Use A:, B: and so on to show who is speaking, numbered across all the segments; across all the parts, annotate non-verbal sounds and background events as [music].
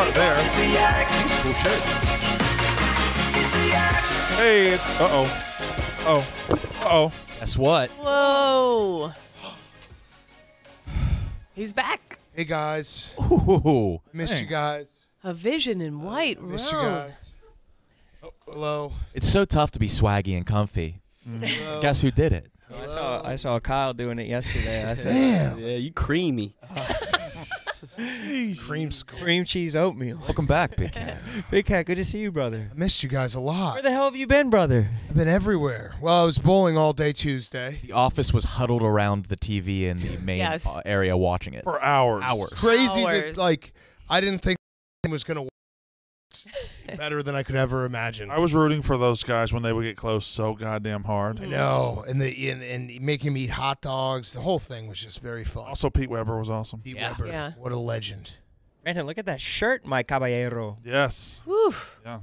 A: start there.
B: Cool shirt.
A: Hey, uh-oh. Oh. Uh-oh.
C: Guess what?
D: Whoa. He's back.
E: Hey guys,
C: Ooh.
E: miss
A: Dang.
E: you guys.
D: A vision in white
E: Miss you
D: room.
E: guys. Hello.
C: It's so tough to be swaggy and comfy.
E: Hello.
C: Guess who did it?
F: I saw I saw Kyle doing it yesterday. I said
E: Damn.
G: Yeah, you creamy. [laughs]
E: Creamsicle.
F: cream cheese oatmeal.
C: Welcome back, Big Cat. [laughs]
F: Big cat, good to see you, brother.
E: I missed you guys a lot.
F: Where the hell have you been, brother?
E: I've been everywhere. Well, I was bowling all day Tuesday.
C: The office was huddled around the TV in the main
D: Yes.
C: uh, area watching it.
A: For hours.
C: Hours.
E: Crazy
D: Hours.
E: that like I didn't think it was gonna work [laughs] better than I could ever imagine.
A: I was rooting for those guys when they would get close so goddamn hard.
E: I know, and the and, and making him eat hot dogs. The whole thing was just very fun.
A: Also, Pete Weber was awesome.
E: Pete
G: Yeah.
E: Weber,
D: Yeah.
E: what a legend.
F: Brandon, look at that shirt, my caballero.
A: Yes.
D: Whew.
A: Yeah.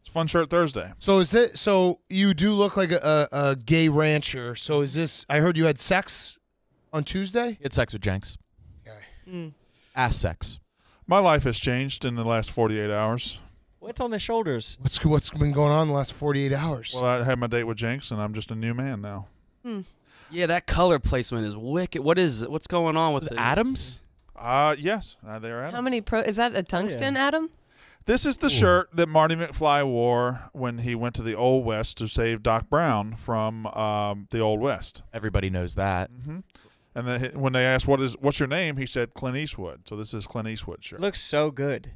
A: It's Fun Shirt Thursday.
E: So is it? So you do look like a, a, a gay rancher. So is this? I heard you had sex on Tuesday.
C: He had sex with Jenks.
E: Okay.
D: Mm.
C: Ass sex.
A: My life has changed in the last 48 hours.
F: What's on the shoulders?
E: What's what's been going on the last forty eight hours?
A: Well, I had my date with Jenks, and I'm just a new man now.
G: Yeah, that color placement is wicked. What is what's going on with
C: Was
G: it?
C: Adams?
A: Uh, yes, uh, they're at
D: How many pro? Is that a tungsten, Adam?
A: This is the shirt that Marty McFly wore when he went to the Old West to save Doc Brown from um, the Old West.
C: Everybody knows that.
A: hmm And then when they asked what is what's your name, he said Clint Eastwood. So this is Clint Eastwood shirt.
F: Looks so good.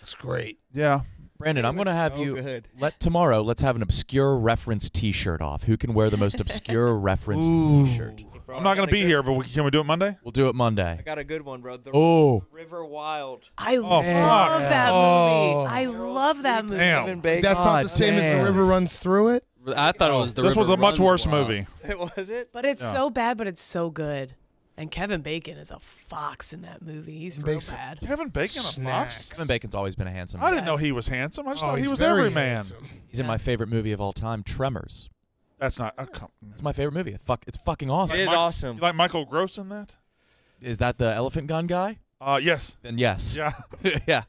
E: Looks great.
A: yeah,
C: Brandon, I'm going to have
F: so
C: you
F: good.
C: let tomorrow. Let's have an obscure reference T-shirt off. Who can wear the most obscure [laughs] reference
E: Ooh.
C: T-shirt?
F: Bro,
A: I'm not going to be
F: good-
A: here, but we, can we do it Monday?
C: We'll do it Monday.
F: I got a good one, bro. The
C: Oh,
F: River Wild.
D: I
A: Oh,
D: love
A: fuck.
D: that
E: Oh.
D: movie. I love that movie.
A: Damn.
E: That's not the same as the river runs through it.
G: I thought it was the
A: this was a much
G: Runs
A: worse
G: Wild.
A: movie.
F: It [laughs] was it?
D: But it's
A: Yeah.
D: so bad, but it's so good. And Kevin Bacon is a fox in that movie. He's real
E: Bacon.
D: bad.
A: Kevin Bacon a
E: Snacks.
A: fox?
C: Kevin Bacon's always been a handsome.
A: I
C: man.
A: didn't know he was handsome. I just
E: Oh,
A: thought he was every man.
E: handsome.
C: He's in
D: Yeah.
C: my favorite movie of all time, Tremors.
A: That's not. Uh, come-
C: It's my favorite movie. Fuck, it's fucking awesome.
F: It is
A: Mike-
F: awesome.
A: you like Michael Gross in that?
C: Is that the elephant gun guy?
A: Uh, yes.
C: Then yes.
A: Yeah. [laughs]
C: yeah.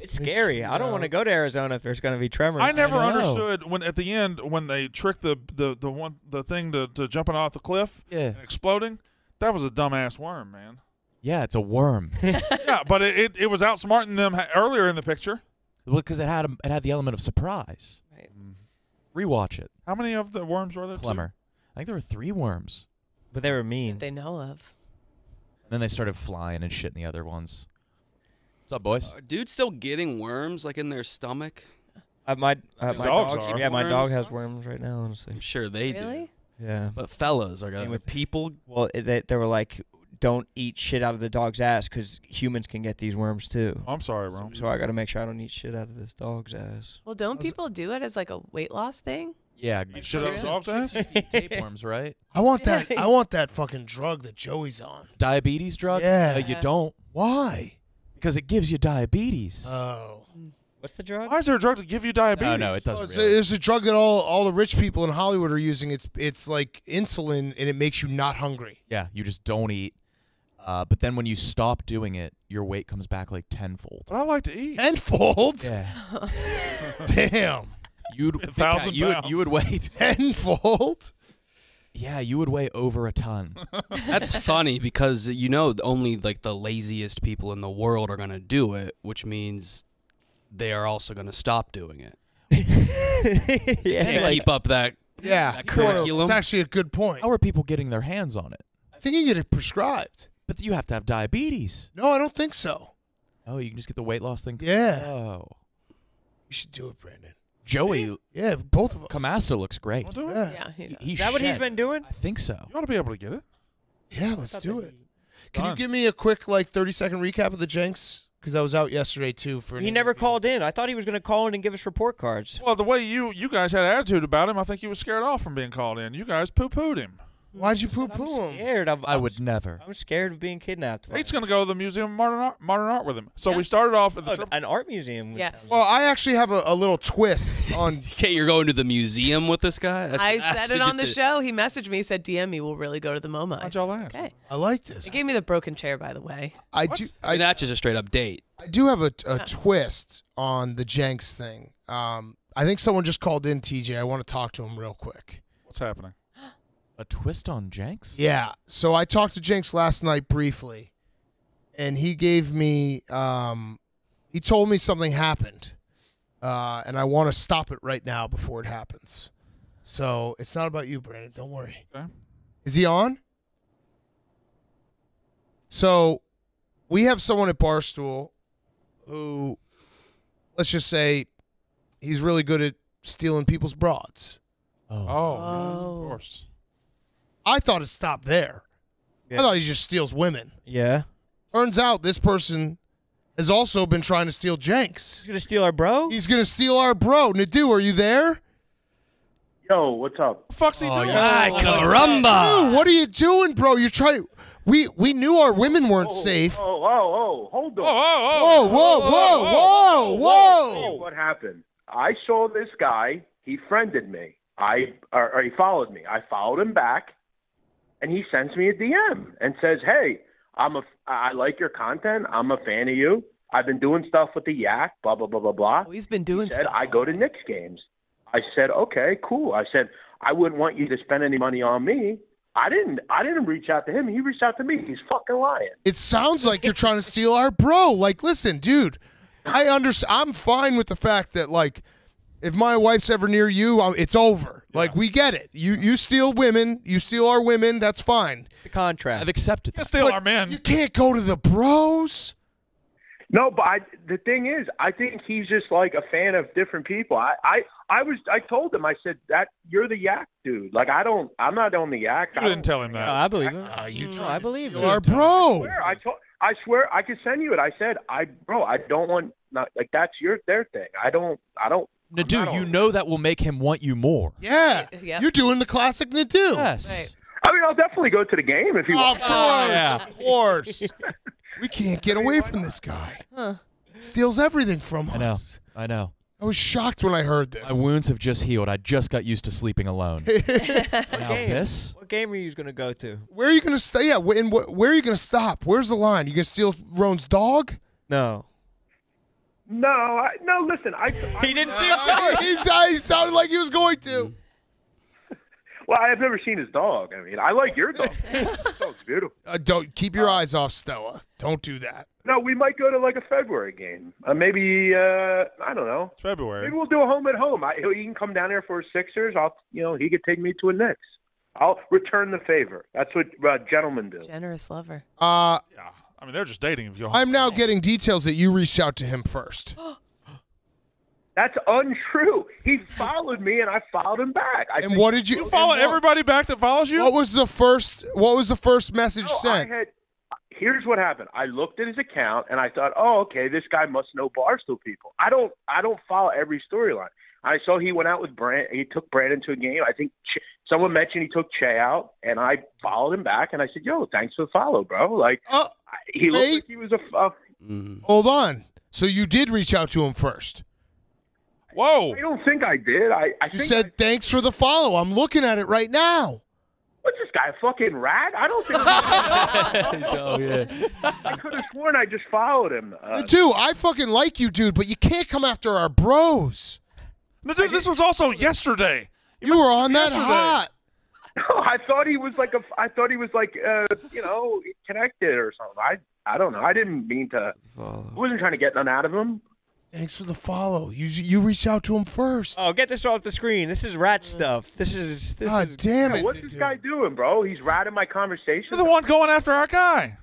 F: It's scary. I don't
E: no.
F: want to go to Arizona if there's going to be tremors.
A: I never
C: know.
A: understood when at the end when they tricked the the the one the thing to, to jumping off the cliff
C: Yeah.
A: and exploding. That was a dumbass worm, man.
C: Yeah, it's a worm. [laughs]
A: yeah, but it, it, it was outsmarting them ha- earlier in the picture.
C: well, because it had a, it had the element of surprise.
F: Right.
C: Rewatch it,
A: How many of the worms were there? two?
C: Clemmer. I think there were three worms.
F: But they were
D: That
F: mean.
D: they know of.
C: And then they started flying and shitting the other ones. What's up, boys?
G: Are dudes still getting worms like in their stomach?
F: Uh, my uh, my
A: Dogs
F: dog,
A: are.
F: yeah, my dog
G: Worms?
F: has worms right now. Honestly,
G: I'm sure they
D: really?
G: Do.
F: yeah.
G: But fellas are
F: And
G: gonna.
F: with people, well, they, they were like, "Don't eat shit out of the dog's ass because humans can get these worms too."
A: I'm sorry, bro.
F: So I got to make sure I don't eat shit out of this dog's ass.
D: Well, don't
E: Was
D: people do it as like a weight loss thing?
C: Yeah,
A: Eat shit out of the dog's ass?
C: tapeworms, right? [laughs]
E: I want that. I want that fucking drug that Joey's on.
C: Diabetes drug?
E: Yeah.
C: No, you
D: Yeah.
C: don't.
E: Why?
C: Because it gives you diabetes.
E: Oh.
F: What's the drug?
A: Why is there a drug to give you diabetes?
C: no, no, it
E: Oh,
C: doesn't
E: it's,
C: really.
E: a, it's a drug that all, all the rich people in Hollywood are using. It's it's like insulin, and it makes you not hungry.
C: yeah, you just don't eat. Uh, but then when you stop doing it, your weight comes back like tenfold.
A: But I like to eat.
E: Tenfold.
C: Yeah. [laughs]
E: Damn.
C: You'd
A: A thousand
C: you would,
A: pounds.
C: you would weigh [laughs] [laughs]
E: Tenfold.
C: yeah, you would weigh over a ton.
G: That's funny because you know only like the laziest people in the world are gonna do it, which means they are also gonna stop doing it. [laughs]
F: yeah,
G: Can't
F: like,
G: keep up that.
E: Yeah.
G: That curriculum?
E: It's actually a good point.
C: How are people getting their hands on it?
E: I think you get it prescribed.
C: But you have to have diabetes.
E: No, I don't think so.
C: Oh, you can just get the weight loss thing.
E: Yeah.
C: Oh,
E: You should do it, Brandon.
C: Joey
E: Yeah, both of us.
C: Camasta looks great.
A: Wanna do it?
E: Yeah.
D: Yeah. he
C: He,
D: does.
F: is that what he's
C: shed.
F: been doing?
C: I think so.
A: You ought to be able to get it.
E: Yeah, let's do it. Can you give me a quick, like, 30 second recap of the Jenks? Because I was out yesterday, too. for an
F: He never
E: interview.
F: called in. I thought he was going to call in and give us report cards.
A: Well, the way you you guys had attitude about him, I think he was scared off from being called in. You guys poo pooed him.
E: Why'd you poo
F: I'm
E: poo him?
F: scared. I'm,
C: I
F: I'm
C: would never.
F: I'm scared of being kidnapped.
A: Nate's gonna go to the Museum of Modern Art, Modern Art with him. So
D: Yeah.
A: we started off at the
F: Oh,
A: trip-
F: an art museum. would
D: Yes.
E: Well, I actually have a, a little twist [laughs] on.
G: Okay, you're going to the museum with this guy? That's
D: I [laughs] said it on the
G: a-
D: show. He messaged me. He said, "DM me. We'll really go to the MoMA." I
A: Why'd
D: said,
A: y'all ask?
D: Okay.
E: I like this.
D: They gave me the broken chair, by the way.
E: I do.
G: I mean,
E: I,
G: that's just a straight up date.
E: I do have a, a twist on the Jenks thing. Um, I think someone just called in, TJ. I want to talk to him real quick.
A: What's happening?
C: A twist on Jenks?
E: Yeah. So I talked to Jenks last night briefly, and he gave me. Um, he told me something happened, uh, and I want to stop it right now before it happens. So it's not about you, Brandon. Don't worry.
A: Okay.
E: Is he on? So we have someone at Barstool who, let's just say, he's really good at stealing people's broads.
A: Oh, yes,
D: Oh.
A: of course.
E: I thought it stopped there.
F: Yeah.
E: I thought he just steals women.
F: yeah.
E: Turns out this person has also been trying to steal Jenks.
F: He's gonna steal our bro.
E: He's gonna steal our bro. Nadu, are you there?
H: Yo, what's up?
A: What the fuck's he
C: Oh,
A: doing?
C: yeah.
G: Ay, caramba!
E: Dude, what are you doing, bro? You're trying. We we knew our women weren't
H: Oh,
E: safe.
H: Oh, oh, oh, hold on.
A: Whoa, whoa,
E: Whoa, whoa, whoa, whoa,
H: Hey,
E: whoa!
H: What happened? I saw this guy. He friended me. I or, or he followed me. I followed him back, and he sends me a DM and says, "Hey, I'm a. I like your content. I'm a fan of you. I've been doing stuff with the Yak. Blah blah blah blah blah."
D: Oh, he's been doing
H: He said,
D: stuff.
H: "I go to Knicks games." I said, "Okay, cool." I said, "I wouldn't want you to spend any money on me." I didn't. I didn't reach out to him. He reached out to me. He's fucking lying.
E: It sounds like you're trying to steal our bro. Like, listen, dude, I understand. I'm fine with the fact that like, if my wife's ever near you, it's over. Like, we get it. You you steal women. You steal our women. That's fine.
F: the contract.
C: I've accepted
A: Can't
C: that.
A: steal
E: But
A: our men.
E: You can't go to the bros.
H: No, but I, the thing is, I think he's just like a fan of different people. I, I, I was, I told him, I said that you're the yak dude. Like I don't, I'm not on the yak.
A: You
H: I
A: didn't tell him
F: No,
A: that.
F: I believe him.
E: Uh, you
F: no, I believe
E: Steal
F: him.
E: our bro.
H: swear, I told, I swear, I could send you it. I said, I, bro, I don't want, not like that's your their thing. I don't, I don't. I'm not
C: Nadu, you know that will make him want you more.
E: Yeah,
D: Yeah.
E: you're doing the classic Nadu.
C: Yes.
D: Right.
H: I mean, I'll definitely go to the game if you
E: Of
H: want.
E: course,
C: yeah.
E: of course. [laughs] we can't get away from this guy. Steals everything from
C: I know.
E: us.
C: I know.
E: I was shocked when I heard this.
C: My wounds have just healed. I just got used to sleeping alone. [laughs] [laughs] now
F: game?
C: this?
F: What game are you gonna go to?
E: Where are you gonna stay? Yeah, wh- and wh- where are you gonna stop? Where's the line? You gonna steal Rone's dog?
F: No.
H: No, I, no. Listen, I, I
F: He didn't see it.
E: he, sounded, he sounded like he was going to. [laughs]
H: Well, I have never seen his dog. I mean, I like your dog. [laughs] Your dog's beautiful.
E: Uh, don't keep your eyes off Stella. Don't do that.
H: No, we might go to like a February game. Uh, maybe uh, I don't know.
A: It's February.
H: Maybe we'll do a home at home. I, he can come down here for Sixers. I'll, you know, he could take me to a Knicks. I'll return the favor. That's what uh, gentlemen do.
D: Generous lover.
E: Uh,
A: Yeah. I mean, they're just dating. If you
E: I'm now getting details that you reached out to him first. [gasps]
H: That's untrue. He followed me, and I followed him back. I
E: And
H: think-
E: what did you
A: You follow
E: and what-
A: everybody back that follows you?
E: What was the first? What was the first message
H: No, I
E: sent?
H: had. Here's what happened. I looked at his account and I thought, oh, okay, this guy must know Barstool people. I don't. I don't follow every storyline. I saw he went out with Brand. He took Brandon to a game. I think Ch- someone mentioned he took Che out, and I followed him back. And I said, "Yo, thanks for the follow, bro." Like
E: Oh,
H: I- he looked like he was a. a
G: Mhm.
E: hold on. So you did reach out to him first.
A: Whoa.
H: I don't think I did. I. I
E: You
H: think
E: said
H: I,
E: thanks for the follow. I'm looking at it right now.
H: what's this guy a fucking rat? I don't think. [laughs] [laughs]
C: oh yeah.
H: I could have sworn I just followed him. Uh,
E: Dude, I fucking like you, dude, but you can't come after our bros.
A: No, dude, this was also yesterday.
E: You were on that
A: yesterday. [laughs]
E: hot.
H: I thought he was like a. I thought he was like, uh, you know, connected or something. I. I don't know. I didn't mean to. I wasn't trying to get none out of him.
E: Thanks for the follow. You you reached out to him first.
F: Oh, get this off the screen. This is rat stuff. This is this
E: God
F: is.
E: damn
H: Yeah,
E: it.
H: what's this
E: dude.
H: guy doing, bro? He's ratting my conversation.
A: You're the one going after our guy.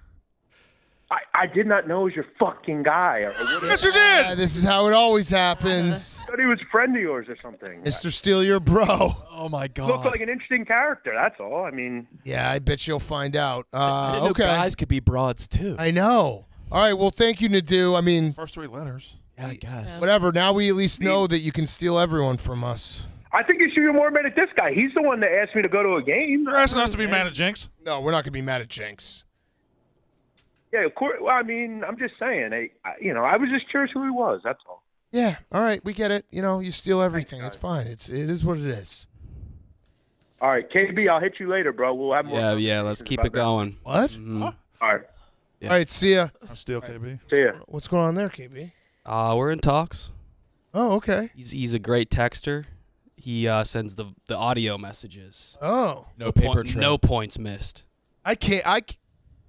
H: I, I did not know he was your fucking guy. Or, or
A: Yes, you
E: Yeah,
A: did.
E: this is how it always happens. [laughs]
H: I thought he was a friend of yours or something.
E: Mr. Steal Your Bro.
C: Oh my
H: Looked
C: god.
H: like an interesting character. That's all. I mean,
E: Yeah, I bet you'll find out.
C: I
E: Uh,
C: didn't know
E: okay.
C: guys could be broads too.
E: I know. All right, well, thank you, Nadu. I mean,
A: First three letters.
C: yeah, I guess.
E: whatever. Now we at least know that you can steal everyone from us.
H: I think you should be more mad at this guy. He's the one that asked me to go to a game.
A: You're asking us to be mad at Jenks.
E: No, we're not gonna be mad at Jenks.
H: Yeah, of course. Well, I mean, I'm just saying. I, I, you know, I was just curious who he was. That's all.
E: Yeah, all right, we get it. You know, you steal everything. It's fine. It's it is what it is.
H: All right, KB, I'll hit you later, bro. We'll have more.
G: Yeah, yeah. Let's keep
H: about
G: it
H: that.
G: going.
E: What?
G: Mhm.
H: All right,
G: Yeah.
E: All right, see ya.
A: I'm still KB.
H: see ya.
E: What's going on there, KB?
G: Uh, we're in talks.
E: Oh, okay.
G: He's he's a great texter. He uh, sends the the audio messages.
E: Oh,
C: No paper
G: Point-
C: trail.
G: no points missed.
E: I can't. I c-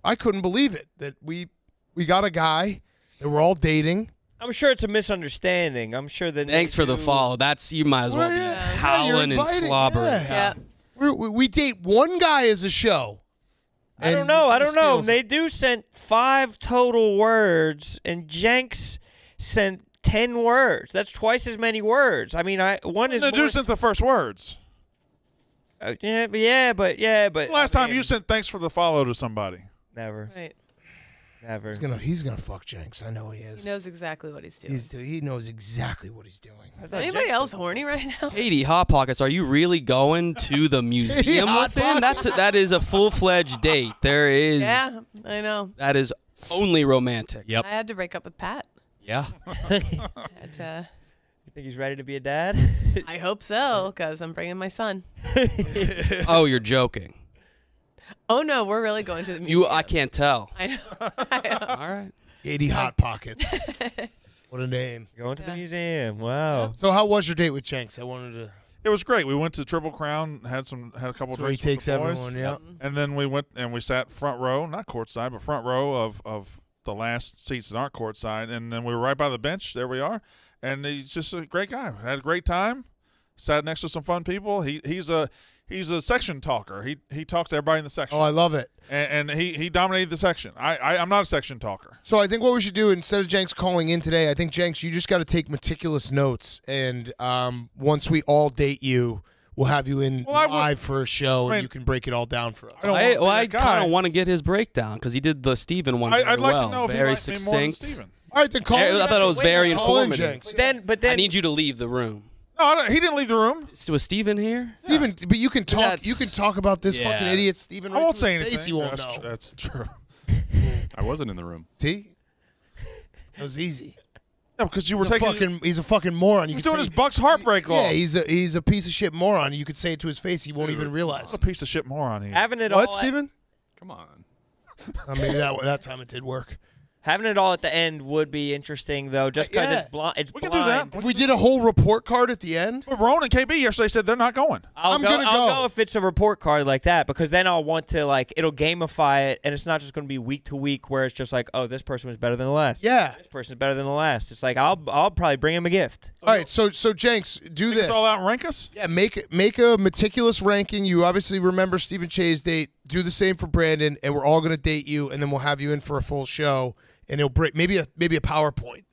E: I couldn't believe it that we we got a guy that we're all dating.
F: I'm sure it's a misunderstanding. I'm sure that.
G: Thanks for the follow. That's you might as well
E: Well,
G: be
E: yeah. Yeah,
G: howling and slobbering.
E: yeah.
D: Yeah.
E: We're, we we date one guy as a show.
F: I don't know. I don't know. They do send five total words, and Jenks sent ten words. That's twice as many words. I mean, I one is
A: No,
F: more
A: dude sent the first words.
F: Uh, yeah, but yeah, but yeah, but
A: Last
F: I
A: time
F: mean,
A: you sent thanks for the follow to somebody.
F: Never,
D: Right.
F: never.
E: He's gonna he's gonna fuck Jenks. I know he is.
D: He knows exactly what he's doing.
E: He's he knows exactly what he's doing.
D: Is anybody
F: Jenks
D: else horny right now? [laughs]
G: Katie Hot Pockets, are you really going to the [laughs] museum
E: Hot
G: with him? That's a, that is a full fledged date. There is
D: Yeah, I know.
G: that is only romantic.
C: Yep.
D: I had to break up with Pat.
C: Yeah. [laughs]
D: I had to,
F: You think he's ready to be a dad?
D: I hope so, because I'm bringing my son.
G: Oh, you're joking.
D: Oh no, we're really going to the museum.
G: You, I can't tell. [laughs]
D: I know. I know. [laughs]
G: All right.
E: Eighty hot pockets. [laughs] what a name.
F: Going to the
D: Yeah.
F: museum. Wow.
E: So how was your date with Jenks? I wanted to.
A: It was great. We went to Triple Crown, had some, had a couple
E: That's where he
A: drinks.
E: takes
A: with the boys.
E: everyone. Yeah.
A: And then we went and we sat front row, not courtside, but front row of, of the last seats that aren't courtside. And then we were right by the bench. There we are. And he's just a great guy. Had a great time. Sat next to some fun people. He he's a he's a section talker. He he talks to everybody in the section,
E: Oh, I love it.
A: and, and he he dominated the section. I, I I'm not a section talker.
E: So I think what we should do instead of Jenks calling in today, I think Jenks, you just got to take meticulous notes, and um, once we all date you, we'll have you in
A: Well, I would-
E: live for a show,
A: I mean-
E: and you can break it all down for us.
A: I don't
G: I, well, I kind of want to get his breakdown because he did the Steven one
A: I,
G: very
A: I'd like
G: well.
A: to know if
G: very
A: he likes me more than
G: succinct.
A: Steven.
E: All right, then call.
G: I-
E: in.
G: I thought it was very
E: Call in,
G: informative.
F: But then, but then,
G: I need you to leave the room.
A: No, I don't, he didn't leave the room.
G: S- Was Steven here?
E: Steven, but you can talk.
G: That's-
E: You can talk about this
G: Yeah.
E: fucking idiot, Steven.
A: I
E: right
A: won't
E: to
A: say
E: his
A: anything.
E: Face, you won't
A: that's,
E: know.
A: that's true.
I: I wasn't in the room.
E: See, that was easy.
A: Yeah, because you were
E: He's a
A: taking.
E: fucking. He's a fucking moron. You
A: he's
E: could
A: doing
E: say,
A: his Bucs heartbreak
E: Yeah, he's a he's a piece of shit moron. You could say it to his face. He won't even realize.
A: What's a piece of shit moron he
F: having it
E: What,
F: all,
E: Steven?
I: Come on.
E: I mean, that that time it did work.
F: Having it all at the end would be interesting though, just because
E: yeah.
F: it's blind. It's
A: We can do that.
E: If we did a whole report card at the end,
A: But Rone and KB yesterday said they're not going.
F: I'll
E: I'm
F: go,
E: gonna
F: I'll
E: go.
F: go if it's a report card like that because then I'll want to like it'll gamify it and it's not just going to be week to week where it's just like oh this person was better than the last.
E: yeah.
F: This person's better than the last. It's like I'll I'll probably bring him a gift.
E: All right, so so Jenks, do
A: Take
E: this.
A: all out and rank us.
E: Yeah, make make a meticulous ranking. You obviously remember Steven Cheah's date. Do the same for Brandon, and we're all gonna date you, and then we'll have you in for a full show, and it'll break maybe a maybe a PowerPoint.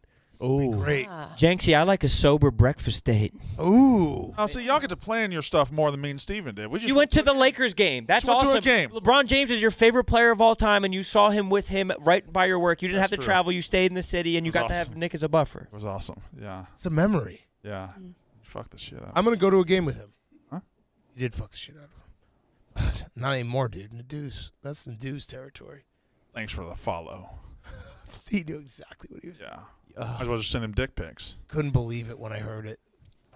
F: Oh,
E: Great.
D: Ah.
F: Jenksy, I like a sober breakfast date.
E: Ooh.
A: Oh, see, y'all get to plan your stuff more than me and Steven did. We just
F: You went to the Lakers game. That's
A: went to a
F: awesome.
A: game.
F: LeBron James is your favorite player of all time, and you saw him with him right by your work. You didn't
A: That's
F: have to
A: true.
F: travel. You stayed in the city, and you
A: That's
F: got to
A: awesome.
F: have Nick as a buffer.
A: It was awesome. Yeah,
E: It's a memory.
A: yeah. Fuck the shit out.
E: I'm gonna go to a game with him.
A: Huh?
E: You did fuck the shit out of him. [laughs] Not anymore, dude. Naduz. That's Naduz territory.
A: Thanks for the follow. [laughs]
E: He knew exactly what he was.
A: Yeah. Might as well just send him dick pics.
E: Couldn't believe it when I heard it.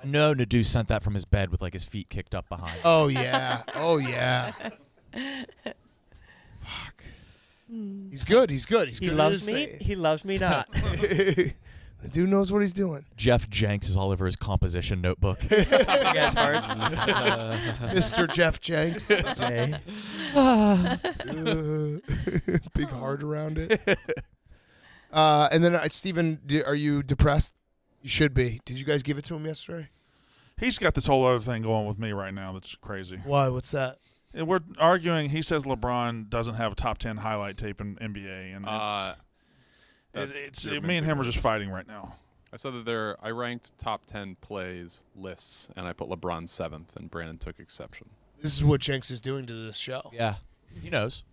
C: No, Nadu sent that from his bed with like his feet kicked up behind.
E: Oh yeah. Oh yeah. Fuck. Hmm. He's good. He's good. He's
F: He
E: good.
F: loves me. He loves me not. [laughs]
E: the dude knows what he's doing.
C: Jeff Jenks is all over his composition notebook.
F: Big ass hearts.
E: Mr. Jeff Jenks. [laughs]
F: Jay.
E: Big heart around it. Uh, and then, uh, Steven, d- are you depressed? You should be. Did you guys give it to him yesterday?
A: He's got this whole other thing going with me right now that's crazy.
E: Why? What's that?
A: And We're arguing. He says LeBron doesn't have a top ten highlight tape in NBA, and it's,
I: Uh,
A: it,
I: that-
A: it's
I: you're
A: me and him are just fighting right now.
I: I said that there. I ranked top ten plays lists, and I put LeBron seventh, and Brandon took exception.
E: This is what Jenks is doing to this show.
C: yeah, he knows.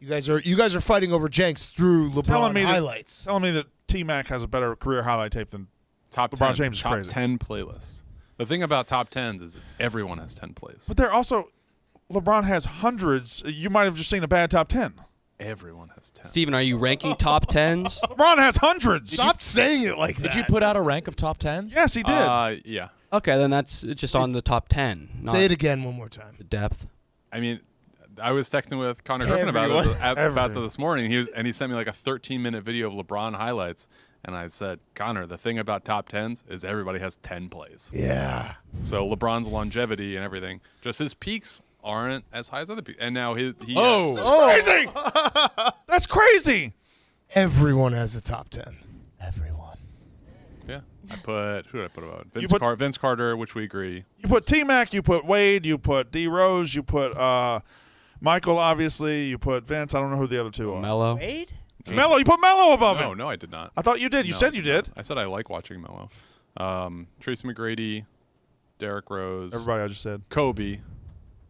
E: You guys are you guys are fighting over Jenks through LeBron
A: Telling me that-
E: highlights.
A: Telling me that T Mac has a better career highlight tape than
I: Top
A: LeBron
I: 10,
A: James is
I: top
A: crazy.
I: ten playlists. The thing about top tens is everyone has ten plays.
A: But they're also LeBron has hundreds. You might have just seen a bad top ten.
I: Everyone has ten.
G: Steven, are you ranking top [laughs] tens?
A: LeBron has hundreds.
E: Stop saying it like that.
C: Did you put out a rank of top tens?
A: Yes, he did.
I: Uh, yeah.
G: Okay, then that's just on the top ten.
E: Say it again one more time.
G: The depth.
I: I mean, I was texting with Connor Griffin about it,
F: Everyone.
I: about [laughs] it
A: Everyone.
I: this morning. He was, and he sent me like a 13 minute video of LeBron highlights. And I said, Connor, the thing about top tens is everybody has 10 plays.
E: Yeah.
I: So LeBron's longevity and everything, just his peaks aren't as high as other peaks. And now his, he
C: Oh.
A: That's crazy. [laughs] That's crazy.
E: Everyone has a top ten.
C: Everyone.
I: yeah. I put who did I put about Vince,
A: put-
I: Car- Vince Carter, which we agree.
A: You put T Mac, you put Wade, you put D Rose, you put uh, Michael, obviously, you put Vince. I don't know who the other two are.
G: Melo.
F: Wade?
A: Melo, you put Melo above
I: No,
A: him.
I: no, I did not.
A: I thought you did. You
I: No,
A: said you did.
I: I said I like watching Melo. Um, Tracy McGrady, Derrick Rose,
A: Everybody, I just said.
I: Kobe,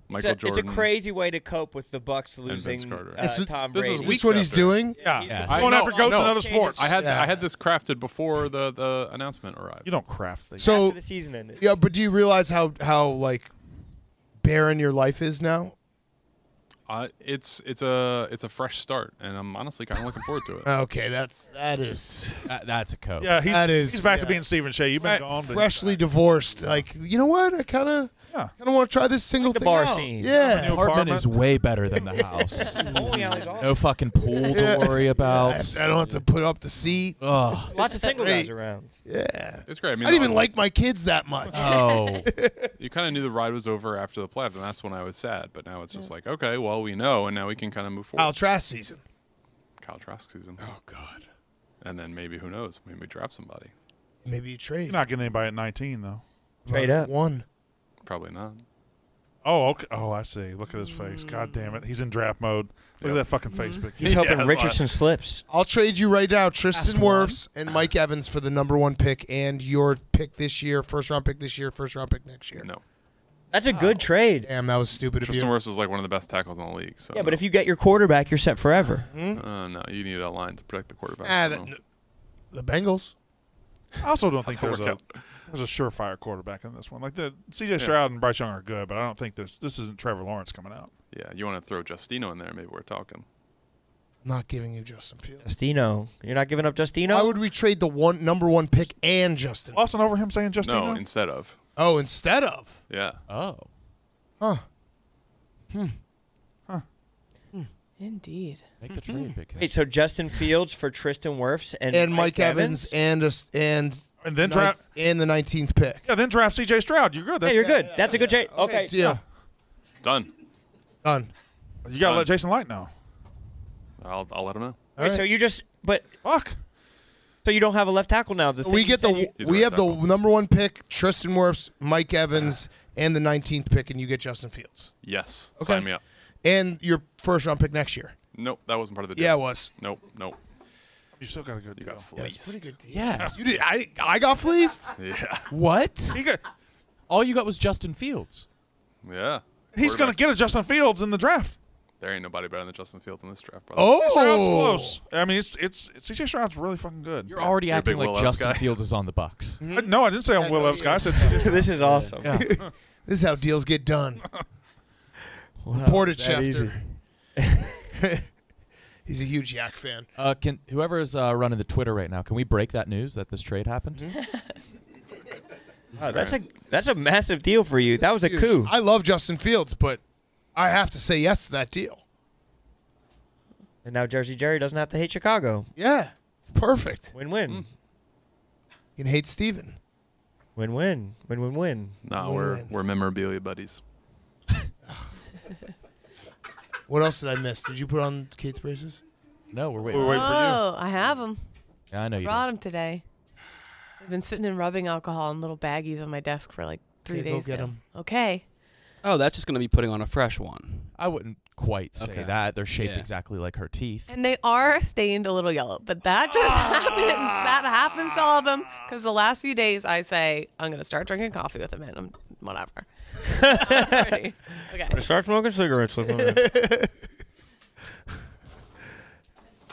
I: Michael
F: It's a, it's a crazy way to cope with the Bucs
I: Vince
F: losing
I: Carter.
F: uh,
E: This is-
F: Tom
I: this is
F: Brady.
E: Is
I: weeks
E: this what he's
I: after.
E: doing?
A: Yeah.
C: Yes.
A: Going
I: I-
A: after goats
I: no.
A: in other sports.
I: I had
E: Yeah.
I: I had this crafted before the, the announcement arrived.
A: you don't craft things.
E: So
F: After the season ended.
E: yeah, but do you realize how how like barren your life is now?
I: Uh, it's it's a it's a fresh start, and I'm honestly kind of looking forward to it. [laughs]
E: Okay, that's that is
C: That, that's a code.
A: yeah, he's,
E: That is-
A: he's back to being Steven Cheah. You've been
E: Right,
A: gone.
E: freshly
A: back.
E: divorced. Like you know what? I kind of
A: Yeah.
E: don't want to try this single
F: the
E: thing
F: bar
E: out.
F: scene.
E: Yeah.
A: The
C: apartment
A: apartment.
C: is way better than the [laughs] house.
F: Bowling alley's awesome.
C: no fucking pool to
E: Yeah.
C: worry about.
E: have I don't have to put up the seat.
C: Ugh.
F: Lots of single
E: Great.
F: guys around.
E: Yeah.
I: It's great. I mean,
E: I didn't even like my kids that much. [laughs]
C: Oh. [laughs]
I: You kind of knew the ride was over after the playoffs, and that's when I was sad. But now it's just like, okay, well, we know, and now we can kind of move forward.
E: Kyle Trask season.
I: Kyle Trask season,
E: Oh God.
I: and then maybe who knows? Maybe we draft somebody.
E: Maybe you trade.
A: You're not getting anybody at 19 though.
F: Trade up.
E: One.
I: Probably not.
A: Oh, okay. Oh, I see. Look at his face. God damn it. He's in draft mode. Look at that fucking face pic.
F: He's hoping
A: Yeah,
F: Richardson slips.
E: I'll trade you right now, Tristan
C: Last.
E: Wirfs and Mike Evans for the number one pick and your pick this year, first round pick this year, first round pick next year.
I: No.
F: That's a good trade.
E: Damn, that was stupid of
I: Tristan
E: you.
I: Wirfs is like one of the best tackles in the league. So
F: Yeah, but if you get your quarterback, you're set forever.
I: uh, no, you need a line to protect the quarterback.
E: Ah,
I: so.
E: that, the Bengals.
A: I also don't think
I: That'll
A: there's a
I: work out.
A: There's a surefire quarterback in this one. Like the C.J. Stroud and Bryce Young are good, but I don't think there's this isn't Trevor Lawrence coming out.
I: Yeah, you want to throw Justino in there? Maybe we're talking.
E: Not giving you Justin Fields.
F: Justino. You're not giving up Justino?
E: Why would we trade the one number one pick and Justin?
A: Austin over him saying Justino.
I: No, instead of.
E: Oh, instead of.
I: Yeah.
C: Oh.
E: Huh. Hmm. Huh. Hmm.
D: Indeed.
C: Make the trade, big
F: Wait, so Justin Fields for Tristan Wirfs and,
E: And Mike Evans, and a, and
A: and then draft.
E: and the nineteenth pick.
A: Yeah, then draft C.J. Stroud. You're good.
F: Yeah,
A: That's,
F: you're good. That's a good trade. Okay.
E: Yeah.
I: Done.
E: Done.
A: You gotta
I: Done.
A: let Jason Licht know.
I: I'll, I'll let him know.
F: Wait, so you just but
A: Fuck.
F: so you don't have a left tackle now. The
E: we get the
F: you-
E: we
I: right
E: have the number one pick, Tristan Wirfs, Mike Evans, and the nineteenth pick, and you get Justin Fields
I: Yes.
E: Okay.
I: Sign me up.
E: and your first round pick next year.
I: Nope, that wasn't part of the deal.
E: Yeah, it was.
I: Nope, nope.
A: You still got a good
I: You
A: deal.
I: got
E: Yeah, it's
I: fleeced.
E: pretty good.
C: Yeah.
E: You did. I I got fleeced. [laughs]
I: Yeah.
C: What?
A: He got,
C: All you got was Justin Fields.
I: Yeah.
A: he's gonna get a Justin Fields in the draft.
I: There ain't nobody better than Justin Fields in this draft, brother.
E: Oh,
A: Stroud's oh! close. I mean, it's it's C.J. Stroud's really fucking good.
C: You're already
I: You're
C: acting like
I: Will
C: Justin
I: guy.
C: Fields is on the Bucs. [laughs]
A: I- no, I didn't say I'm
E: Yeah,
A: Will
E: no,
A: Levis guy. I said C.J. Stroud. [laughs]
F: this is awesome.
C: Yeah.
E: This is how deals get done.
F: Wow,
E: Report it,
F: easy.
E: Schefter. He's a huge Yak fan.
C: Uh, can whoever is uh, running the Twitter right now? Can we break that news that this trade happened? [laughs]
F: Wow, that's a that's a massive deal for you. That was a
E: Huge.
F: coup.
E: I love Justin Fields, but I have to say yes to that deal.
F: And now Jersey Jerry doesn't have to hate Chicago.
E: Yeah, it's perfect.
F: Win-win.
E: You can hate Steven.
F: Win-win. Win-win-win.
I: No,
E: Win-win.
I: we're we're memorabilia buddies.
E: What else did I miss? Did you put on Kate's braces?
C: No, we're waiting.
A: We're waiting for you.
D: Oh, I have them.
C: Yeah, I know you.
D: Brought
C: do.
D: them today. They've been sitting and rubbing alcohol in little baggies on my desk for like three
E: Okay, go
D: days.
E: get
D: now.
E: 'em.
D: Okay.
G: Oh, that's just gonna be putting on a fresh one.
C: I wouldn't quite say
G: Okay.
C: that. They're shaped
G: Yeah.
C: exactly like her teeth.
D: And they are stained a little yellow, but that just ah. happens. That happens to all of them. Because the last few days, I say I'm gonna start drinking coffee with them, and I'm whatever. [laughs] Ready? okay.
F: Start smoking cigarettes with them. [laughs]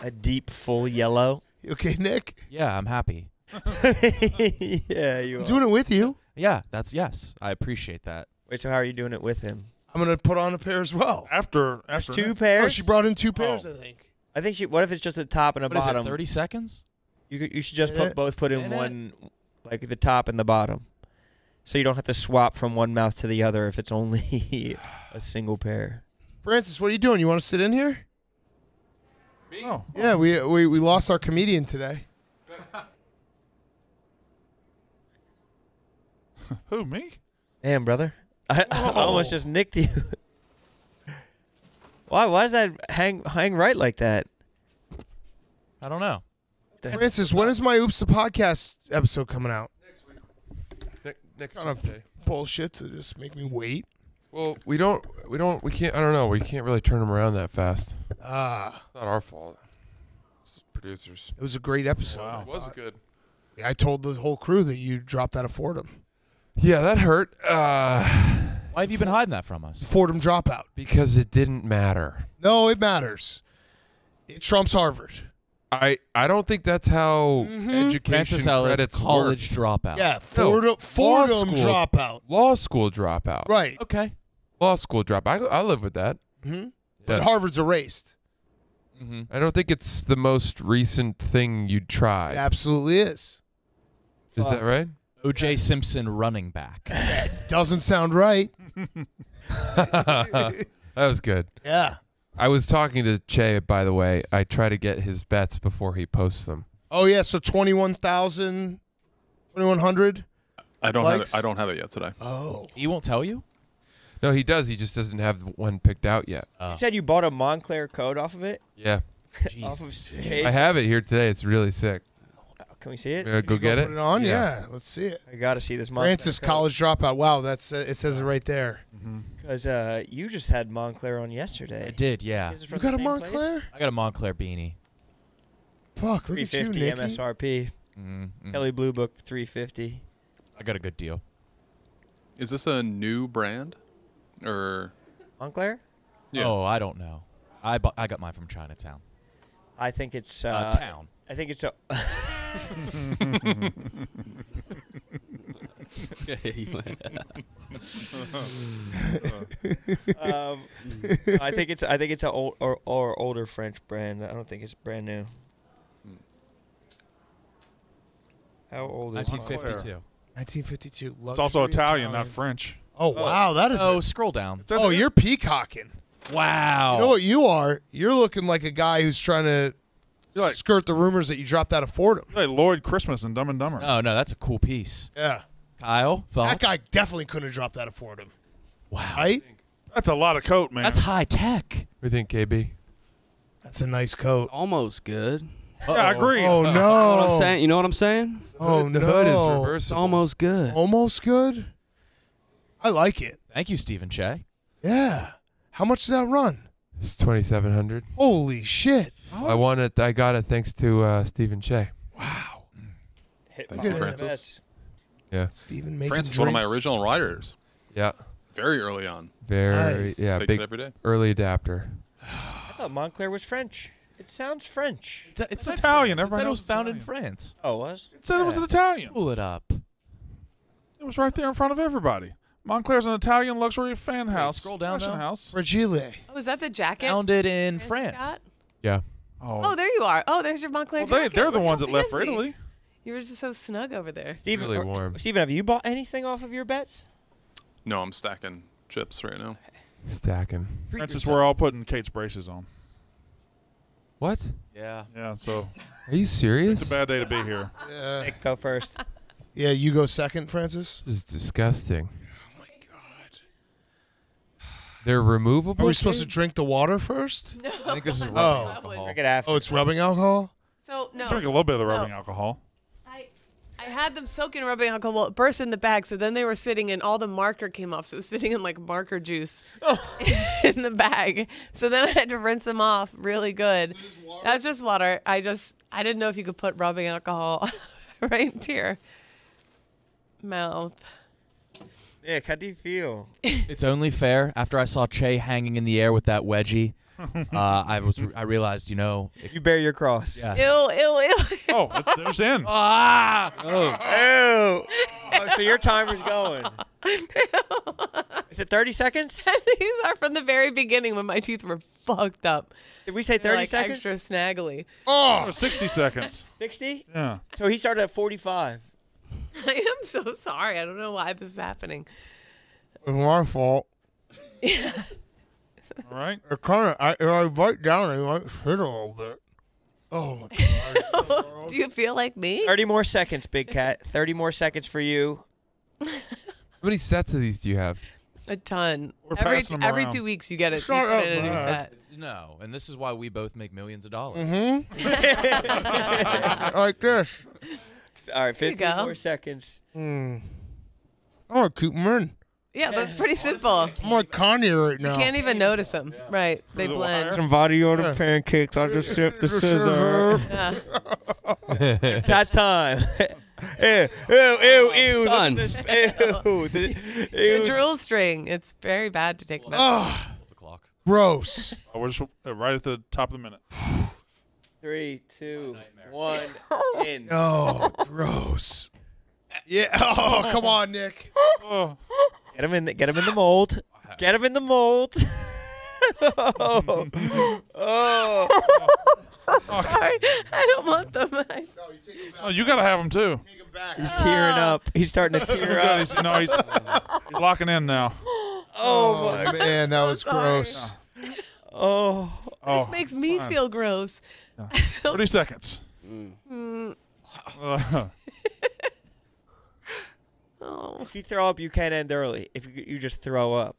F: a deep, full yellow.
E: You okay, Nick?
C: Yeah, I'm happy. [laughs]
F: yeah, you
E: I'm
F: are.
E: doing it with you.
C: Yeah, that's yes. I appreciate that.
F: Wait, so how are you doing it with him?
E: I'm gonna put on a pair as well.
A: After
F: There's
A: after
F: two
A: Nick-
F: pairs.
E: Oh, she brought in two oh. pairs,
A: Oh.
E: I think.
F: I think she. What if it's just a top and a
C: What is
F: bottom?
C: it? Thirty seconds?
F: You could, you should just
E: Minute.
F: put both put in
C: Minute.
F: one, like the top and the bottom, so you don't have to swap from one mouth to the other if it's only [laughs] a single pair.
E: Francis, what are you doing? You want to sit in here?
A: Oh,
E: Yeah, we we we lost our comedian today. [laughs]
A: who me?
F: Damn, brother, I, [laughs] I almost just nicked you. why? Why does that hang hang right like that?
C: I don't know.
F: That's-
E: Francis, when is my Oops the podcast episode coming out? Next week.
J: Ne- next
E: Kind of-
J: Tuesday.
E: Bullshit to just make me wait.
J: Well, we don't, we don't, we can't. I don't know. We can't really turn them around that fast.
E: Ah,
J: It's not our fault. It's producers.
E: it was a great episode.
A: Wow.
E: I
J: It was
E: thought.
J: good.
E: I told the whole crew that you dropped out of Fordham.
J: Yeah, that hurt. Uh,
C: Why have you been hiding that from us?
E: Fordham dropout.
J: because it didn't matter.
E: No, it matters. It trumps Harvard.
J: I, I don't think that's how
E: Mhm.
J: education
C: Francis Ellis,
J: credits
C: college
J: work.
C: dropout.
E: Yeah, Fordham, Fordham
J: school.
E: dropout.
J: Law school dropout.
E: Right.
C: Okay.
J: Law school dropout. I, I live with that.
E: hmm But
J: Yeah.
E: Harvard's erased.
C: Mm-hmm.
J: I don't think it's the most recent thing you'd try.
E: It absolutely is.
J: Is that right?
C: O.J. Simpson running back. [laughs]
E: Doesn't sound right. [laughs]
J: that was good.
E: Yeah.
J: I was talking to Che, by the way. I try to get his bets before he posts them.
E: Oh yeah, so 21,000 2100.
I: I don't
E: Likes?
I: have it. I don't have it yet today.
E: Oh.
C: He won't tell you.
J: No, he does. He just doesn't have one picked out yet.
C: Oh.
F: You said you bought a Moncler code off of it.
J: Yeah, [laughs]
F: off of
J: I have it here today. It's really sick.
F: Can we see it?
J: Uh, go
E: You
J: get
E: Put
J: it.
E: it on?
J: Yeah.
E: Yeah. let's see it.
F: I gotta see this Moncler.
E: Francis college dropout. Wow, that's uh, it says it right there.
F: Because uh, you just had Moncler on yesterday.
C: I did, yeah.
F: Is it
E: You
F: from
E: got a
F: same place?
E: Moncler?
C: I got a Moncler beanie.
E: Fuck, look at you,
F: 350
E: Nicky.
F: MSRP.
C: Mm-hmm.
F: Kelley Blue Book 350.
C: I got a good deal.
I: Is this a new brand, or
F: Moncler?
I: Yeah.
C: Oh, I don't know. I bu- I got mine from Chinatown.
F: I think it's uh,
C: Uh, town.
F: I think it's a. [laughs] um, I think it's I think it's a old or, or older French brand. I don't think it's brand new. How old is
C: 1952.
E: 1952.
A: It's also
E: luxury
A: Italian, not French.
E: Oh wow, that is.
C: Oh,
E: a-
C: scroll down.
A: It says
E: oh,
A: it-
E: you're peacocking.
C: Wow.
E: You know what you are? You're looking like a guy who's trying to
A: You're like-
E: skirt the rumors that you dropped out of Fordham.
A: like Lloyd Christmas and Dumb and Dumber.
C: Oh no, that's a cool piece.
E: Yeah,
C: Kyle,
E: that
C: thought?
E: guy definitely couldn't have dropped out of Fordham,
C: Wow.
E: right?
A: That's a lot of coat, man.
C: That's high tech.
J: We think KB.
E: That's a nice coat.
G: Almost good.
A: yeah, I agree.
E: Oh no!
G: You know what I'm saying? You know what I'm saying?
E: Oh
J: the
E: no!
J: hood is
G: It's
J: reversible.
G: almost good.
E: Almost good. I like it.
C: Thank you, Steven Cheah.
E: Yeah. How much does that run?
J: It's twenty seven hundred.
E: Holy shit!
J: I won it. I got it thanks to uh, Steven Cheah.
E: Wow.
F: Hit
I: Thank
E: you,
F: five
I: Francis.
F: bets.
J: Yeah,
E: Stephen making
I: Francis, one of my
E: drinks.
I: original riders,
J: yeah.
I: very early on.
J: Very
E: Nice.
J: yeah.
I: Takes it
J: Big
I: every day.
J: early adapter.
F: I thought Moncler was French. It sounds French.
C: It's,
A: It's Italian.
C: It
A: Everyone
C: said it was
A: knows it's
C: founded in
A: Italian.
C: France.
F: Oh, it was?
A: It said it was an Italian.
C: Pull it up.
A: It was right there in front of everybody. Moncler's an Italian luxury fan house.
C: scroll down,
A: fashion
C: though.
A: house.
E: Fragile.
D: Oh, is that the jacket?
C: Founded in
D: Francis
C: France.
D: got?
J: Yeah.
A: Oh,
D: Oh, there you are. Oh, there's your Montclair
A: well, they,
D: jacket.
A: they're the
D: Look
A: ones
D: how
A: that left for
D: fancy.
A: Italy.
D: You were just so snug over there.
F: Steven,
J: really
F: or-
J: warm.
F: Steven, have you bought anything off of your bets?
I: No, I'm stacking chips right now.
J: Stacking.
A: Francis, we're all putting Kate's braces on.
J: What?
C: Yeah.
A: Yeah, so
J: Are you serious?
A: it's
J: serious?
A: a bad day to be here. [laughs]
E: Yeah.
F: Nick, go first.
E: Yeah, you go second, Francis.
J: This is disgusting.
E: Oh my god.
J: They're removable.
E: Are we supposed to drink the water first?
D: No.
C: I think this is [laughs] rubbing
E: Oh.
C: alcohol.
F: Drink it after.
E: Oh, it's rubbing alcohol.
D: So no.
A: Drink a little bit of the
D: No.
A: rubbing alcohol.
D: I I had them soak in rubbing alcohol. Well, it burst in the bag, so then they were sitting, and all the marker came off. So it was sitting in like marker juice oh. [laughs] in the bag. So then I had to rinse them off really good. That's just water. I just I didn't know if you could put rubbing alcohol [laughs] right into your mouth.
F: Nick, how do you feel?
C: It's only fair. After I saw Che hanging in the air with that wedgie, [laughs] uh, I was I realized, you know, it,
F: You bear your cross.
C: yes.
D: Ew, ew, ew.
A: Oh, it's, there's in. [laughs]
C: Ah!
F: Oh. Ew. Oh, so your timer's going. [laughs] Is it 30 seconds?
D: These are from the very beginning when my teeth were fucked up.
F: Did we say
D: They're
F: 30
D: like
F: seconds?
D: extra snaggly.
A: Oh, 60 seconds.
F: 60?
A: Yeah.
F: So he started at 45. [laughs]
D: I am so sorry. I don't know why this is happening.
E: It's my fault. Yeah. [laughs]
A: All right.
E: It kind of, I, if I bite down, it might hit a little bit. Oh my [laughs] god.
D: Do you feel like me?
F: 30 more seconds, Big Cat. 30 more seconds for you.
J: How many sets of these do you have?
D: A ton.
A: We're
D: every
A: passing them
D: every
A: around.
D: two weeks you get it.
E: Shut
D: you
E: up,
D: a new
E: Matt.
D: set.
C: No, and this is why we both make millions of dollars.
E: Mm-hmm. like this.
F: All right,
D: There
F: 50
D: go.
F: more seconds.
E: Hmm. I want to keep them.
D: Yeah, that's pretty simple.
E: I'm like Kanye right now.
D: You can't even notice them. Right. They blend.
F: Some body
E: Yeah.
F: pancakes. I'll just sip the [laughs] scissor.
E: scissor. [laughs]
D: Yeah. [laughs]
F: That's time. ew, ew, ew, ew.
G: Son.
F: Look at this- Ew. The,
D: The
F: ew.
D: drool string. It's very bad to take. them.
E: Oh,
C: The clock.
E: gross.
A: Oh, we're just uh, right at the top of the minute. [sighs] [sighs] [sighs]
F: Three, two, one, [laughs] in.
E: Oh, gross. Yeah. [laughs] Oh, come on, Nick.
A: Oh,
F: Get him in. The, get him in the mold. Get him in the mold. [laughs] oh. oh.
D: Sorry, I don't want them. I-
A: oh, you got to have them too.
F: He's tearing up. He's starting to tear up.
A: He's, no, he's, he's locking in now.
E: Oh, oh man, that was
D: sorry.
E: gross.
F: Oh.
A: Oh,
D: this oh, makes me
A: fine.
D: feel gross. [laughs]
A: 30 seconds.
D: Mm,
A: Uh,
D: oh.
F: If you throw up, you can't end early. If you, you just throw up,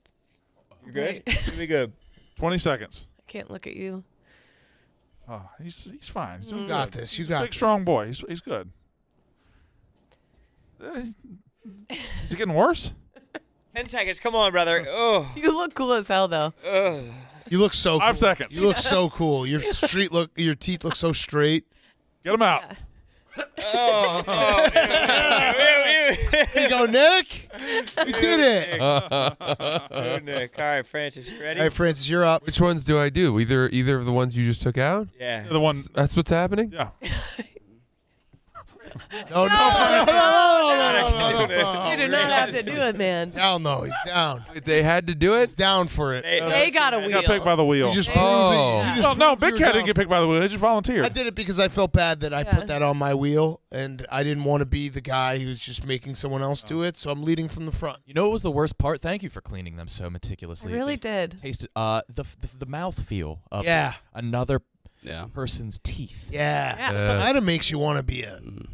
F: you're good. [laughs] You'll be good.
A: 20 seconds.
D: I can't look at you.
A: Oh, he's he's fine. He's doing
E: You got
A: good.
E: this. You
A: He's a
E: got
A: big,
E: this.
A: strong boy. He's he's good. Uh, [laughs] Is it getting worse?
F: Ten seconds. Come on, brother. Oh.
D: You look cool as hell, though.
F: Ugh.
E: You look so
A: Five
E: cool.
A: seconds.
E: You look so cool. Your street look, your teeth look so straight.
A: Get them out.
F: Oh. oh. Ew, ew, ew, ew.
E: You go, Nick. You did it.
F: Oh, Nick. All right, Francis, you ready?
E: All right, Francis, you're up.
J: Which ones do I do? Either either of the ones you just took out?
F: Yeah.
A: The one.
J: That's what's happening.
A: Yeah. [laughs]
E: No, no, no, no, no, no,
D: You do not have to do it, man.
E: Down though, he's down.
J: They had to do it.
E: He's down for it.
F: They,
D: they got a wheel.
A: Got picked by the wheel.
E: You just
D: oh.
E: proved it. You just
A: no, no, Big Cat didn't get picked by the wheel. He just volunteered.
E: I did it because I felt bad that I
D: yeah.
E: put that on my wheel, and I didn't want to be the guy who's just making someone else do it. So I'm leading from the front.
C: You know what was the worst part? Thank you for cleaning them so meticulously.
D: I really
C: they
D: did.
C: Tasted uh the the, the mouth feel of
E: yeah.
C: another
G: yeah.
C: person's teeth.
E: Yeah,
D: yeah. So
E: kind of makes you want to be a.
F: Mm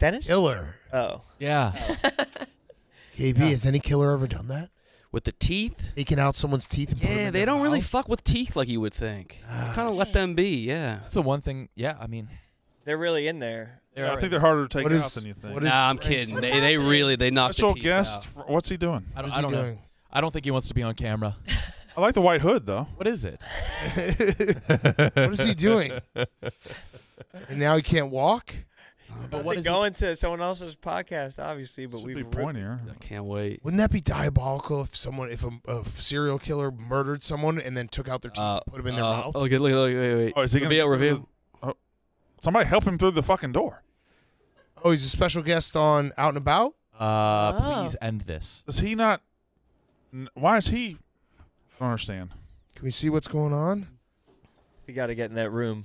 F: Dennis?
E: killer.
F: Oh.
C: Yeah. [laughs]
E: KB, has any killer ever done that?
G: With the teeth?
E: Taken out someone's teeth and put them
G: Yeah,
E: in
G: they
E: their
G: don't really
E: mouth?
G: fuck with teeth like you would think.
E: Ah,
G: kind of let them be, yeah.
C: That's the one thing. Yeah, I mean,
F: They're really in there.
C: they're
A: I think they're harder to take
E: What
A: out
E: is-
A: than you think.
E: what is-
G: Nah, I'm
E: What's
G: kidding. They, they
D: happening?
G: really they knocked
A: Special
G: the teeth
A: guest.
G: out.
A: f- What's he doing?
C: I don't,
E: What's
C: I
E: he
C: don't know.
E: doing?
C: I don't think he wants to be on camera. [laughs]
A: I like the white hood though.
C: What is it? [laughs]
E: what is he doing? And now he can't walk.
C: But
F: What
C: what
F: they
C: is
F: go into someone else's podcast, obviously, but
A: Should
F: we've
A: be
F: ripped-
A: pointier.
G: I can't wait.
E: Wouldn't that be diabolical if someone, if a, a serial killer murdered someone and then took out their teeth,
G: Uh,
E: put them in their
G: uh,
E: mouth?
G: Look at look, look, wait, wait.
A: Oh, is he gonna
G: reveal,
A: do
G: reveal.
A: Somebody help him through the fucking door.
E: Oh, he's a special guest on Out and About.
C: Uh,
D: Oh.
C: please end this.
A: Does he not? Why is he? I don't understand.
E: Can we see what's going on?
F: We got to get in that room.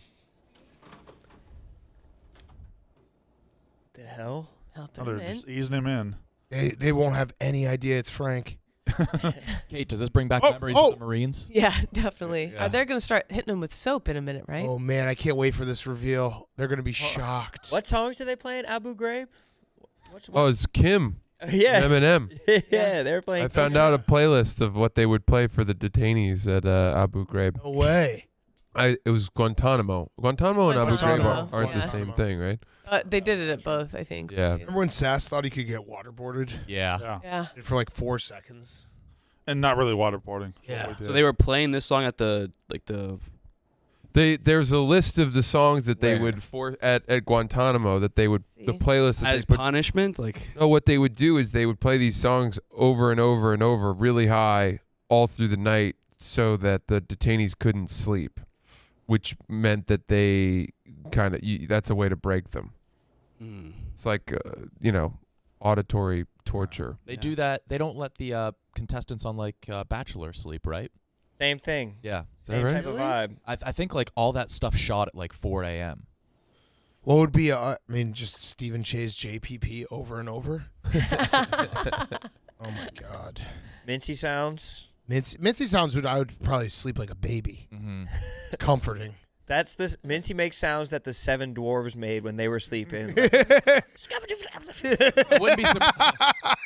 F: The hell?
D: Helping
A: Oh, they're
D: him in.
A: just easing him in.
E: They they won't have any idea it's Frank. [laughs]
C: Kate, does this bring back
A: Oh,
C: memories
E: oh.
C: of the Marines?
D: Yeah, [laughs] definitely.
C: Yeah.
D: Uh, they're gonna start hitting him with soap in a minute, right?
E: Oh man, I can't wait for this reveal. They're gonna be shocked.
F: What songs are they playing? Abu Ghraib? What's
J: Oh, it's Kim. [laughs]
F: yeah.
J: Eminem.
F: yeah, they're playing.
J: I found out a playlist of what they would play for the detainees at uh, Abu Ghraib.
E: No way.
J: I it was Guantanamo. Guantanamo and Abu Ghraib
D: Guantanamo,
J: aren't, aren't the
D: yeah.
J: same thing, right?
D: Uh, they did it at both, I think.
J: Yeah.
E: Remember when Sass thought he could get waterboarded
C: Yeah.
A: Yeah,
D: Yeah.
E: for like four seconds?
A: and not really waterboarding.
E: Yeah.
G: So they were playing this song at the like the
J: They there's a list of the songs that they
G: Where?
J: would for at, at Guantanamo that they would the
D: See?
J: playlist that
G: as
J: they put.
G: punishment, like
J: No, what they would do is they would play these songs over and over and over, really high, all through the night, so that the detainees couldn't sleep, which meant that they kind of that's a way to break them.
G: mm,
J: It's like uh, you know, auditory torture.
C: They do that. They don't let the uh, contestants on like uh, Bachelor sleep, right?
F: Same thing.
C: Yeah.
F: Same
J: right?
F: type of vibe.
C: I, I think like all that stuff shot at like 4 a.m.
E: What would be? A, I mean, just Steven Cheah's JPP over and over. [laughs] oh my God.
F: Mincy sounds.
E: Mincy, Mincy sounds would I would probably sleep like a baby.
C: Mm-hmm. [laughs]
E: Comforting.
F: That's this Mincy makes sounds that the seven dwarves made when they were sleeping. [laughs]
C: Wouldn't be surprised.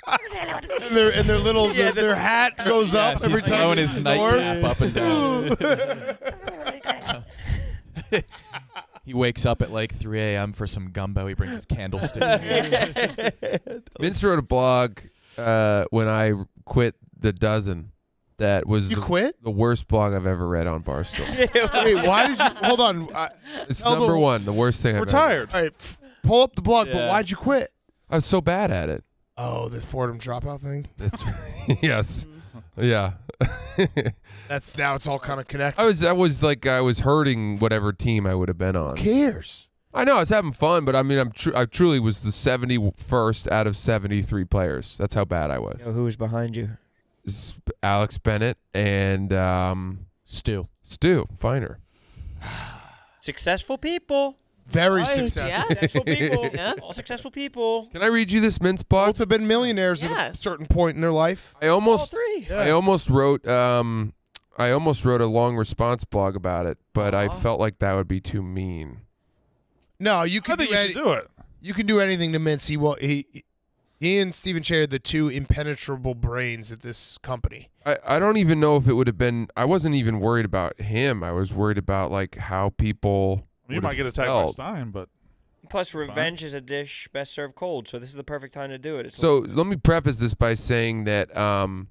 C: [laughs]
E: and their and their little their, their hat goes up
C: Yes,
E: every
C: he's
E: time
C: throwing
E: they
C: his nightcap up and down. he wakes up at like 3 a.m. for some gumbo. He brings his candlestick.
J: Vince wrote a blog uh, when I quit the dozen. That was
E: You
J: the,
E: quit?
J: the worst blog I've ever read on Barstool. [laughs]
E: Wait, why did you? Hold on. I,
J: it's
E: Tell the-
J: number one, the worst thing I've ever
A: Retired.
E: all right, f- pull up the blog. But
G: Yeah.
E: why'd you quit?
J: I was so bad at it.
E: Oh, the Fordham dropout thing.
J: That's [laughs] yes, mm-hmm. yeah. [laughs]
E: That's now it's all kind of connected.
J: I was I was like I was hurting whatever team I would have been on.
E: Who cares?
J: I know I was having fun, but I mean I'm tr- I truly was the 71st out of 73 players. That's how bad I was.
F: You know who was behind you?
J: S- Alex Bennett and um,
C: Stu.
J: Stu Feiner.
F: Successful people.
E: Very
F: Right,
E: successful.
D: Yeah.
F: Successful people. [laughs]
D: Yeah.
F: All successful people.
J: Can I read you this Mintz blog?
E: Both have been millionaires at a certain point in their life.
J: I
F: All
J: almost
F: three.
J: I almost wrote um I almost wrote a long response blog about it, but I felt like that would be too mean.
E: No, you
A: I
E: can
A: think
E: do,
A: you
E: any,
A: do it.
E: you can do anything to Mintz. He will. He, he and Steven Cheah are the two impenetrable brains at this company.
J: I, I don't even know if it would have been I wasn't even worried about him. I was worried about like how people
A: You
J: would
A: might
J: have
A: get attacked
J: felt.
A: by Stein, but
F: Plus, revenge is a dish best served cold, so this is the perfect time to do it. It's
J: So let me preface this by saying that um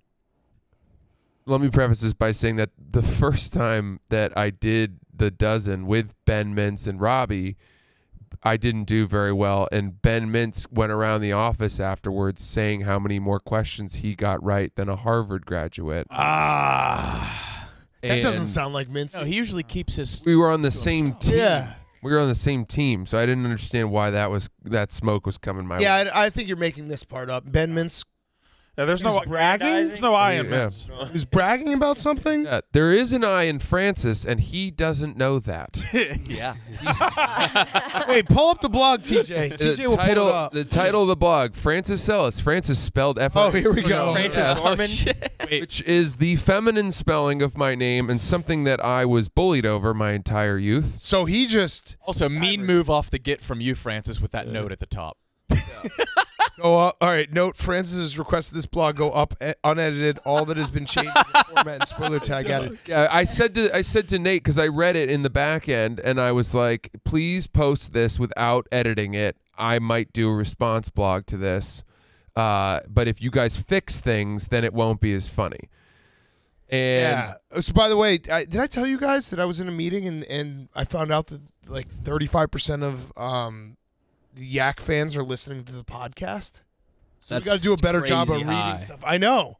J: let me preface this by saying that the [laughs] first time that I did the dozen with Ben Mintz and Robbie, I didn't do very well and Ben Mintz went around the office afterwards saying how many more questions he got right than a Harvard graduate.
E: Ah, that doesn't sound like Mintz.
C: No, he usually keeps his.
J: we were on the same team.
E: Yeah,
J: We were on the same team, so I didn't understand why that was that smoke was coming my
E: yeah.
J: way.
E: I, I think you're making this part up. Ben Mintz
A: yeah, there's
E: is
A: no
E: bragging.
A: there's no I in
J: Yeah.
A: Mintz.
E: He's bragging about [laughs] something.
J: Yeah, there is an I in Francis, and he doesn't know that. [laughs]
C: Yeah. [laughs]
E: Wait, pull up the blog, TJ. TJ
J: the
E: will
J: title,
E: pull it up.
J: the title of the blog, Francis Ellis. Francis spelled F.
E: Oh, here we go.
F: Francis
J: Yes.
F: Norman.
J: which is the feminine spelling of my name and something that I was bullied over my entire youth.
E: So he just
C: Also, mean move off the git from you, Francis, with that note at the top.
E: Go up. All right, note: Francis has requested this blog go up eh, unedited. All that has been changed is [laughs] format and spoiler tag added.
J: Yeah, I said to I said to Nate because I read it in the back end, and I was like, "Please post this without editing it. I might do a response blog to this, uh, but if you guys fix things, then it won't be as funny." And
E: Yeah. Uh, So by the way, I, did I tell you guys that I was in a meeting and and I found out that like 35 percent of um the Yak fans are listening to the podcast. So we got to do a better job of reading
G: high.
E: stuff. I know.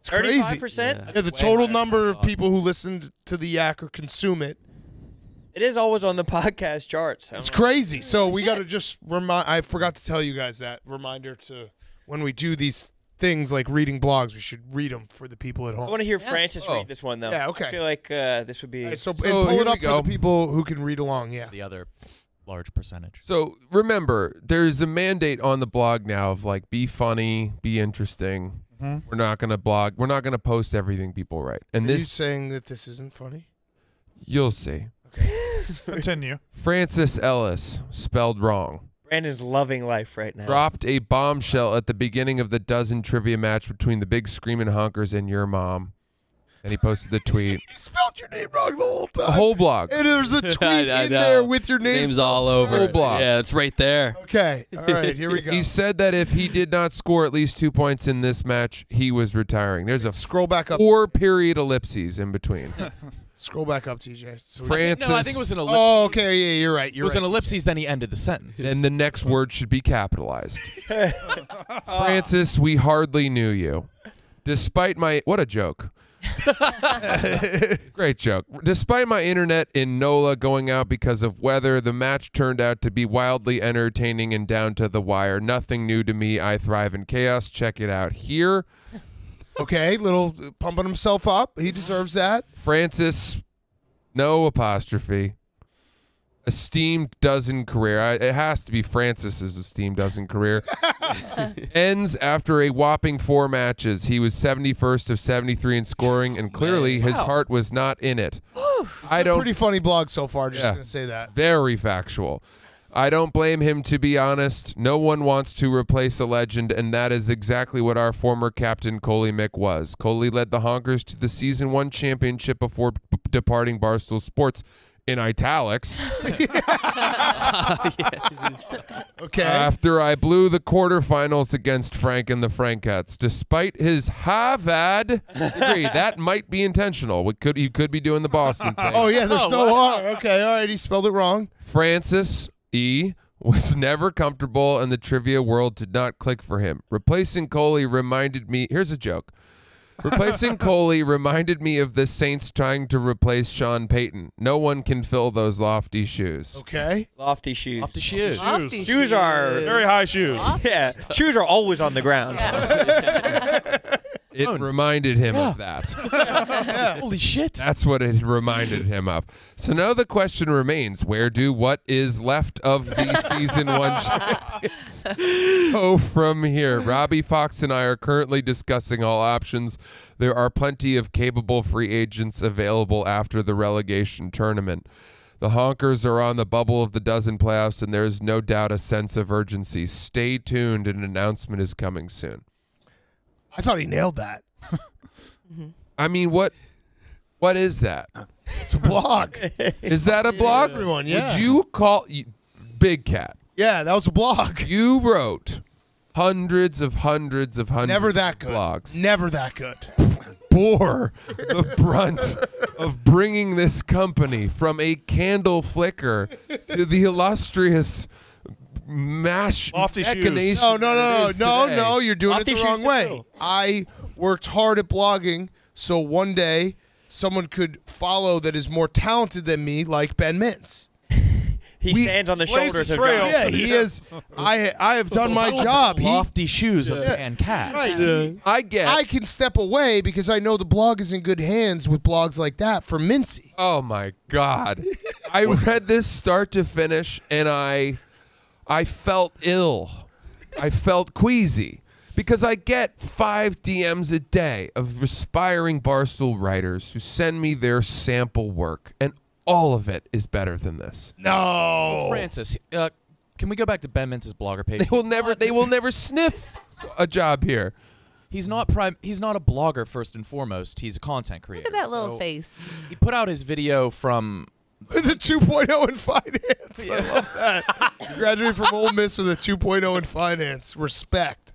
E: It's
F: Thirty-five
E: crazy.
F: percent.
J: Yeah.
E: Yeah, the total number of people who listen to the Yak or consume it.
F: It is always on the [laughs] podcast charts.
E: It's
F: know.
E: crazy. So we got to just remind. I forgot to tell you guys that reminder to when we do these things like reading blogs, we should read them for the people at home.
F: I want to hear
D: Yeah.
F: Francis
J: Oh.
F: read this one though.
E: Yeah, okay.
F: I feel like uh, this would be.
E: All right, so,
J: So
E: pull it up for the people who can read along. Yeah.
C: The other large percentage.
J: So remember, there's a mandate on the blog now of like be funny, be interesting.
A: Mhm.
J: We're not gonna blog. We're not gonna post everything people write. And
E: Are you
J: this
E: saying that this isn't funny?
J: you'll see. Okay. [laughs] [laughs]
A: Continue.
J: Francis Ellis spelled wrong.
F: Brandon's loving life right now.
J: Dropped a bombshell at the beginning of the dozen trivia match between the big screaming honkers and your mom. And he posted the tweet. [laughs]
E: He spelled your name wrong the whole time.
J: The whole blog.
E: and there's a [laughs] tweet
G: I
E: in
G: know.
E: there with your name.
G: Name's all over.
J: Whole
G: it.
J: block.
G: Yeah, it's right there.
E: Okay. All right. [laughs] Here we go.
J: He said that if he did not score at least two points in this match, he was retiring. There's a
E: Scroll back up.
J: four period ellipses in between.
E: Scroll back up, TJ. So we-
J: Francis.
C: No, I think it was an ellipsis.
E: Oh, okay. Yeah, you're right.
C: it
E: You're it
C: was
E: right.
C: an ellipses, then he ended the sentence.
J: And the next word should be capitalized. Francis, we hardly knew you. Despite my what a joke. [laughs] Great joke. Despite my internet in NOLA going out because of weather, the match turned out to be wildly entertaining and down to the wire. Nothing new to me. I thrive in chaos. Check it out here.
E: Okay, little pumping himself up. He deserves that.
J: Francis, no apostrophe. Esteemed dozen career. I, it has to be Francis's esteemed dozen career. [laughs] Ends after a whopping four matches. He was 71st of 73 in scoring, and clearly his heart was not in it. I don't.
E: Pretty funny blog so far. Just
J: Yeah.
E: gonna say that.
J: Very factual. I don't blame him, to be honest. No one wants to replace a legend, and that is exactly what our former captain, Coley Mick, was. Coley led the Honkers to the season one championship before p- departing Barstool Sports in italics. [laughs]
E: Okay.
J: After I blew the quarterfinals against Frank and the Frankettes, despite his Harvard degree, that might be intentional. We could he could be doing the Boston thing.
E: oh yeah, there's oh, no R. Okay, all right. He spelled it wrong.
J: Francis E was never comfortable and the trivia world did not click for him. Replacing Coley reminded me here's a joke. Replacing Coley reminded me of the Saints trying to replace Sean Payton. No one can fill those lofty shoes.
E: Okay.
F: Lofty shoes.
C: Lofty the shoes.
D: Lofty
F: Shoes are
A: Very high shoes.
F: yeah. Shoes are always on the ground. [laughs]
J: It reminded him of that. [laughs]
C: Holy shit.
J: That's what it reminded him of. So now the question remains: Where do what is left of the season one [laughs] champions go from here? Robbie Fox and I are currently discussing all options. There are plenty of capable free agents available after the relegation tournament. The Honkers are on the bubble of the dozen playoffs, and there is no doubt a sense of urgency. Stay tuned, an announcement is coming soon.
E: I thought he nailed that. [laughs]
J: I mean, what? What is that?
E: It's a blog. [laughs]
J: Is that a blog?
E: Everyone, yeah.
J: Would you call you, Big Cat?
E: yeah, that was a blog.
J: You wrote hundreds of hundreds of hundreds.
E: Never that
J: of
E: good.
J: blogs.
E: Never that good.
J: Bore the brunt of bringing this company from a candle flicker to the illustrious mash
A: Lofty shoes.
J: machination
E: No, no,
J: that
E: no,
J: it
E: no,
J: is
E: no,
J: today.
E: no. You're doing
F: Lofty
E: it the
F: shoes
E: wrong
F: to
E: way.
F: fill.
E: I worked hard at blogging, so one day someone could follow that is more talented than me, like Ben Mintz. [laughs]
F: He
J: We-
F: stands on the
A: Blaze
F: shoulders
A: the
F: of
A: trail.
F: John.
E: Yeah, he is. I I have done my job. He,
C: Lofty shoes of Dan Cat.
J: I get.
E: I can step away because I know the blog is in good hands with blogs like that for Mincy.
J: Oh my god. I [laughs] read this start to finish and I I felt ill. I felt queasy because I get 5 DMs a day of aspiring barstool writers who send me their sample work and all of it is better than this.
E: No.
C: Francis, uh, can we go back to Ben Mintz's blogger page?
J: They will never they will never sniff a job here.
C: He's not prime. He's not a blogger first and foremost. He's a content creator.
D: Look at that little
C: So
D: face.
C: He put out his video from.
E: The 2.0 in finance. I love that. You graduated from Ole Miss with a 2.0 in finance. Respect.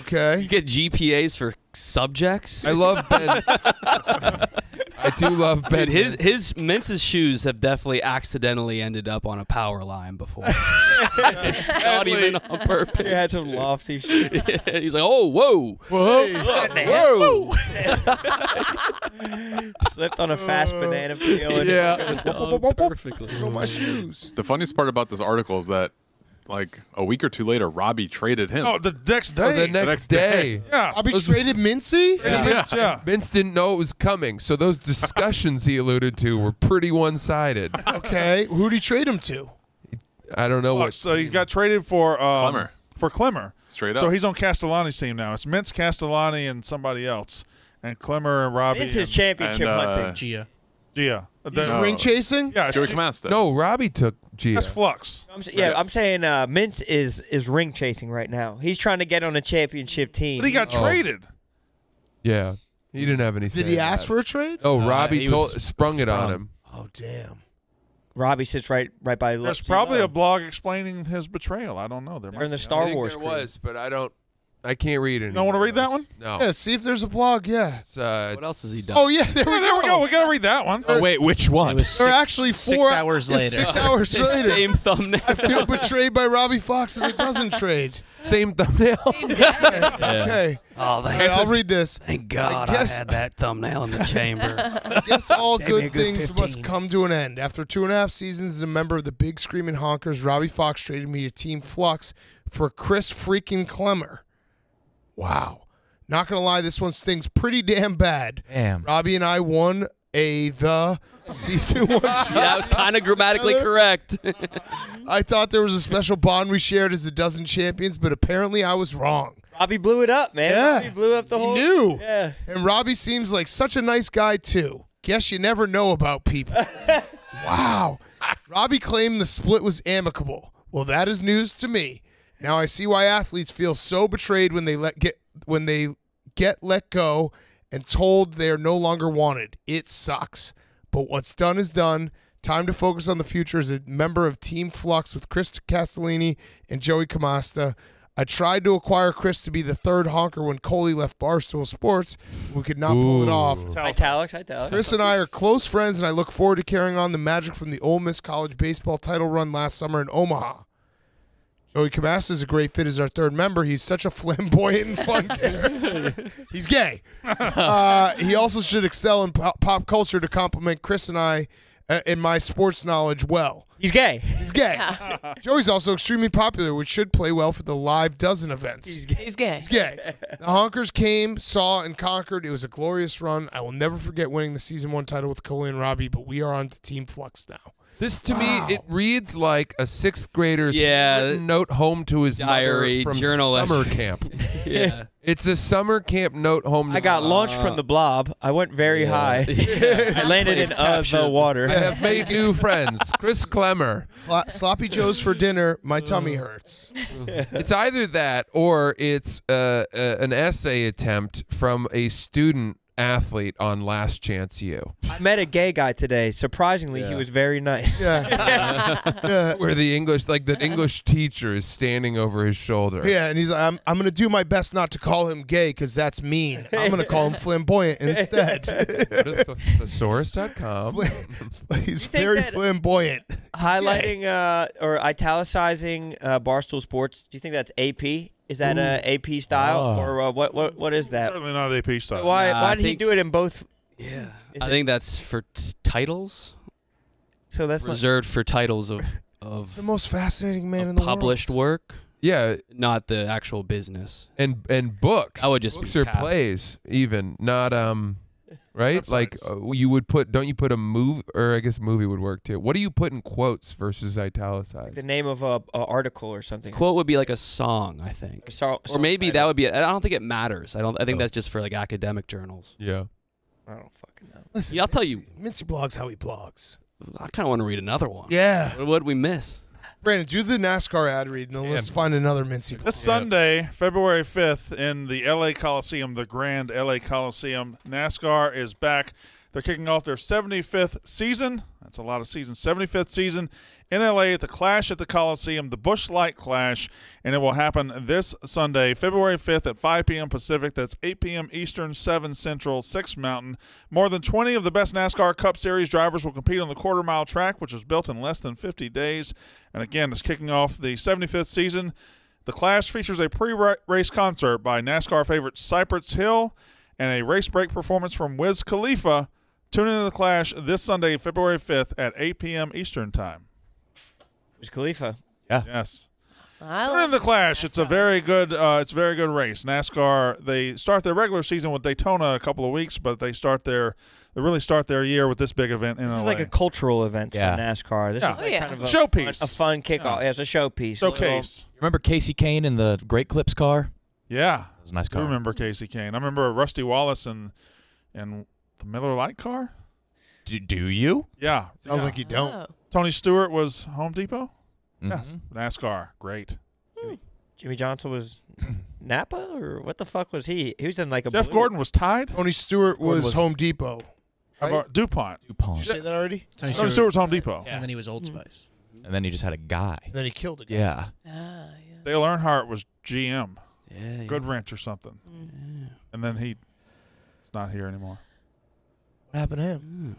E: Okay.
G: You get GPAs for subjects.
J: I love Ben. [laughs] I do love Ben. [laughs]
G: Dude, his
J: Mintz.
G: his Mintz's shoes have definitely accidentally ended up on a power line before. [laughs] Not even on purpose.
F: He had some lofty shoes. [laughs]
G: He's like, oh, whoa,
F: Whoa!
G: whoa.
F: Slipped on a fast banana peel. And
J: Yeah.
G: Oh, perfectly.
E: Throw my shoes.
I: The funniest part about this article is that, like a week or two later, Robbie traded him.
A: Oh, the next day.
J: Oh, the next,
I: next
J: day.
I: day.
A: yeah.
E: Bobby traded Mincy?
A: Yeah. yeah.
J: Vince didn't know it was coming, so those discussions he alluded to were pretty one-sided.
E: Okay. Who'd he trade him to?
J: I don't know
A: Oh,
J: what.
A: so he got traded for um,
I: Clemmer.
A: For Clemmer.
I: Straight up.
A: So he's on Castellani's team now. It's Mintz, Castellani, and somebody else. And Clemmer and Robbie.
F: It's his championship
I: And, uh,
F: hunting.
B: Gia.
A: Gia.
E: He's
A: The-
I: No.
E: ring chasing?
A: yeah, it's
I: Joey
A: G-
I: Camasta.
J: no, Robbie took Gia.
A: that's Flux.
F: I'm, yeah,
I: Yes.
F: I'm saying uh, Mintz is is ring chasing right now. He's trying to get on a championship team.
A: But he got
J: Oh.
A: traded.
J: Yeah, he didn't have any.
E: Did he ask for a trade?
J: Oh,
C: Uh,
J: Robbie told,
C: was
J: sprung it on him.
E: Oh, damn.
F: Robbie sits right right by.
A: There's
F: Lefty
A: probably
F: Lowe.
A: a blog explaining his betrayal. I don't know. There
F: They're
A: might
F: in the
A: be.
F: Star
J: I think
F: Wars
J: there
F: crew.
J: was, but I don't. I can't read it.
A: You don't want to read that one?
J: No.
E: Yeah, see if there's a blog. Yeah.
J: It's, uh,
G: What else has he done?
E: Oh, yeah, there we
A: Oh, [laughs] there we
E: go.
A: go. We gotta read that one.
C: Oh wait, which
B: It
C: one?
B: was
E: They're
B: six,
E: actually
B: six
E: four
B: hours
E: yeah,
B: later.
E: Six [laughs] hours later.
G: Same thumbnail. [laughs]
E: I feel betrayed by Robbie Fox and it doesn't trade.
J: Same thumbnail.
E: Okay.
G: Oh, thank,
E: Hey, I'll read this.
G: thank God I,
E: guess-
G: had that thumbnail in the chamber.
E: I guess all
F: Save me a
E: good
F: good
E: things must come to an end. After two and a half seasons as a member of the Big Screaming Honkers, Robbie Fox traded me to Team Flux for Chris freaking Clemmer. Wow. Not gonna lie, this one stings pretty damn bad.
C: Damn.
E: Robbie and I won a the season one. [laughs]
G: yeah, that was kind of grammatically
E: together.
G: correct. [laughs]
E: I thought there was a special bond we shared as a dozen champions, but apparently I was wrong.
F: Robbie blew it up, man.
E: Yeah.
F: Robbie blew up the whole.
E: He
F: whole.
E: knew.
F: Yeah.
E: And Robbie seems like such a nice guy too. Guess you never know about people. [laughs] wow. Robbie claimed the split was amicable. Well, that is news to me. Now I see why athletes feel so betrayed when they let get when they get let go and told they are no longer wanted. It sucks. But what's done is done. Time to focus on the future as a member of Team Flux with Chris Castellani and Joey Camasta. I tried to acquire Chris to be the third honker when Coley left Barstool Sports. We could not pull it off.
F: Italics, italics.
E: Chris and I are close friends, and I look forward to carrying on the magic from the Ole Miss college baseball title run last summer in Omaha. Joey Camasta is a great fit as our third member. He's such a [laughs] flamboyant and fun character. [laughs] He's gay. Uh, he also should excel in pop, pop culture to complement Chris and I uh, in my sports knowledge well.
F: He's gay.
E: He's gay. [laughs] Joey's also extremely popular, which should play well for the live dozen events.
F: He's gay.
D: He's gay.
E: He's gay. The Honkers came, saw, and conquered. It was a glorious run. I will never forget winning the season one title with Coley and Robbie, but we are on to Team Flux now.
J: This to
E: Wow.
J: me, it reads like a sixth grader's
G: Yeah.
J: note home to his
G: Diary,
J: mother from
G: journal
J: summer camp. [laughs]
G: yeah. [laughs]
J: It's a summer camp note home.
F: I got
J: my-
F: launched from the blob. I went very high. [laughs]
G: Yeah.
F: I landed in uh, the water.
J: I have made new friends. Chris Clemmer.
E: Fla- sloppy Joes for dinner. My tummy hurts.
J: It's either that or it's uh, uh, an essay attempt from a student athlete on Last Chance U,
F: I met a gay guy today. Surprisingly, he was very nice.
E: Yeah. [laughs] yeah. [laughs]
J: where the English, like the English teacher, is standing over his shoulder.
E: Yeah, and he's like, I'm, I'm going to do my best not to call him gay because that's mean. I'm going to call him flamboyant [laughs] instead.
J: Go thesaurus.com.
E: he's very flamboyant.
F: Highlighting uh, or italicizing uh, Barstool Sports. Do you think that's AP? Is that uh, AP style
C: Oh.
F: or uh, what? What? What is that?
A: Certainly not AP style.
F: Why?
G: Nah,
F: why
G: I
F: did he do it in both?
G: Yeah.
F: Is
G: I
F: it-
G: think that's for t- titles.
F: So that's not.
G: reserved for titles of [laughs]
E: He's the most fascinating man in
G: of
E: the
G: published
E: world.
G: work,
J: Yeah,
G: not the actual business.
J: and and books.
G: I would just
J: books
G: be
J: or plays, even not um, right? Like uh, you would put, don't you put a move, or I guess movie would work too. What do you put in quotes versus italicized?
F: The name of a, a article or something.
G: Quote would be like a song, I think,
F: So,
G: or maybe that would be. I don't think it matters. I don't. I think
J: Oh.
G: that's just for like academic journals.
J: yeah.
F: I don't fucking know.
E: Listen,
G: Yeah, I'll tell you.
E: Mincy blogs how he blogs.
G: I kind of want to read another one.
E: Yeah.
G: What would we miss?
E: Brandon, do the NASCAR ad read, and then let's find another Mincy.
A: This Sunday, February 5th, in the LA Coliseum, the Grand LA Coliseum, NASCAR is back. They're kicking off their 75th season. That's a lot of seasons. 75th season in LA at the Clash at the Coliseum, the Busch Light Clash, and it will happen this Sunday, February 5th at 5 p.m. Pacific. That's 8 p.m. Eastern, 7 Central, 6 Mountain. More than 20 of the best NASCAR Cup Series drivers will compete on the quarter mile track, which was built in less than 50 days. And again, it's kicking off the 75th season. The Clash features a pre-race concert by NASCAR favorite Cypress Hill and a race break performance from Wiz Khalifa. Tune into the Clash this Sunday, February 5th at 8 p.m. Eastern Time.
F: Wiz Khalifa. Yeah.
A: Yes.
D: I
A: Tune in the Clash. It's a very good. Uh, it's a very good race. NASCAR. They start their regular season with Daytona a couple of weeks, but they start their. They really start their year with this big event in
F: This
A: LA.
F: is like a cultural event
C: Yeah.
F: for NASCAR. This
A: Yeah.
F: is like
D: Oh, yeah.
F: kind of a
A: Showpiece.
F: fun, a fun kickoff. Yeah. it's a showpiece. a
A: showcase.
C: Remember Kasey Kahne in the Great Clips car?
A: Yeah,
C: That was a nice
A: I
C: car.
A: remember Kasey Kahne. I remember Rusty Wallace and and the Miller Lite car.
C: Do, do you?
A: Yeah,
E: Sounds
A: yeah.
E: like you don't.
D: Oh.
A: Tony Stewart was Home Depot. Yes,
C: Mhm.
A: NASCAR, great.
F: Jimmy Johnson was [clears throat] Napa or what the fuck was he? He was in like a
A: Jeff
F: blue-
A: Gordon was tied.
E: Tony Stewart was,
C: was-
E: Home Depot.
A: How about DuPont?
E: Did
C: DuPont.
E: you say that already?
B: Tony
A: Tony
B: Stewart.
A: Stewart's Home Depot. Yeah.
B: And then he was Old Spice.
C: And then he just had a guy.
E: And then he killed a guy.
C: Yeah.
D: Ah, yeah.
A: Dale Earnhardt was GM,
G: Yeah.
A: Goodwrench or something,
D: Mm.
A: and then he's not here anymore.
E: What happened to him?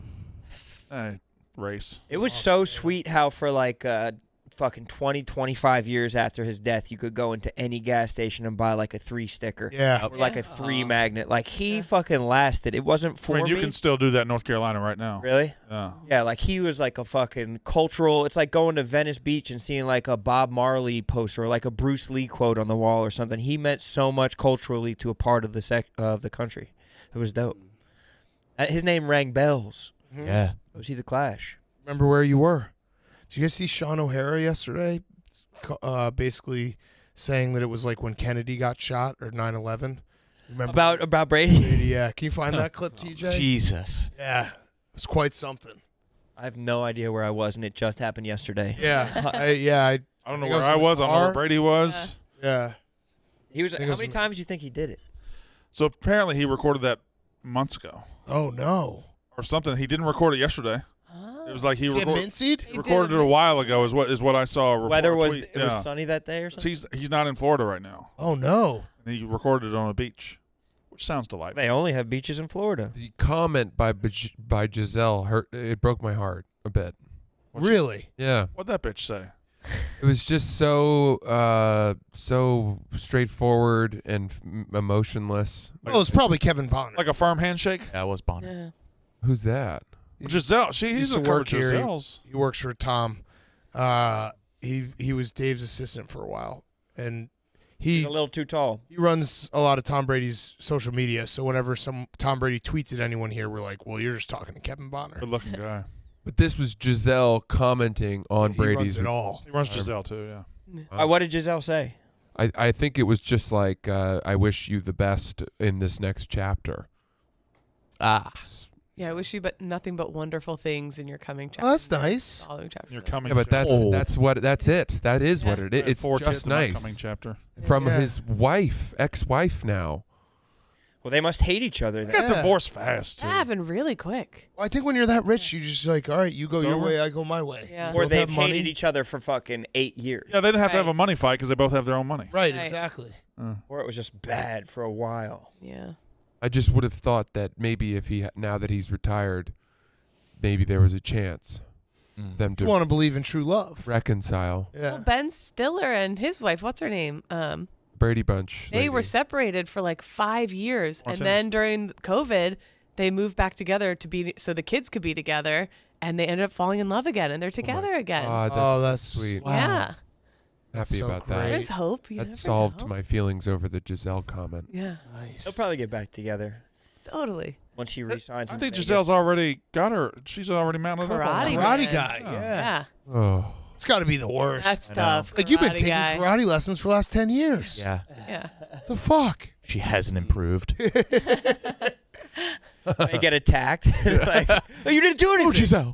A: Eh, race.
F: It was so sweet how for like uh, fucking 20, 25 years after his death, you could go into any gas station and buy like a three sticker.
E: Yeah.
F: Or like a three magnet. Like he fucking lasted. It wasn't
A: I
F: for
A: mean, you
F: me.
A: can still do that in North Carolina right now.
F: Really?
A: Yeah.
F: Yeah, like he was like a fucking cultural. It's like going to Venice Beach and seeing like a Bob Marley poster or like a Bruce Lee quote on the wall or something. He meant so much culturally to a part of the sec of the country. It was dope. Uh, His name rang bells.
C: Yeah.
F: Go see the Clash.
E: Remember where you were? Did you guys see Sean O'Hara yesterday? Uh, basically saying that it was like when Kennedy got shot or 9/11. Remember
F: About about Brady.
E: Yeah. Can you find [laughs] that clip, TJ?
C: Jesus.
E: Yeah. It was quite something.
F: I have no idea where I was, and it just happened yesterday.
E: Yeah. [laughs] I, yeah. I,
A: I don't know
E: think
A: where I
E: in the
A: was. I don't know where. Brady was.
E: Yeah.
F: He was. How
E: was
F: many
E: in-
F: times do you think he did it?
A: So apparently he recorded that months ago
E: Oh no.
A: or something. He didn't record it yesterday. Oh. It was like he
E: Get
A: recorded,
E: minced?
D: He
A: recorded
D: did
A: it a while ago. Is what is what I saw. A report,
F: Weather was
A: tweet.
F: it was sunny that day or something.
A: He's he's not in Florida right now.
E: Oh no.
A: And he recorded it on a beach, which sounds delightful.
F: They only have beaches in Florida.
J: The comment by Baj- by Gisele hurt. It broke my heart a bit.
E: Really?
J: Yeah,
A: What'd that bitch say?
J: It was just so uh so straightforward and f- m- emotionless.
E: Well, it's probably Kevin Bonner.
A: Like a firm handshake?
C: That was Bonner.
D: Yeah.
J: Who's that?
A: Gisele. She he's
E: used
A: a
E: to work here. He-
A: Gisele's.
E: He works for Tom. Uh, he he was Dave's assistant for a while, and
F: He's
E: he
F: a little too tall.
E: he runs a lot of Tom Brady's social media. So whenever some Tom Brady tweets at anyone here, we're like, "Well, you're just talking to Kevin Bonner."
A: Good looking guy.
J: But this was Gisele commenting on
E: he runs
J: Brady's.
E: it all.
A: He runs Gisele too. Yeah.
F: Uh, what did Gisele say?
J: I I think it was just like uh, I wish you the best in this next chapter.
C: Ah.
D: Yeah, I wish you but nothing but wonderful things in your coming chapter.
E: Oh, that's nice.
D: Following chapter.
A: You're coming.
J: Yeah, but that's
C: Oh.
J: that's what that's it. That is what
D: Yeah.
J: it
A: I
J: is.
A: had
J: It's just nice
A: Coming chapter.
J: from
E: Yeah.
J: his wife, ex-wife now.
F: Well, they must hate each other.
A: I
F: Then.
A: got
E: Yeah.
A: divorced fast.
D: That
A: Too.
D: happened really quick.
E: Well, I think when you're that rich, you just like, all right, you go
A: It's
E: your
A: over?
E: way, I go my way.
D: Yeah.
E: We
F: Or
E: both
F: they've
E: have money.
F: hated each other for fucking eight years.
A: Yeah, they didn't have to have
D: Right.
A: a money fight because they both have their own money.
E: Right,
D: Right.
E: exactly.
F: Or it was just bad for a while.
D: Yeah.
J: I just would have thought that maybe if he now that he's retired, maybe there was a chance
C: Mm.
J: them
E: You
J: to
E: want to believe in true love.
J: reconcile.
E: Yeah.
D: Well, Ben Stiller and his wife, what's her name? Um,
J: Brady Bunch.
D: they were separated for like five years, and
A: Martinez.
D: then during COVID, they moved back together to be so the kids could be together, and they ended up falling in love again, and they're oh together again.
J: God, that's,
E: Oh, that's-
J: sweet.
E: wow.
D: Yeah,
J: Happy
E: so
J: about
E: great.
J: that.
D: there's hope. You
J: That
D: never
J: solved
D: know.
J: my feelings over the Gisele comment.
D: Yeah,
E: Nice.
F: They'll probably get back together
D: totally.
F: once he uh, resigns.
A: I
F: in
A: think
F: Vegas.
A: Gisele's already got her. She's already mounted up.
D: Karate
A: her.
E: Karate
D: man.
E: guy.
A: Oh.
E: Yeah.
D: Yeah,
J: Oh,
E: It's got to be the worst.
D: that's
C: I know.
D: tough.
E: like you've been
D: Karate
E: taking
D: guy.
E: karate lessons for the last 10 years.
C: Yeah.
D: Yeah,
E: What the fuck?
C: She hasn't improved. [laughs] [laughs]
F: I get attacked. [laughs] like, oh, you didn't do anything.
C: oh, Gisele.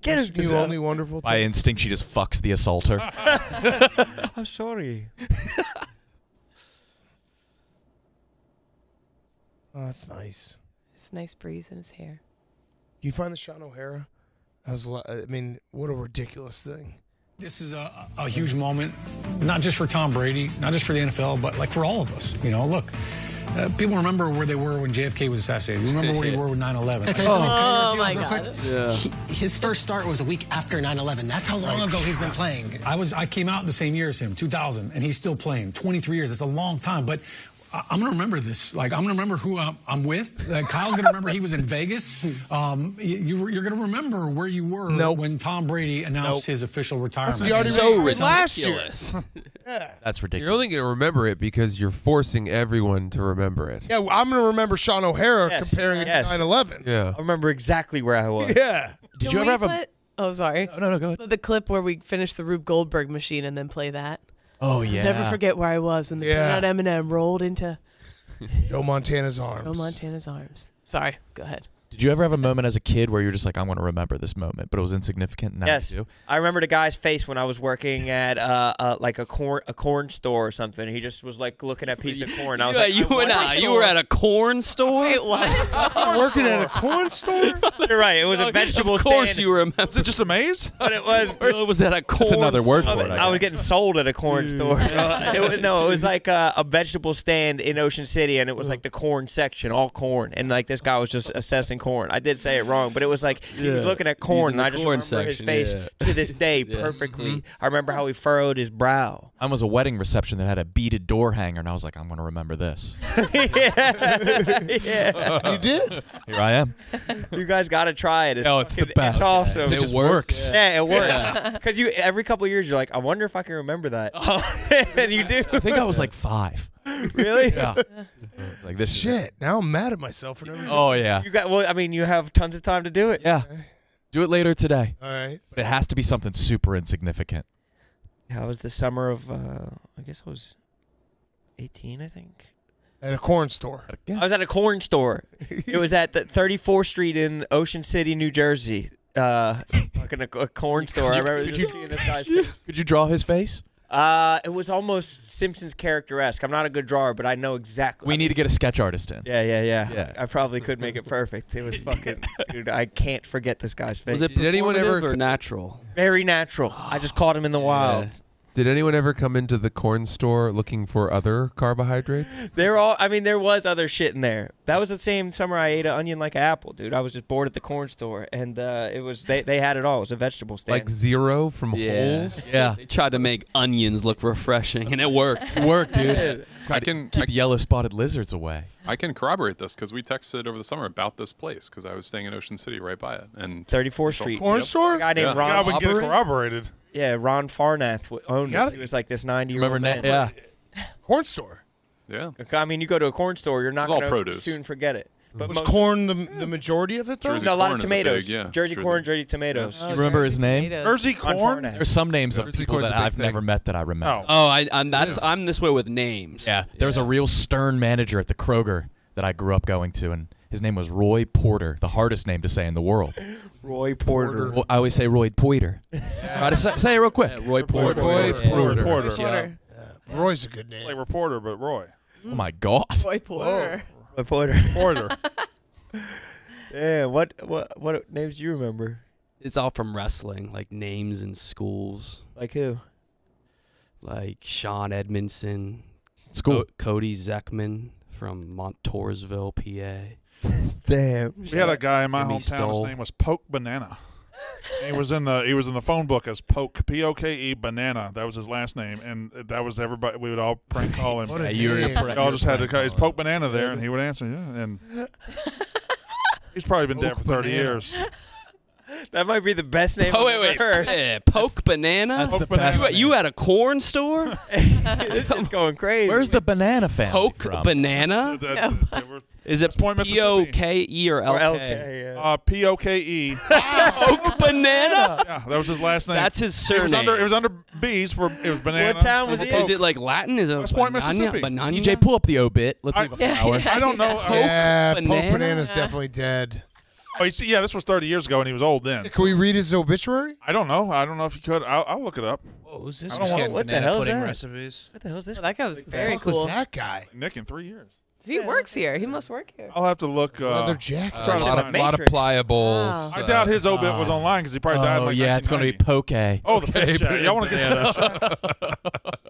F: Get him.
E: You only wonderful
C: By
E: things.
C: instinct, she just fucks the assaulter.
F: I'm sorry.
E: Oh, that's nice.
D: it's a nice breeze in his hair.
E: You find the Sean O'Hara? That was, a lot- I mean, what a ridiculous thing.
K: This is a, a huge moment, not just for Tom Brady, not just for the NFL, but like for all of us. You know, look, uh, people remember where they were when JFK was assassinated. Remember where they [laughs] were with 9/11.
D: Oh my god.
G: Yeah.
L: His first start was a week after 9/11. That's how long ago he's been playing.
K: I was I came out the same year as him, 2000, and he's still playing. 23 years. That's a long time, but. I- I'm gonna remember this. Like I'm gonna remember who I'm, I'm with. Uh, Kyle's gonna remember he was in [laughs] Vegas. Um, you, you, you're gonna remember where you were
E: Nope.
K: when Tom Brady announced
E: Nope.
K: his official retirement.
E: He already
G: So
E: retired last year.
G: ridiculous. [laughs]
E: Yeah.
C: That's ridiculous.
J: you're only gonna remember it because you're forcing everyone to remember it.
E: Yeah, well, I'm going to remember Sean O'Hara
F: Yes.
E: comparing it
F: Yes.
E: to 9/11.
J: Yeah.
F: I remember exactly where I was.
E: Yeah.
C: Did
D: Can
C: you ever
D: we
C: have a?
D: put- Oh, sorry.
C: No, no, no, go ahead.
D: The clip where we finished the Rube Goldberg machine and then play that.
C: Oh yeah.
D: Never forget where I was when the
E: Yeah.
D: peanut M&M rolled into
E: Joe Montana's arms.
D: Joe Montana's arms. Sorry, go ahead.
C: Did you ever have a moment as a kid where you're just like, I'm going to remember this moment, but it was insignificant? and Now
F: Yes.
C: you?
F: I remember the guy's face when I was working at uh, uh like a corn a corn store or something. He just was like looking at a piece of corn. I was
G: yeah,
F: like,
G: you
F: I
G: went
F: wonder-
G: You were at a corn store.
D: Wait, what? [laughs]
E: Working at a corn store? [laughs]
F: You're right. It was a vegetable stand.
G: Of course,
F: stand,
G: you remember.
A: Was it just a maze? [laughs]
F: but it was.
G: It was at a corn.
C: That's another word
G: store.
C: for it.
F: I was getting sold at a corn store. it was no, it was like a, a vegetable stand in Ocean City, and it was like the corn section, all corn, and like this guy was just assessing corn. I did say it wrong, but it was like he was looking at corn, and I just
G: corn
F: remember his face
G: yeah.
F: to this day [laughs]
G: Yeah.
F: perfectly. Mm-hmm. I remember how he furrowed his brow.
C: I was a wedding reception that had a beaded door hanger, and I was like, I'm going to remember this. [laughs]
F: yeah. [laughs]
E: You did?
C: Here I am.
F: You guys got to try it. It's
C: Oh, it's the best.
F: It's awesome.
C: It just works.
F: Yeah, it works. Because you every couple years you're like, I wonder if I can remember that, and you do.
C: I think I was like five. [laughs]
F: really?
C: Yeah. [laughs] Like this. is-
E: Shit. Now I'm mad at myself for never.
C: Oh yeah.
F: You got well. I mean, you have tons of time to do it.
C: Yeah. Do it later today.
E: All right.
C: But it has to be something super insignificant.
F: How was the summer of? Uh, I guess I was 18. I think.
E: At a corn store.
F: I was at a corn store. it was at the 34th Street in Ocean City, New Jersey. Uh, [laughs] fucking a, a corn store. I remember just
C: you-
F: seeing this guy's face.
C: Could you draw his face?
F: Uh, it was almost Simpsons character esque. I'm not a good drawer, but I know exactly.
C: We need to get a sketch artist in.
F: Yeah, yeah, yeah.
C: Yeah.
F: I probably could make it perfect. It was [laughs] fucking, dude. I can't forget this guy's face.
G: Was it
J: Did anyone ever
G: performative or
J: c-
G: natural?
F: Very natural. I just caught him in the wild.
J: Did anyone ever come into the corn store looking for other carbohydrates?
F: There all. I mean, there was other shit in there. That was the same summer I ate an onion like an apple, dude. I was just bored at the corn store, and uh, it was they, they had it all. It was a vegetable stand.
J: Like zero from
G: Yeah.
J: holes?
C: Yeah.
G: They tried to make onions look refreshing, and it worked.
C: It worked, dude. [laughs]
I: I can
C: Keep
I: I,
C: yellow spotted lizards away.
I: I can corroborate this because we texted over the summer about this place because I was staying in Ocean City right by it and
F: 34th Street.
E: Corn
I: Yep.
E: store?
F: A guy named
I: Yeah.
F: Ron.
A: God, we can get it corroborated.
F: Yeah, Ron Farnath w- owned
E: Got
F: it.
E: it.
F: He was like this 90 year
C: Remember
F: old
C: that?
F: man.
C: Yeah.
E: Corn store.
I: Yeah.
F: I mean, you go to a corn store, you're not going to
I: produce.
F: soon forget it. But
E: Was
F: most-
E: corn the, the majority of it though?
I: Jersey
F: no, a lot
I: corn
F: of
I: is a big-
F: tomatoes.
I: yeah,
F: Jersey
I: Jersey.
F: corn, Jersey tomatoes.
D: Oh,
C: You remember his name?
D: tomatoes.
A: Jersey
F: Ron
A: corn.
F: Farnath.
C: There's some names of
J: Jersey
C: people
J: corn's
C: that
J: a big
C: I've
J: thing.
C: never met that I remember.
A: Oh.
G: Oh, I, I'm that's I'm this way with names.
C: Yeah, there was a real stern manager at the Kroger that I grew up going to, and his name was Roy Porter, the hardest name to say in the world. [laughs]
F: Roy Porter.
C: Well, I always say Roy Poiter. [laughs] Try to say, say it real quick.
G: Yeah, Roy Porter.
J: Roy Porter.
A: Porter.
D: Porter.
E: Roy's a good name.
A: Like reporter, but Roy.
C: Oh my God.
D: Roy Porter.
F: Roy Porter. [laughs]
A: Porter. [laughs]
F: yeah. What what what names do you remember?
G: It's all from wrestling, like names in schools,
F: Like who?
G: like Sean Edmondson,
C: School.
G: Co- Cody Zeckman from Montoursville, PA. [laughs]
F: Damn.
A: We had a guy in my
G: Jimmy
A: hometown. His name was Poke Banana. He was in the he was in the phone book as Poke P O K E Banana. That was his last name, and that was everybody. We would all prank [laughs] call him.
E: What a
C: Yeah, you were
A: We all just had to. He's Poke Banana there, and he would answer. Yeah, and [laughs] he's probably been dead for thirty
E: Banana.
A: years.
F: That might be the best name.
G: Oh
F: I've
G: wait,
F: ever
G: wait,
F: heard.
G: yeah, poke banana.
C: That's the
A: Poke Banana.
C: best.
G: You, you at a corn store? [laughs]
F: this is going crazy.
C: Where's the banana family
G: Poke
C: from?
G: banana?
D: No.
A: That were-
G: Is it
A: Point,
G: P O K E or L
F: or LK? Yeah.
A: Uh, P O K E. [laughs]
G: Poke [laughs] banana.
A: Yeah, that was his last name.
G: That's his
A: It was
G: surname.
A: under. It was under B's for. It was banana.
F: What town was
A: for
F: he
A: Poke.
G: Is it like Latin? Is it
A: West Point,
G: banana?
A: Mississippi.
G: Banana?
C: DJ, pull up the obit. Let's
A: I-
C: leave a
D: Yeah,
C: flower.
D: yeah.
A: I don't know.
G: Poke
E: yeah, Pope
G: banana?
E: Banana's definitely dead.
A: Oh, you see, yeah, this was 30 years ago, and he was old then.
E: Can we read his obituary?
A: I don't know. I don't know if you could. I'll, I'll look it up.
M: Oh, who's this?
A: I don't wanna-
F: What the
M: banana
F: hell's
M: pudding
F: that?
M: recipes.
F: What the hell is this?
D: Well, that guy was very
E: Fuck was
D: cool.
E: that guy?
A: Nick in three years.
D: He works here. He must work here.
A: I'll have to look. Uh,
E: Leather jacket.
J: Uh, a lot
A: find
J: of, lot of
F: Matrix.
J: pliables.
D: Wow.
A: I
J: uh,
A: doubt his obit was
C: uh,
A: online because he probably died.
C: Oh
A: like
C: yeah, it's going to be
A: 1990.
C: poke.
A: Oh, the fish. Y'all want to get some of that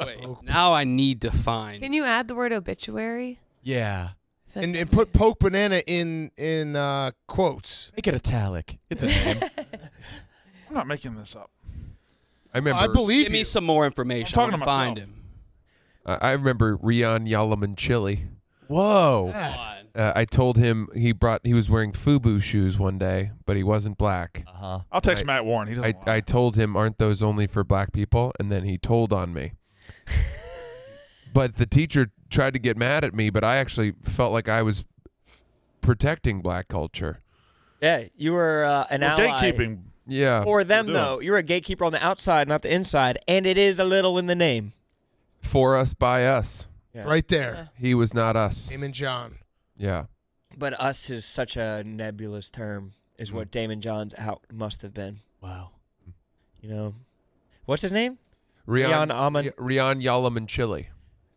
A: shit? [laughs]
G: Wait, now I need to find.
D: Can you add the word obituary?
C: Yeah.
E: And, and put Poke Banana in in uh, quotes.
C: Make it italic. It's a name. [laughs]
A: I'm not making this up.
J: I remember.
E: I believe
G: Give me some more information.
A: I'm
G: I
A: talking
G: want
A: to
G: to find
A: myself.
G: him.
J: I I remember Rion Yalaman Chili.
C: Whoa.
J: Uh, I told him he brought he was wearing FUBU shoes one day, but he wasn't black.
C: Uh huh.
A: I'll text
J: I-
A: Matt Warren. He doesn't.
J: I, I told him, aren't those only for black people? And then he told on me. [laughs] but the teacher tried to get mad at me, but I actually felt like I was protecting black culture.
F: Yeah, you were uh, an
A: We're
F: ally.
A: gatekeeping.
J: Yeah.
F: For them,
A: doing.
F: though, you're a gatekeeper on the outside, not the inside, and it is a little in the name.
J: For us, by us.
F: Yeah.
E: Right there.
J: He was not us.
E: Daymond John.
J: Yeah.
F: But us is such a nebulous term, is mm. what Daymond John's out must have been.
C: Wow.
F: You know, what's his name?
J: Rion,
F: Rion Aman-
J: Rion Yalamanchili.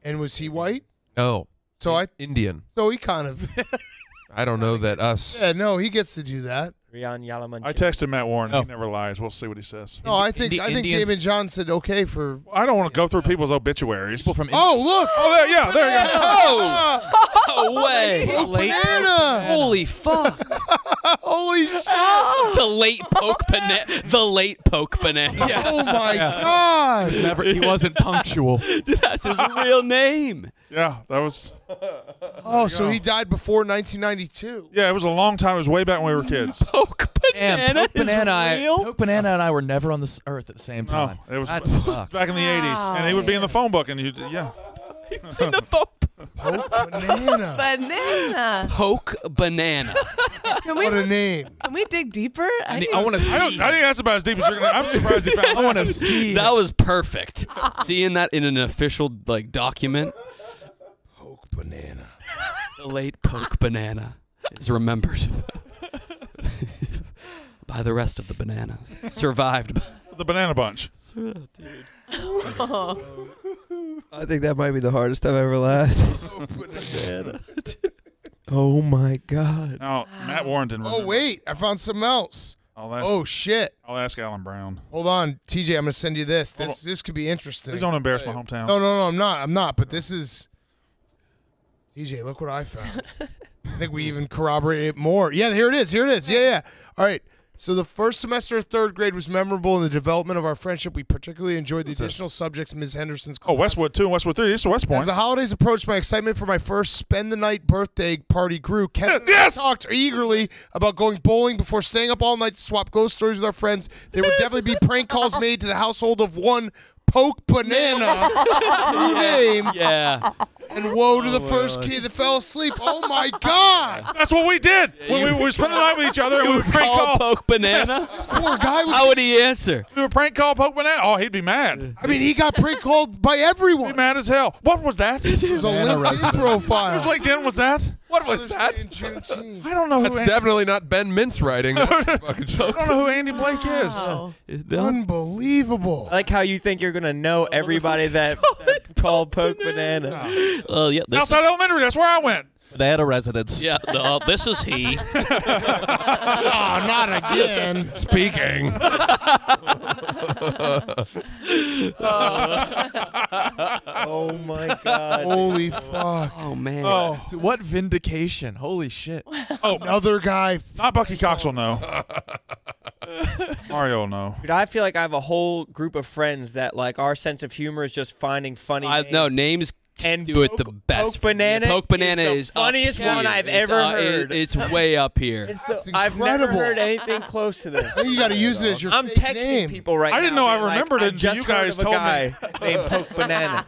E: And was he white?
J: No.
E: So I
J: Indian.
E: so he kind of [laughs]
J: I don't know that [laughs] us.
E: Yeah, no, he gets to do that.
F: Rion Yalaman.
A: I texted Matt Warren.
C: Oh.
A: He never lies. We'll see what he says.
E: No, I think
C: Indi-
E: I think
C: Indians-
E: Daymond John said okay for
A: I don't want to go through people's obituaries.
C: People from
E: Oh, look.
A: Oh, there, yeah, there you go.
G: Oh! [laughs] No way.
E: Poke
F: Late
E: banana.
G: Holy fuck. [laughs]
E: Holy shit. [laughs]
G: the late poke banana. The late poke banana.
E: Oh my god.
C: Never, he wasn't punctual.
G: That's his real name.
A: Yeah, that was.
E: Oh, so he died before 1992.
A: Yeah, it was a long time. It was way back when we were kids.
G: Oh, Poke [laughs]
C: Damn,
G: banana
C: Poke
G: is
C: Banana, I,
G: real?
C: Poke Banana and I were never on this earth at the same
A: No,
C: time.
A: it was
C: that [laughs]
A: it was
C: sucks.
A: back in the '80s, and he would be in the phone book, and you, yeah. [laughs]
G: It's in the phone.
E: Poke banana.
D: Banana.
G: Poke banana.
D: Can we
E: What a name.
D: can we dig deeper?
C: I,
D: didn't-
C: want to see.
A: I, don't, I think that's about as deep as you're gonna. I'm surprised you found.
C: I want to see.
G: That was perfect. Seeing that in an official like document.
E: Poke banana.
G: The late poke banana is remembered [laughs] by the rest of the bananas. Survived. by-
A: the banana bunch.
F: I think that might be the hardest I've ever laughed. [laughs] oh my god.
A: Now Matt Warren didn't.
E: Oh
A: remember.
E: wait, I found something else.
A: I'll ask,
E: Oh shit.
A: I'll ask Alan Brown.
E: Hold on, TJ. I'm gonna send you this.
A: Hold
E: This this could be interesting.
A: Please don't embarrass my hometown.
E: No, no, no. I'm not. I'm not. But this is. TJ, look what I found. [laughs] I think we even corroborate it more. Yeah, here it is. Here it is. Yeah, yeah. All right. So the first semester of third grade was memorable in the development of our friendship. We particularly enjoyed the
A: What's this?
E: additional subjects in Ms. Henderson's class.
A: Oh, Westwood two and Westwood three. This is West Point.
E: As the holidays approached, my excitement for my first spend the night birthday party grew. [laughs] Kevin
A: Yes!
E: talked eagerly about going bowling before staying up all night to swap ghost stories with our friends. There would definitely be prank calls made to the household of one Poke Banana, [laughs] true name,
G: Yeah.
E: and woe to the oh, first kid that fell asleep. Oh my God! [laughs]
A: That's what we did when we, we would spend the night with each other and we would prank
G: Call
A: call.
G: poke banana.
E: This poor guy was.
G: How would he answer?
A: We would prank call poke banana. Oh, he'd be mad.
E: I mean, he got prank called by
A: He'd be
E: everyone.
A: mad as hell. What was that?
E: It was a
C: Banana
E: LinkedIn
C: resident.
E: profile.
A: Whose LinkedIn was that?
J: What was that?
E: Juneteenth.
A: I don't know who
J: That's
A: who.
J: definitely not Ben Mintz writing. That's [laughs] fucking
A: I
J: joke.
A: don't know who Andy Blake is.
E: Unbelievable.
F: I like how you think you're gonna know everybody that, that [laughs] called poke banana.
G: Oh yeah. This
A: Outside elementary. That's where I went.
C: Banana residence.
G: yeah. Uh, this is he. [laughs]
E: Oh, not again.
J: Speaking. [laughs]
F: Oh my [laughs] god.
E: Holy fuck.
G: Oh man.
A: Oh,
C: What vindication! Holy shit!
E: Oh, another guy.
A: not Bucky Cox will know. Mario will know.
F: Dude, I feel like I have a whole group of friends that like our sense of humor is just finding funny.
G: I,
F: names.
G: no names
F: And
G: do it the best.
F: poke banana
G: Poke banana
F: is the
G: is, up
F: funniest one
G: here.
F: I've
G: It's,
F: ever
G: uh,
F: heard.
G: it's way up here.
F: It's the- I've never heard anything close to this.
E: I [laughs] you got to use it as your
F: I'm
E: fake
F: texting
E: name.
F: people right now.
A: I didn't know I
F: being like,
A: remembered it
F: just
A: you
F: heard
A: guys
F: of a
A: told me."
F: guy named Poke Banana.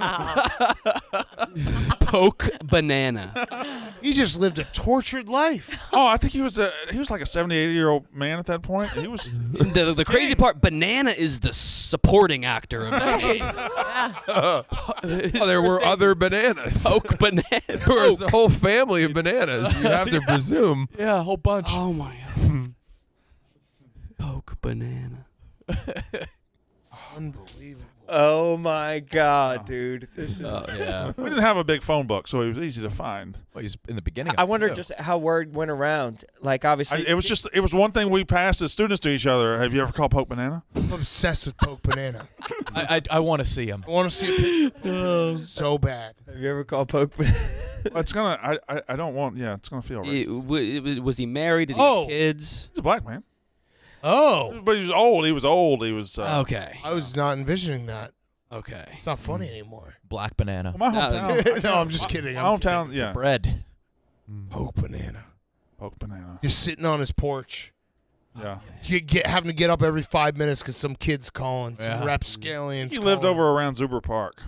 F: [laughs] [laughs]
G: Poke banana.
E: He just lived a tortured life.
A: Oh, I think he was a he was like a 78 year old man at that point. He was.
G: the, the crazy part, banana is the supporting actor of the name.
J: Oh, there were other bananas.
G: Poke [laughs] banana.
J: There's a whole family of bananas. You [laughs] have to presume.
C: Yeah, a whole bunch.
G: Oh my god. [laughs] Poke banana.
E: Unbelievable.
F: Oh my god, oh. dude. This is.
C: Oh yeah. [laughs]
A: We didn't have a big phone book, so it was easy to find.
C: Well, he's in the beginning.
F: I
C: of it,
F: wonder
C: too.
F: just how word went around. Like
A: I,
F: obviously,
A: it was just it was one thing we passed as students to each other. Have you ever called poke banana?
E: I'm obsessed with Poke Banana.
C: I I, I want to see him.
E: I want to see a picture. so bad.
F: have you ever called Poke Banana?
A: It's gonna. I, I I don't want. Yeah, it's gonna feel
G: It- w- it was- was he married? Did he
E: Oh.
G: have kids?
A: He's a black man,
E: Oh.
A: but he was old. He was old. He was. Uh,
G: Okay.
E: I was not envisioning that.
G: Okay.
E: It's not funny anymore.
C: Black banana.
A: my
G: No,
A: hometown.
E: no, I'm just kidding.
A: My
E: I'm
A: hometown. Yeah,
C: Bread.
E: Poke Banana.
A: poke banana.
E: Just sitting on his porch.
A: Yeah.
E: Get, get, having to get up every five minutes because some kid's calling. Some
C: Yeah.
E: rapscallions.
A: He lived
E: calling.
A: over around Zuber Park,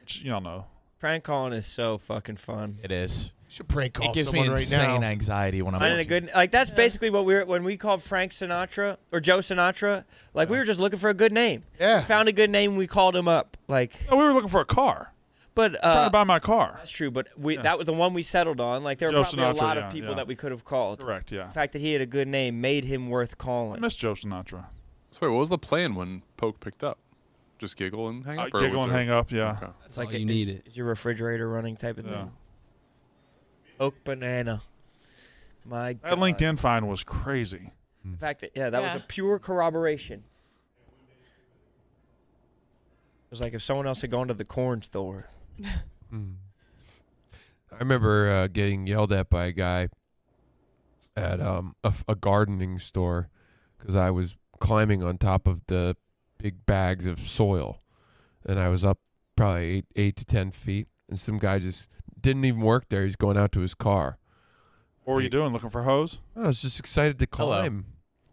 A: which y'all know.
F: Prank calling is so fucking fun.
C: It is.
E: You should prank call
C: It gives me
E: someone right
C: insane
E: now.
C: anxiety when I'm.
F: Finding a
C: watching-
F: good like that's basically what we were when we called Frank Sinatra or Joe Sinatra. Like we were just looking for a good name.
E: Yeah.
F: We found a good name. We called him up. Like,
A: No, we were looking for a car.
F: but
A: trying
F: uh,
A: to buy my car.
F: that's true. But we that was the one we settled on. Like there were
A: Joe
F: probably a
A: Sinatra,
F: lot
A: yeah,
F: of people
A: yeah.
F: that we could have called.
A: Correct. Yeah.
F: The fact that he had a good name made him worth
A: I
F: calling.
A: miss Joe Sinatra.
I: So wait, what was the plan when Poke picked up? Just giggle and hang up. or
A: giggle and
I: there-
A: hang up. Yeah.
I: Okay.
F: It's like
G: all you
F: is-
G: need it.
F: Is your refrigerator running type of
A: Yeah.
F: thing? Oak banana. My
A: That
F: God.
A: LinkedIn find was crazy.
F: In fact that yeah, that was a pure corroboration. It was like if someone else had gone to the corn store. [laughs]
J: Hmm. I remember uh, getting yelled at by a guy at um, a, f- a gardening store because I was climbing on top of the big bags of soil, and I was up probably eight, eight to ten feet, and some guy just didn't even work there. He's going out to his car.
A: What were you doing? Looking for hose?
J: I was just excited to climb,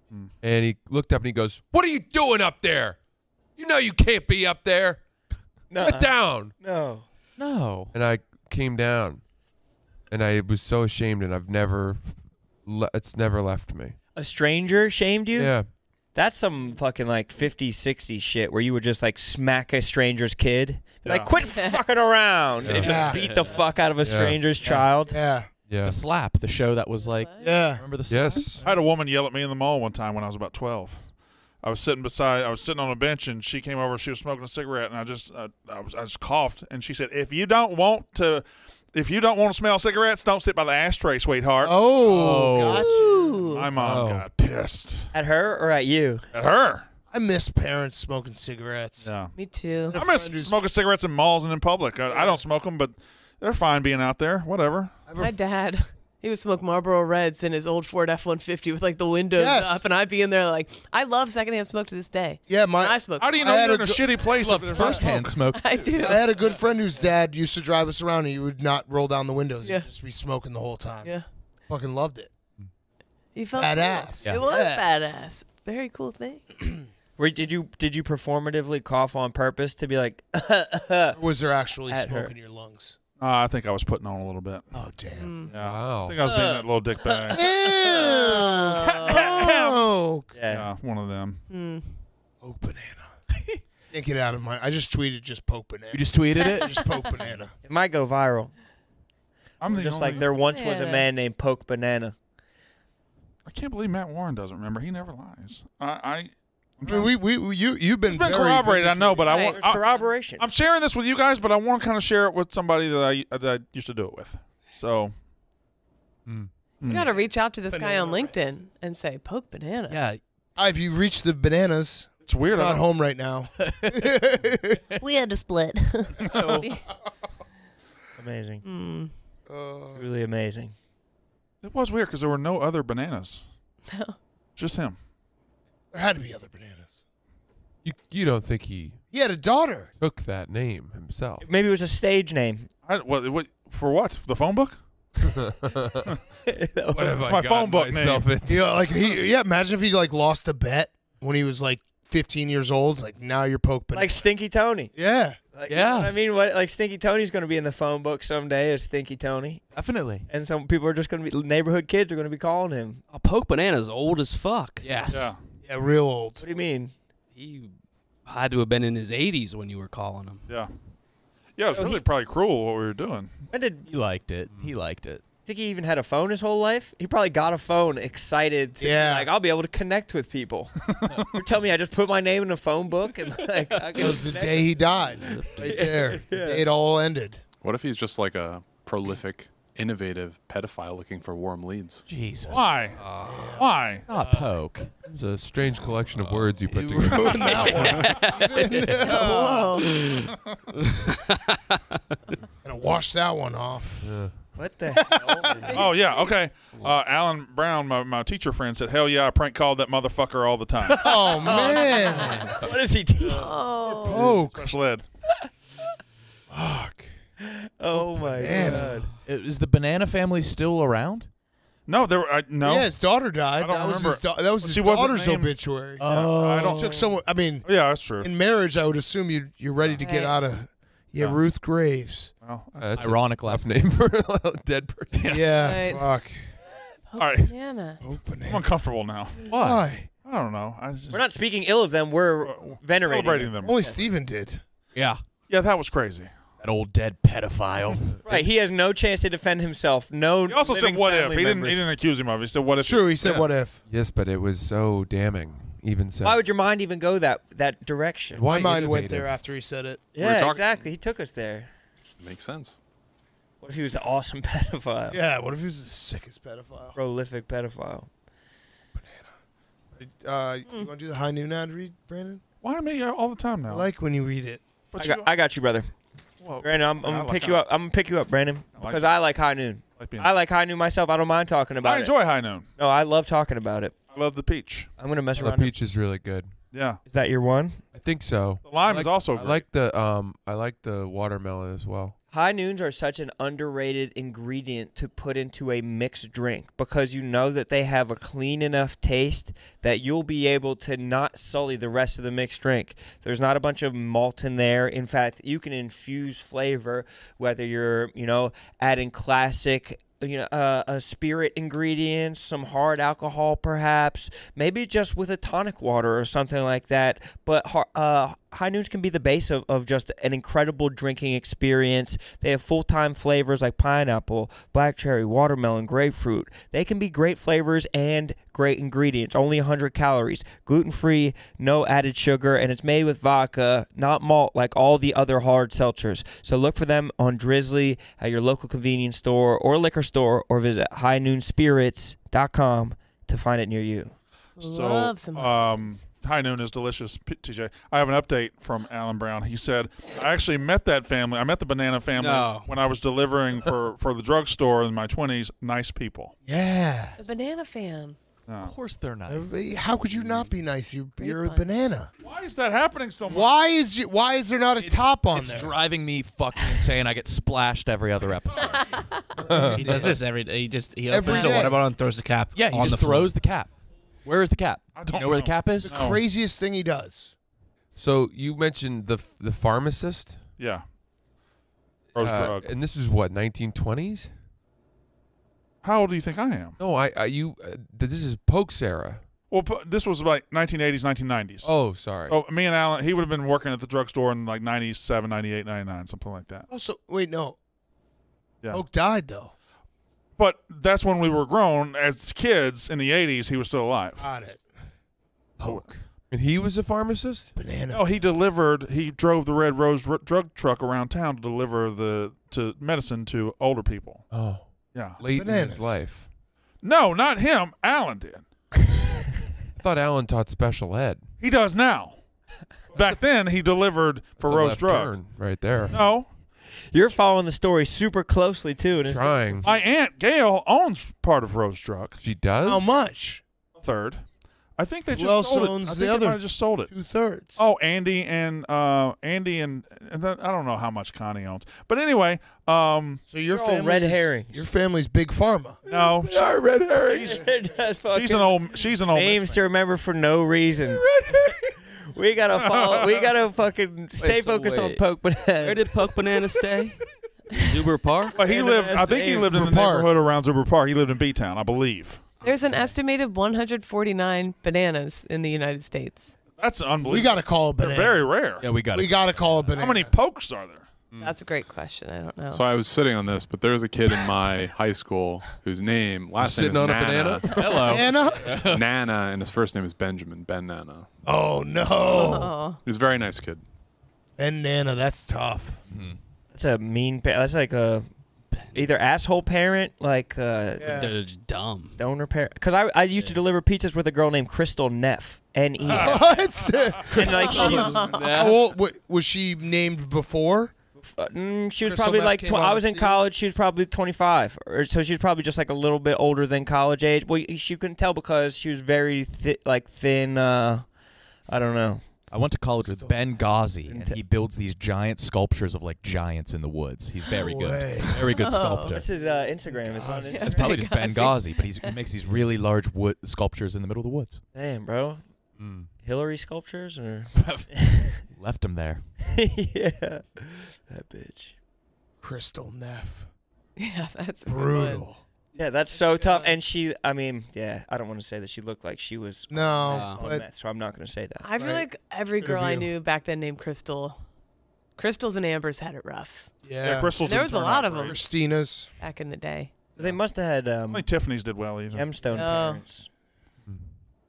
A: Hmm.
J: and he looked up and he goes, "What are you doing up there? You know you can't be up there. [laughs]
F: No.
J: Get down."
F: No.
C: No.
J: And I came down, and I was so ashamed, and I've never, le- it's never left me.
F: A stranger shamed you?
J: Yeah.
F: That's some fucking like 50, 60 shit where you would just like smack a stranger's kid. Be Like, quit [laughs] fucking around. And
E: Yeah.
F: just beat the fuck out of a
J: Yeah.
F: stranger's child.
E: Yeah.
J: Yeah.
C: The slap, the show that was like,
E: Yeah.
C: remember the slap?
J: Yes.
A: I had a woman yell at me in the mall one time when I was about 12. I was sitting beside, I was sitting on a bench, and she came over. She was smoking a cigarette, and I just, uh, I was, I just coughed, and she said, "If you don't want to, if you don't want to smell cigarettes, don't sit by the ashtray, sweetheart."
E: Oh, got you.
D: Ooh.
A: My mom
J: Oh.
A: got pissed
F: At her or at you?
A: at her.
E: I miss parents smoking cigarettes.
A: Yeah,
D: Me too.
A: I miss smoking cigarettes in malls and in public. I, I don't smoke them, but they're fine being out there. Whatever.
D: My dad, he would smoke Marlboro Reds in his old Ford F one fifty with like the windows
E: Yes.
D: up, and I'd be in there like, I love secondhand smoke to this day.
E: Yeah, my
D: I smoke.
A: How do you
E: I
A: know
E: had
A: you're
E: a
A: in a
E: go-
A: shitty place
C: Love
A: if there's no
C: first-hand
A: smoke?
C: smoke. [laughs]
D: I do.
E: I had a good friend whose dad used to drive us around and he would not roll down the windows.
D: Yeah.
E: He'd just be smoking the whole time.
D: Yeah.
E: Fucking loved it.
D: He felt
E: Badass.
D: Cool.
E: Yeah.
D: It was
E: Yeah.
D: badass. Very cool thing. [clears throat]
F: Were, did you did you performatively cough on purpose to be like, [laughs]
E: was there actually smoke
F: her.
E: in your lungs?
A: Uh, I think I was putting on a little bit.
E: Oh, damn.
A: Yeah, I think I was being that little dick bag. [laughs]
E: oh.
F: yeah.
A: yeah, one of them.
D: Mm.
E: Poke banana. [laughs] Can't get out of my. I just tweeted just poke banana.
C: You just tweeted it? [laughs]
E: just poke banana.
F: It might go viral.
A: I'm the
F: Just
A: only,
F: like there once was a man named Poke Banana.
A: I can't believe Matt Warren doesn't remember. He never lies. I, I I'm
E: mean, we, we, you, you've been,
A: it's been
E: very
A: corroborated. I know, but I
D: Right.
A: want.
F: There's
A: I,
F: corroboration.
A: I'm sharing this with you guys, but I want to kind of share it with somebody that I that I used to do it with. So
J: Mm.
D: You got to reach out to this guy on LinkedIn and say, "Poke banana."
C: Yeah.
E: I've you reached the bananas.
A: it's weird. I
E: Not
A: don't-
E: home right now. [laughs]
D: We had to split. [laughs] [laughs]
F: amazing.
D: mm.
E: Uh,
F: Really amazing.
A: It was weird because there were no other bananas. Just him.
E: There had to be other bananas.
J: You you don't think he
E: He had a daughter.
J: took that name himself?
F: Maybe it was a stage name.
A: I, what, what for? What the phone book? [laughs] [laughs]
J: What have
A: It's
J: I
A: my
J: gotten
A: phone book
J: myself
A: name.
J: into?
E: You know, like he, yeah. Imagine if he like lost a bet when he was like 15 years old. Like now you're poke banana.
F: Like Stinky Tony.
E: yeah.
F: Like, you
C: Yeah.
F: know what I mean, what like Stinky Tony's going to be in the phone book someday as Stinky Tony,
C: Definitely.
F: and some people are just going to be neighborhood kids are going to be calling him.
G: A poke banana's old as fuck.
C: Yes.
A: Yeah.
E: Yeah, real old.
F: What do you mean?
G: He had to have been in his 80s when you were calling him.
A: Yeah. Yeah, it was
F: Oh,
A: really
F: he-
A: probably cruel what we were doing.
F: When did
C: He liked it. He mm. liked it.
F: I think he even had a phone his whole life? He probably got a phone, excited to be
E: Yeah.
F: like I'll be able to connect with people. [laughs] You're telling me I just put my name in a phone book and [laughs] like I
E: It
F: can
E: was the
F: connect
E: day he died. Right [laughs] there. The day it all ended.
I: What if he's just like a prolific, innovative pedophile looking for warm leads?
C: Jesus.
A: Why? Why?
C: Not poke.
J: It's a strange collection of words you put
E: You
J: together.
E: ruined that one. [laughs]
D: Whoa.
E: Gonna wash that one off.
J: Yeah.
F: What the hell? [laughs]
A: Oh yeah, okay. Uh, Alan Brown, my, my teacher friend, said, "Hell yeah, I prank called that motherfucker all the time." [laughs]
E: Oh man.
F: what does he do?
D: Oh.
E: Poke.
A: Special ed.
E: Fuck. [laughs]
F: Oh my
E: Banana.
F: god.
C: Is the banana family still around?
A: No, there were I, no.
E: Yeah, his daughter died.
A: I don't
E: that was his
A: remember.
E: da- that was his
A: She wasn't
E: daughter's
A: named-
E: obituary.
C: Oh.
A: I don't.
E: took someone. I mean,
A: Yeah, that's true.
E: in marriage, I would assume you you're ready to get
D: Right.
E: out of. Yeah,
A: Yeah.
E: Ruth Graves.
A: Well,
J: That's
C: Ironic
J: a tough
C: last
J: name for a [laughs] dead person.
E: Yeah,
D: Right.
E: fuck.
D: Poke
A: All right.
D: banana.
E: Poke
A: I'm
E: banana.
A: uncomfortable now.
E: Why?
A: I don't know. I just,
F: We're not speaking ill of them. We're
A: uh,
F: venerating
A: celebrating
F: them.
A: them.
E: Only Steven did.
C: Yeah.
A: Yeah, that was crazy.
C: That old dead pedophile. [laughs]
F: Right. He has no chance to defend himself. No.
A: He also said,
F: living
A: "What if?"
F: family
A: He didn't.
F: members.
A: He didn't accuse him of. it. He said, "What if?"
E: True. He said,
A: Yeah.
E: "What if?"
J: Yes, but it was so damning. Even so.
F: Why would your mind even go that that direction?
J: Why
E: My mind went
J: innovative?
E: there after he said it.
F: Yeah,
I: talking-
F: exactly. He took us there.
I: Makes sense.
F: What if he was an awesome [laughs] pedophile?
E: Yeah. What if he was the sickest pedophile?
F: Prolific pedophile.
E: Uh, you want to do the high noon ad read, Brandon?
A: Why me uh, all the time now?
E: I like when you read it.
F: I
A: but
F: got, I got you, brother.
A: Well,
F: Brandon, I'm, I'm gonna
A: like
F: pick
A: high-
F: you up. I'm gonna pick you up, Brandon,
A: like
F: because
A: it.
F: I like high noon.
A: Like
F: I like high noon myself. I don't mind talking about it.
A: I
F: it.
A: enjoy high noon.
F: No, I love talking about it.
A: I love the peach.
F: I'm gonna mess
J: The
F: around.
J: The peach is really good.
A: Yeah.
F: Is that your one?
J: I think so.
A: The lime
J: I
A: is
J: like-
A: also
J: I like the um. I like the watermelon as well.
F: High noons are such an underrated ingredient to put into a mixed drink because you know that they have a clean enough taste that you'll be able to not sully the rest of the mixed drink. There's not a bunch of malt in there. In fact, you can infuse flavor whether you're, you know, adding classic you know, uh, a spirit ingredient, some hard alcohol, perhaps, maybe just with a tonic water or something like that. But uh, high noons can be the base of, of just an incredible drinking experience. They have full time flavors like pineapple, black cherry, watermelon, grapefruit. They can be great flavors and great ingredients. Only 100 calories, gluten free, no added sugar, and it's made with vodka, not malt like all the other hard seltzers. So look for them on Drizly at your local convenience store or liquor store, or visit highnoonspirits.com to find it near you.
A: So,
D: Love some
A: um, high noon is delicious. TJ, I have an update from Alan Brown. He said, I actually met that family. I met the banana family
G: No.
A: when I was delivering for, [laughs] for the drugstore in my 20s. Nice people.
E: Yeah.
D: The banana fam.
A: Yeah.
C: Of course they're nice.
E: Uh, eh, how could you mm. not be nice? You, you're a banana.
A: Why is that happening so much?
E: Why is you, Why is there not a top on
C: it's
E: there?
C: It's driving me fucking insane. I get splashed every other episode. [laughs]
M: He does this every day. He just he
E: Every
M: opens a water bottle and throws the cap.
C: yeah, he
M: on
C: just
M: the floor.
C: throws the cap. Where is the cap?
A: I
C: Do
A: don't
C: you know where the cap is?
A: No.
E: Craziest thing he does.
J: So you mentioned the the pharmacist.
A: Yeah. Rose
J: uh,
A: drug.
J: and this is what 1920s.
A: How old do you think I am?
J: No, I, I you. Uh, th- this is Poke's era.
A: Well, p- this was like 1980s, 1990s.
J: Oh, sorry.
A: So me and Alan, he would have been working at the drugstore in like 97, 98, 99, something like that.
E: Oh, so wait, no.
A: Yeah.
E: Oak died though.
A: But that's when we were grown. As kids in the 80s, he was still alive.
E: Got it. Oak.
J: and he was a pharmacist.
E: Banana.
A: No, he delivered. He drove the Red Rose r- drug truck around town to deliver the to medicine to older people.
J: Oh,
A: Yeah.
J: late in
E: Bananas.
J: his life.
A: No, not him. Alan did.
J: I [laughs] thought Alan taught special ed.
A: He does now. [laughs] Back then, he delivered for
J: That's a
A: Rose
J: left
A: Drug.
J: turn right there.
A: No,
F: You're following the story super closely too, and it's
J: Trying.
A: my aunt Gail owns part of Rose Drug.
J: She does.
E: How much?
A: Third, I think they
E: Who
A: just
E: else
A: sold
E: owns
A: it. I
E: the
A: think
E: other
A: they might have just sold it.
E: Two thirds.
A: Oh, Andy and uh, Andy and, and that, I don't know how much Connie owns, but anyway, um,
E: so your
F: all
E: family
F: red herrings.
E: Your family's big pharma.
A: no, she-
J: Sorry, red herring. [laughs]
A: she's, she's an old she's an old
F: names
A: Miss
F: to remember for no reason. We gotta follow. We [laughs] gotta fucking stay
G: so
F: focused on
G: wait.
F: poke
G: Where did Poke Banana stay? [laughs] Zuber Park?
A: But he
F: And
A: lived. I think he lived in the
E: Park.
A: neighborhood around Zuber Park. He lived in B Town, I believe.
D: There's an estimated 149 bananas in the United States.
A: That's unbelievable.
E: We got to call a
A: They're very rare.
C: Yeah, we got
E: we got to call a banana.
A: How many pokes are there?
D: That's a great question. I don't know.
I: So I was sitting on this, but there was a kid in my [laughs] high school whose name last name
J: sitting
I: is
J: on a
I: Nana.
J: banana? [laughs]
I: Hello,
E: Banana? [laughs]
I: Nana, and his first name is Benjamin Ben Nana.
E: Oh no.
D: oh,
I: He's a very nice kid.
E: And Nana, that's tough.
F: That's a mean. Pa- that's like a either asshole parent, like uh,
G: They're just dumb.
F: stoner parent. Because I I used to deliver pizzas with a girl named Crystal Neff. N E.
E: What?
F: And like she's,
E: How old was she named before?
F: Uh, mm, she was
E: Crystal
F: probably
E: Neff
F: like
E: came
F: tw- I was in
E: scene?
F: college. She was probably 25, or so she was probably just like a little bit older than college age. Well, y- she couldn't tell because she was very thi- like thin. Uh, I don't know.
C: I went to college with Ben Ghazi, and he builds these giant sculptures of like giants in the woods. He's very good,
E: way.
C: very good [laughs]
D: Oh.
C: sculptor.
F: What's his uh, Instagram? Is on
E: Ghazi.
F: Instagram?
C: It's probably just [laughs] Ben
D: Ghazi.
C: Ghazi, but he's, he makes these really large wood sculptures in the middle of the woods.
F: Damn, bro.
C: Mm.
F: Hillary sculptures or [laughs]
C: Left [laughs] him there.
F: yeah, that bitch.
E: Crystal Neff.
D: yeah, [laughs] that's a good.
E: Brutal.
F: Yeah, that's so tough. And she, I mean, yeah, I don't want to say that she looked like she was
E: No,
F: on
E: but
F: meth, so I'm not going to say that.
D: I feel
E: Right.
D: like every
E: Good
D: girl I knew back then named Crystal. Crystals and Ambers had it rough
E: yeah,
A: Yeah, Crystal's
D: There was a lot of
A: great.
D: them.
E: Christina's.
D: back in the day.
F: They must have had
A: I don't
F: um,
A: think Tiffany's did well either.
F: gemstone
D: Oh.
F: parents.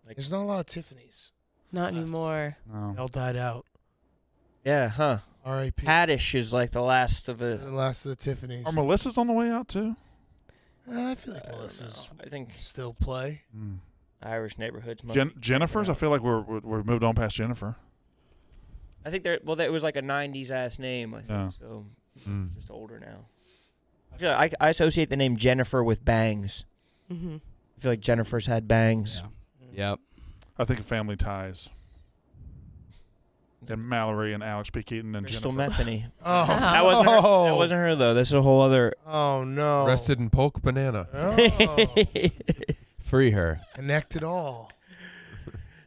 F: Like,
E: There's not a lot of Tiffany's.
D: Not anymore.
A: No.
E: They all died out.
F: yeah, huh?
E: R.I.P.
F: Haddish is like the last of
E: The
F: the.
E: last of the Tiffany's.
A: Are Melissa's on the way out too?
E: Uh, I feel like
F: I don't
E: Melissa's
F: know. I think
E: still play.
A: Mm.
F: Irish neighborhoods. Must
A: Jen-
F: be-
A: Jennifer's. I feel like we're, we're we're moved on past Jennifer.
F: I think there. Well, that was like a '90s ass name. I think
A: Yeah.
F: so.
J: Mm.
F: Just older now. I feel like I, I associate the name Jennifer with bangs.
D: Mhm.
F: I feel like Jennifer's had bangs.
G: Yep.
A: I think of Family Ties. And Mallory and Alex P. Keaton and
F: Crystal
A: Jennifer.
F: Metheny. [laughs]
E: Oh.
F: that wasn't her. That oh. wasn't her though. That's a whole other.
E: Oh no.
J: Rested in Poke Banana.
E: Oh. [laughs]
C: Free her.
E: Connect it all. [laughs]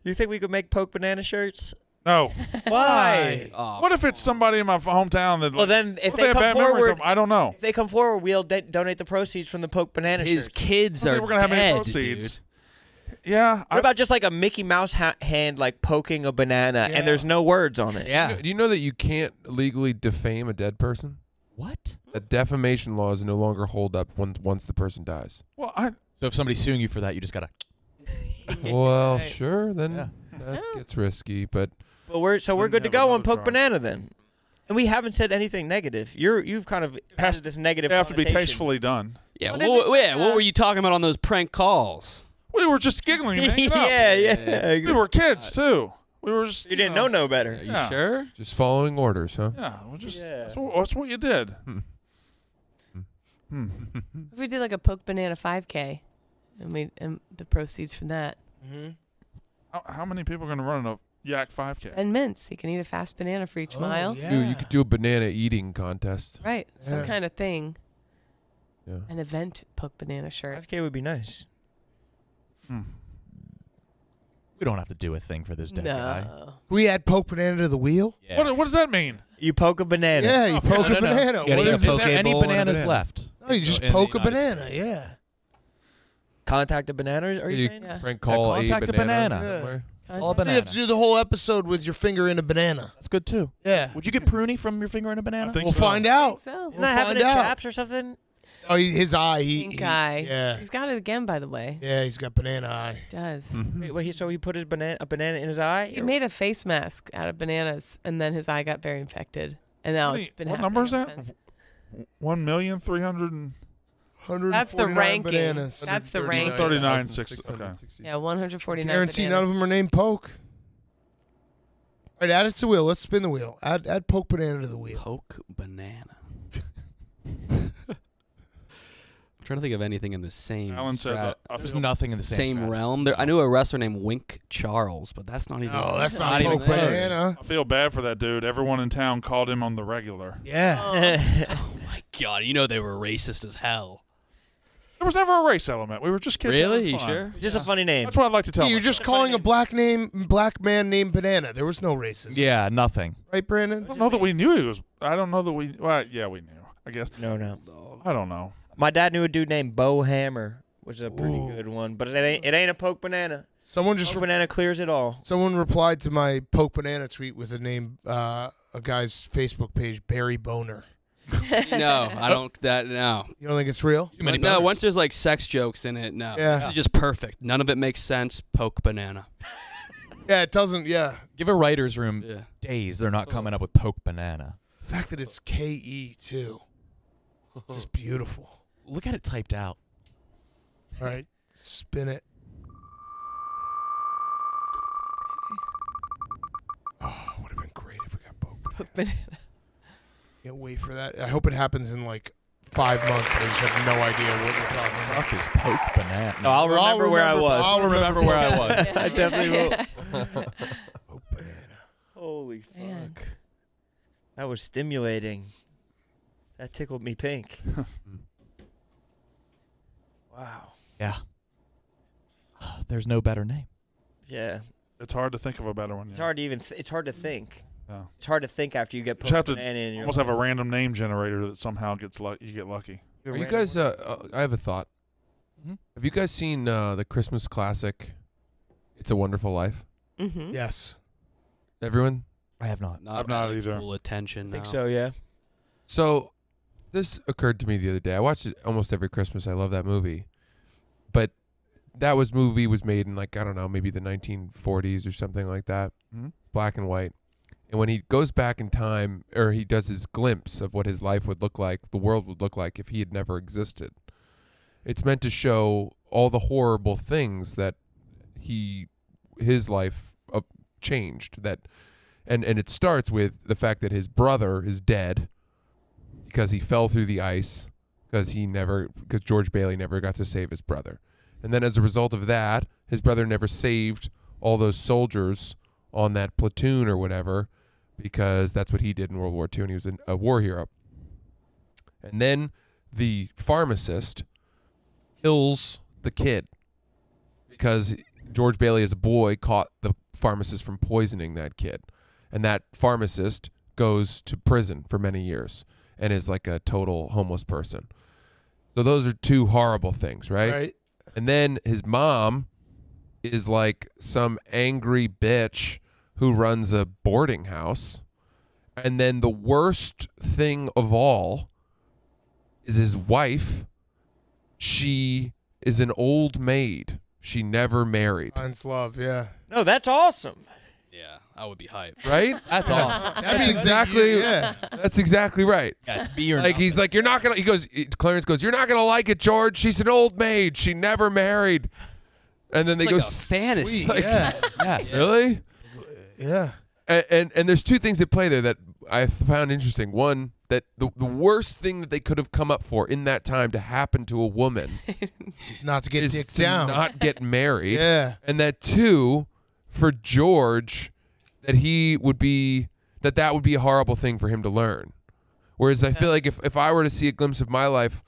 F: You think we could make poke banana shirts?
A: No.
F: Why? Oh.
A: What if it's somebody in my f- hometown that?
F: Well, then if
A: what
F: they
A: have
F: come
A: bad memories
F: forward,
A: of? I don't know.
F: If they come forward, we'll do- donate the proceeds from the poke banana
G: His
F: shirts.
G: kids
A: I don't
G: are
A: think we're gonna have any
G: dead,
A: proceeds.
G: dude.
A: Yeah.
F: What about just like a Mickey Mouse ha- hand, like poking a banana,
E: Yeah.
F: and there's no words on it?
J: You know- do you know that you can't legally defame a dead person?
C: What?
J: That defamation laws no longer hold up once once the person dies.
A: Well, I.
C: So if somebody's suing you for that, you just gotta. [laughs]
J: Well,
D: Right.
J: sure, then
C: Yeah.
J: that oh. gets risky, but
F: But we're so we're good to go on poke
A: charge.
F: banana then, and we haven't said anything negative. You're you've kind of
A: has
F: added this negative.
A: They have to be tastefully done.
G: Yeah.
D: What if
G: What, yeah.
D: like
G: What were you talking about on those prank calls?
A: We were just giggling and hanging [laughs] out.
F: yeah, yeah.
A: We were kids too. We were just.
F: You didn't know no better.
G: Are you
A: Yeah.
G: sure?
J: just following orders, huh?
A: Yeah. We just.
F: Yeah.
A: That's, what, that's what you did.
J: Hmm.
A: Hmm.
D: If we did like a poke banana 5K, and we and the proceeds from that,
E: Mm-hmm.
A: How, how many people are going to run a Yak 5K?
D: and mints, you can eat a fast banana for each
E: Oh,
D: mile.
E: yeah.
J: Dude, you could do a banana eating contest.
D: Right, some
E: Yeah.
D: kind of thing,
J: Yeah.
D: an event poke banana shirt.
F: 5K would be nice.
A: Hmm.
C: We don't have to do a thing for this dead guy.
D: No.
E: We add poke banana to the wheel.
C: Yeah.
A: What, what does that mean?
F: You poke a banana.
E: Yeah, you poke
C: no,
E: a
C: no.
E: banana.
M: You gotta
E: What
M: eat a
E: is
C: Is
E: it?
M: poke
C: there any
M: bowl and a
C: bananas
M: banana.
C: left?
E: No, you just
C: in the
E: poke a
C: United
E: banana.
C: States.
E: Yeah.
F: Contact a banana. Are you,
J: You
F: saying?
D: Yeah.
J: prank call
C: contact
J: a
C: a
J: banana.
C: banana.
J: somewhere.
C: All
D: Contact-
E: You have to do the whole episode with your finger in a banana.
C: That's good too.
E: Yeah.
C: Would you get pruny from your finger in a banana?
A: I think
E: We'll
A: so.
E: find out.
D: So,
F: Isn't
E: We'll
F: that happening
E: find
F: in
E: out.
F: chaps or something?
E: Oh, he, his eye. He,
D: pink
E: he-
D: eye.
E: Yeah.
D: He's got it again, by the way.
E: Yeah, he's got banana eye.
D: Does.
J: Mm-hmm.
F: Wait, wait, he, so he put his banana a banana in his eye?
D: He
F: Or-
D: made a face mask out of bananas, and then his eye got very infected, and now
A: What
D: it's
A: do
D: been.
A: you- what number is that?
D: since.
A: One million three hundred and
D: That's the
E: 149
D: ranking.
E: Bananas.
D: That's the ranking.
A: 39, six- okay.
D: Yeah, 149.
E: Guarantee
D: bananas.
E: none of them are named poke. All right, add it to the wheel. Let's spin the wheel. Add add poke banana to the wheel.
G: Poke banana. [laughs] I'm trying to think of anything in the same.
A: Alan says
G: strat-
A: uh, I
C: There's
A: feel-
C: nothing in the same,
G: same
C: stratus.
G: realm. There, I knew a wrestler named Wink Charles, but that's not even.
E: Oh, that's
G: not
E: not,
G: even
E: poke
G: close.
E: banana.
A: I feel bad for that dude. Everyone in town called him on the regular. [laughs]
E: Yeah.
G: Oh my god, you know they were racist as hell.
A: There was never a race element. We were just kids.
G: Really? You
A: fun.
G: sure?
F: Just a funny name.
A: That's what I'd like to tell.
E: You're
A: myself.
E: just calling a black name black man named banana. There was no racism.
C: Yeah, nothing.
E: Right, Brandon?
A: I don't know that we knew he was. I don't know that we. Well, yeah, we knew. I guess.
F: no, no.
A: I don't know.
F: My dad knew a dude named Bo Hammer, which is a pretty
E: Ooh.
F: good one, but it ain't it ain't a poke banana.
E: Someone just
F: Poke
E: re-
F: banana clears it all.
E: someone replied to my poke banana tweet with a name uh, a guy's Facebook page, Barry Boner. [laughs]
G: no, I don't. That no.
E: You don't think it's real?
C: Too many
G: no,
C: boners.
G: once there's like sex jokes in it, no.
E: Yeah.
G: This is just perfect. None of it makes sense. Poke banana. [laughs]
E: Yeah, it doesn't. Yeah,
C: Give a writer's room
G: Yeah.
C: days. They're not coming up with poke banana.
E: the fact that it's K E too, just beautiful.
C: Look at it typed out.
E: All right, spin it. Oh, ah, would have been great if we got poke.
D: Poke banana.
E: Can't wait for that. I hope it happens in like five months. I just have no idea what we're talking about.
C: Fuck is poke banana.
F: No, I'll
E: Well, I'll
F: remember where I was.
E: I'll remember
C: where I was. [laughs]
F: I definitely will. [laughs] [laughs]
E: Poke banana.
F: Holy fuck.
D: Man.
F: That was stimulating. That tickled me pink. Wow.
C: Yeah. There's no better name.
F: Yeah.
A: It's hard to think of a better one.
F: It's
A: yeah.
F: hard to even. Th- it's hard to think.
A: Yeah.
F: It's hard to think after you get
A: You just have to
F: in your
A: almost have a random name generator that somehow gets luck. You get lucky.
J: Are you guys? Uh, uh, I have a thought.
C: Mhm.
J: Have you guys seen uh, the Christmas classic? It's a Wonderful Life.
D: Mm-hmm.
E: Yes.
J: Everyone.
C: I have not.
G: Not,
A: I've not either.
G: Full attention.
F: I think
G: no.
F: so. Yeah.
J: So, this occurred to me the other day. I watched it almost every Christmas. I love that movie, but that was movie was made in like I don't know, maybe the 1940s or something like that,
A: Mhm.
J: black and white. And when he goes back in time, or he does his glimpse of what his life would look like, the world would look like if he had never existed. It's meant to show all the horrible things that he, his life, uh, changed. That, and and it starts with the fact that his brother is dead. because he fell through the ice because he never because George Bailey never got to save his brother. And then as a result of that, his brother never saved all those soldiers on that platoon or whatever because that's what he did in World War II and he was an, a war hero. And then the pharmacist kills the kid because George Bailey as a boy caught the pharmacist from poisoning that kid. And that pharmacist goes to prison for many years and is like a total homeless person. So those are two horrible things, right?
E: Right.
J: And then his mom is like some angry bitch who runs a boarding house. And then the worst thing of all is his wife. She is an old maid. She never married.
E: Finds love, yeah.
F: No, that's awesome.
G: Yeah, I would be hyped.
J: Right?
C: That's awesome.
E: That
J: That's
E: means that
J: exactly
E: you- yeah.
J: That's exactly right.
C: Yeah, it's be or
J: Like he's like, you're not gonna. He goes. Clarence goes, you're not gonna like it, George. She's an old maid. She never married. And then they
G: It's
J: go
G: like a fantasy.
J: Like,
E: Yeah.
C: yes. [laughs]
J: Really?
E: Yeah.
J: And, and and there's two things at play there that I found interesting. One, that the the worst thing that they could have come up for in that time to happen to a woman [laughs]
E: It's not to get
J: is
E: dicked
J: to
E: down.
J: not get married.
E: Yeah.
J: And that two, for George, that he would be that that would be a horrible thing for him to learn. Whereas I feel like if if I were to see a glimpse of my life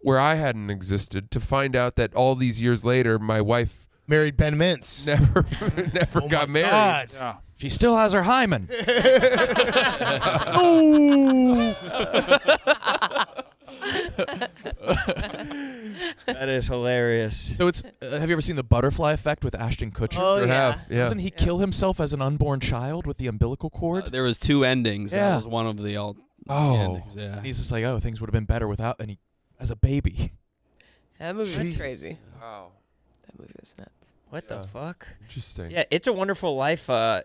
J: where I hadn't existed, to find out that all these years later my wife
E: Married Ben Mintz. [laughs]
J: never [laughs] never
E: Oh
J: got
E: my
J: married.
E: God.
A: Yeah.
C: She still has her hymen. [laughs]
F: That is hilarious.
C: So it's. Uh, have you ever seen the butterfly effect with Ashton Kutcher?
D: Oh,
J: Sure
D: yeah.
J: have, yeah.
C: Doesn't he kill himself as an unborn child with the umbilical cord?
G: Uh, there was two endings.
C: Yeah.
G: That was one of the all
J: Oh.
G: endings. Yeah.
C: and he's just like, oh, things would have been better without. And he, as a baby,
D: That movie was
E: Jeez.
D: crazy.
J: Wow.
D: That movie was nuts.
F: What
J: Yeah.
F: the fuck?
J: Interesting.
F: Yeah, It's a Wonderful Life. Uh,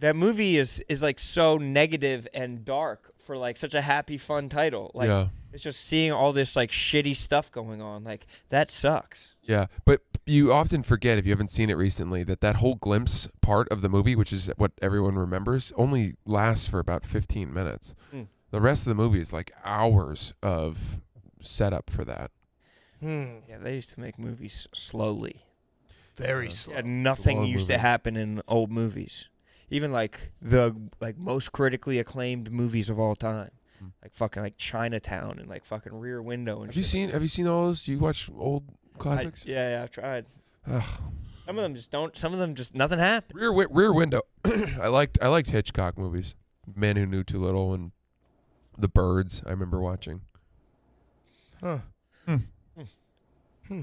F: that movie is is like so negative and dark for like such a happy, fun title. Like
J: yeah.
F: it's just seeing all this like shitty stuff going on. Like that sucks.
J: Yeah, but you often forget if you haven't seen it recently that that whole glimpse part of the movie, which is what everyone remembers, only lasts for about 15 minutes.
F: Hmm.
J: The rest of the movie is like hours of setup for that.
E: Hmm.
F: Yeah, they used to make movies slowly.
E: Very slow.
F: Yeah, nothing
J: Slow
F: used to happen in old movies. Even like the like most critically acclaimed movies of all time,
J: Hmm.
F: like fucking like Chinatown and like fucking Rear Window and.
J: Have you seen
F: like
J: Have you seen all those? Do you watch old
F: that. I-
J: classics?
F: yeah, yeah, I've tried.
J: Ugh.
F: Some of them just don't. Some of them just nothing happened.
J: Rear wi- Rear Window. [coughs] I liked I liked Hitchcock movies. Man Who Knew Too Little and The Birds. I remember watching.
E: Huh.
G: Yeah,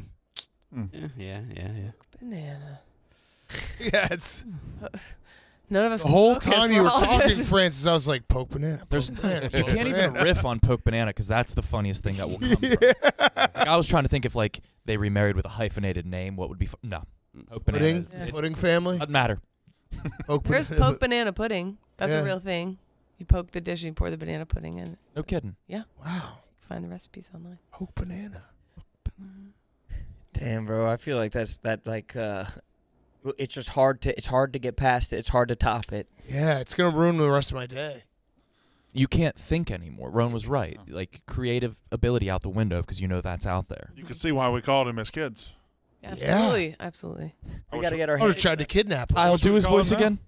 G: yeah, yeah, yeah.
D: Banana. [laughs]
E: Yeah, [laughs] uh, it's
D: None of us.
E: the whole
D: focus.
E: time you
D: We're
E: were talking,
D: just-
E: Francis. I was like, poke banana. Poke
C: there's
E: banana,
C: you
E: poke
C: can't even riff on Poke Banana because that's the funniest thing that will come. from. [laughs] Like, I was trying to think if like they remarried with a hyphenated name, what would be fu- no. Poke Banana
E: Pudding,
C: is- it
E: pudding family.
C: doesn't matter. [laughs]
E: Poke
D: There's
E: banana.
D: poke banana pudding. That's
E: Yeah.
D: a real thing. You poke the dish, and you pour the banana pudding in.
C: No kidding. Yeah.
E: Wow,
D: Find the recipes online.
E: poke banana.
F: Damn, bro. I feel like that's that like uh, w- it's just hard to it's hard to get past it. It's hard to top it.
E: Yeah, it's gonna ruin the rest of my day.
C: You can't think anymore. Rone was right. Like creative ability out the window because you know that's out there.
A: You can see why we called him as kids.
D: Absolutely, absolutely.
F: We gotta get our
E: I would have
F: hands-
E: tried to kidnap him.
C: Kyle,
A: What should
C: do his voice
A: him now?
C: again.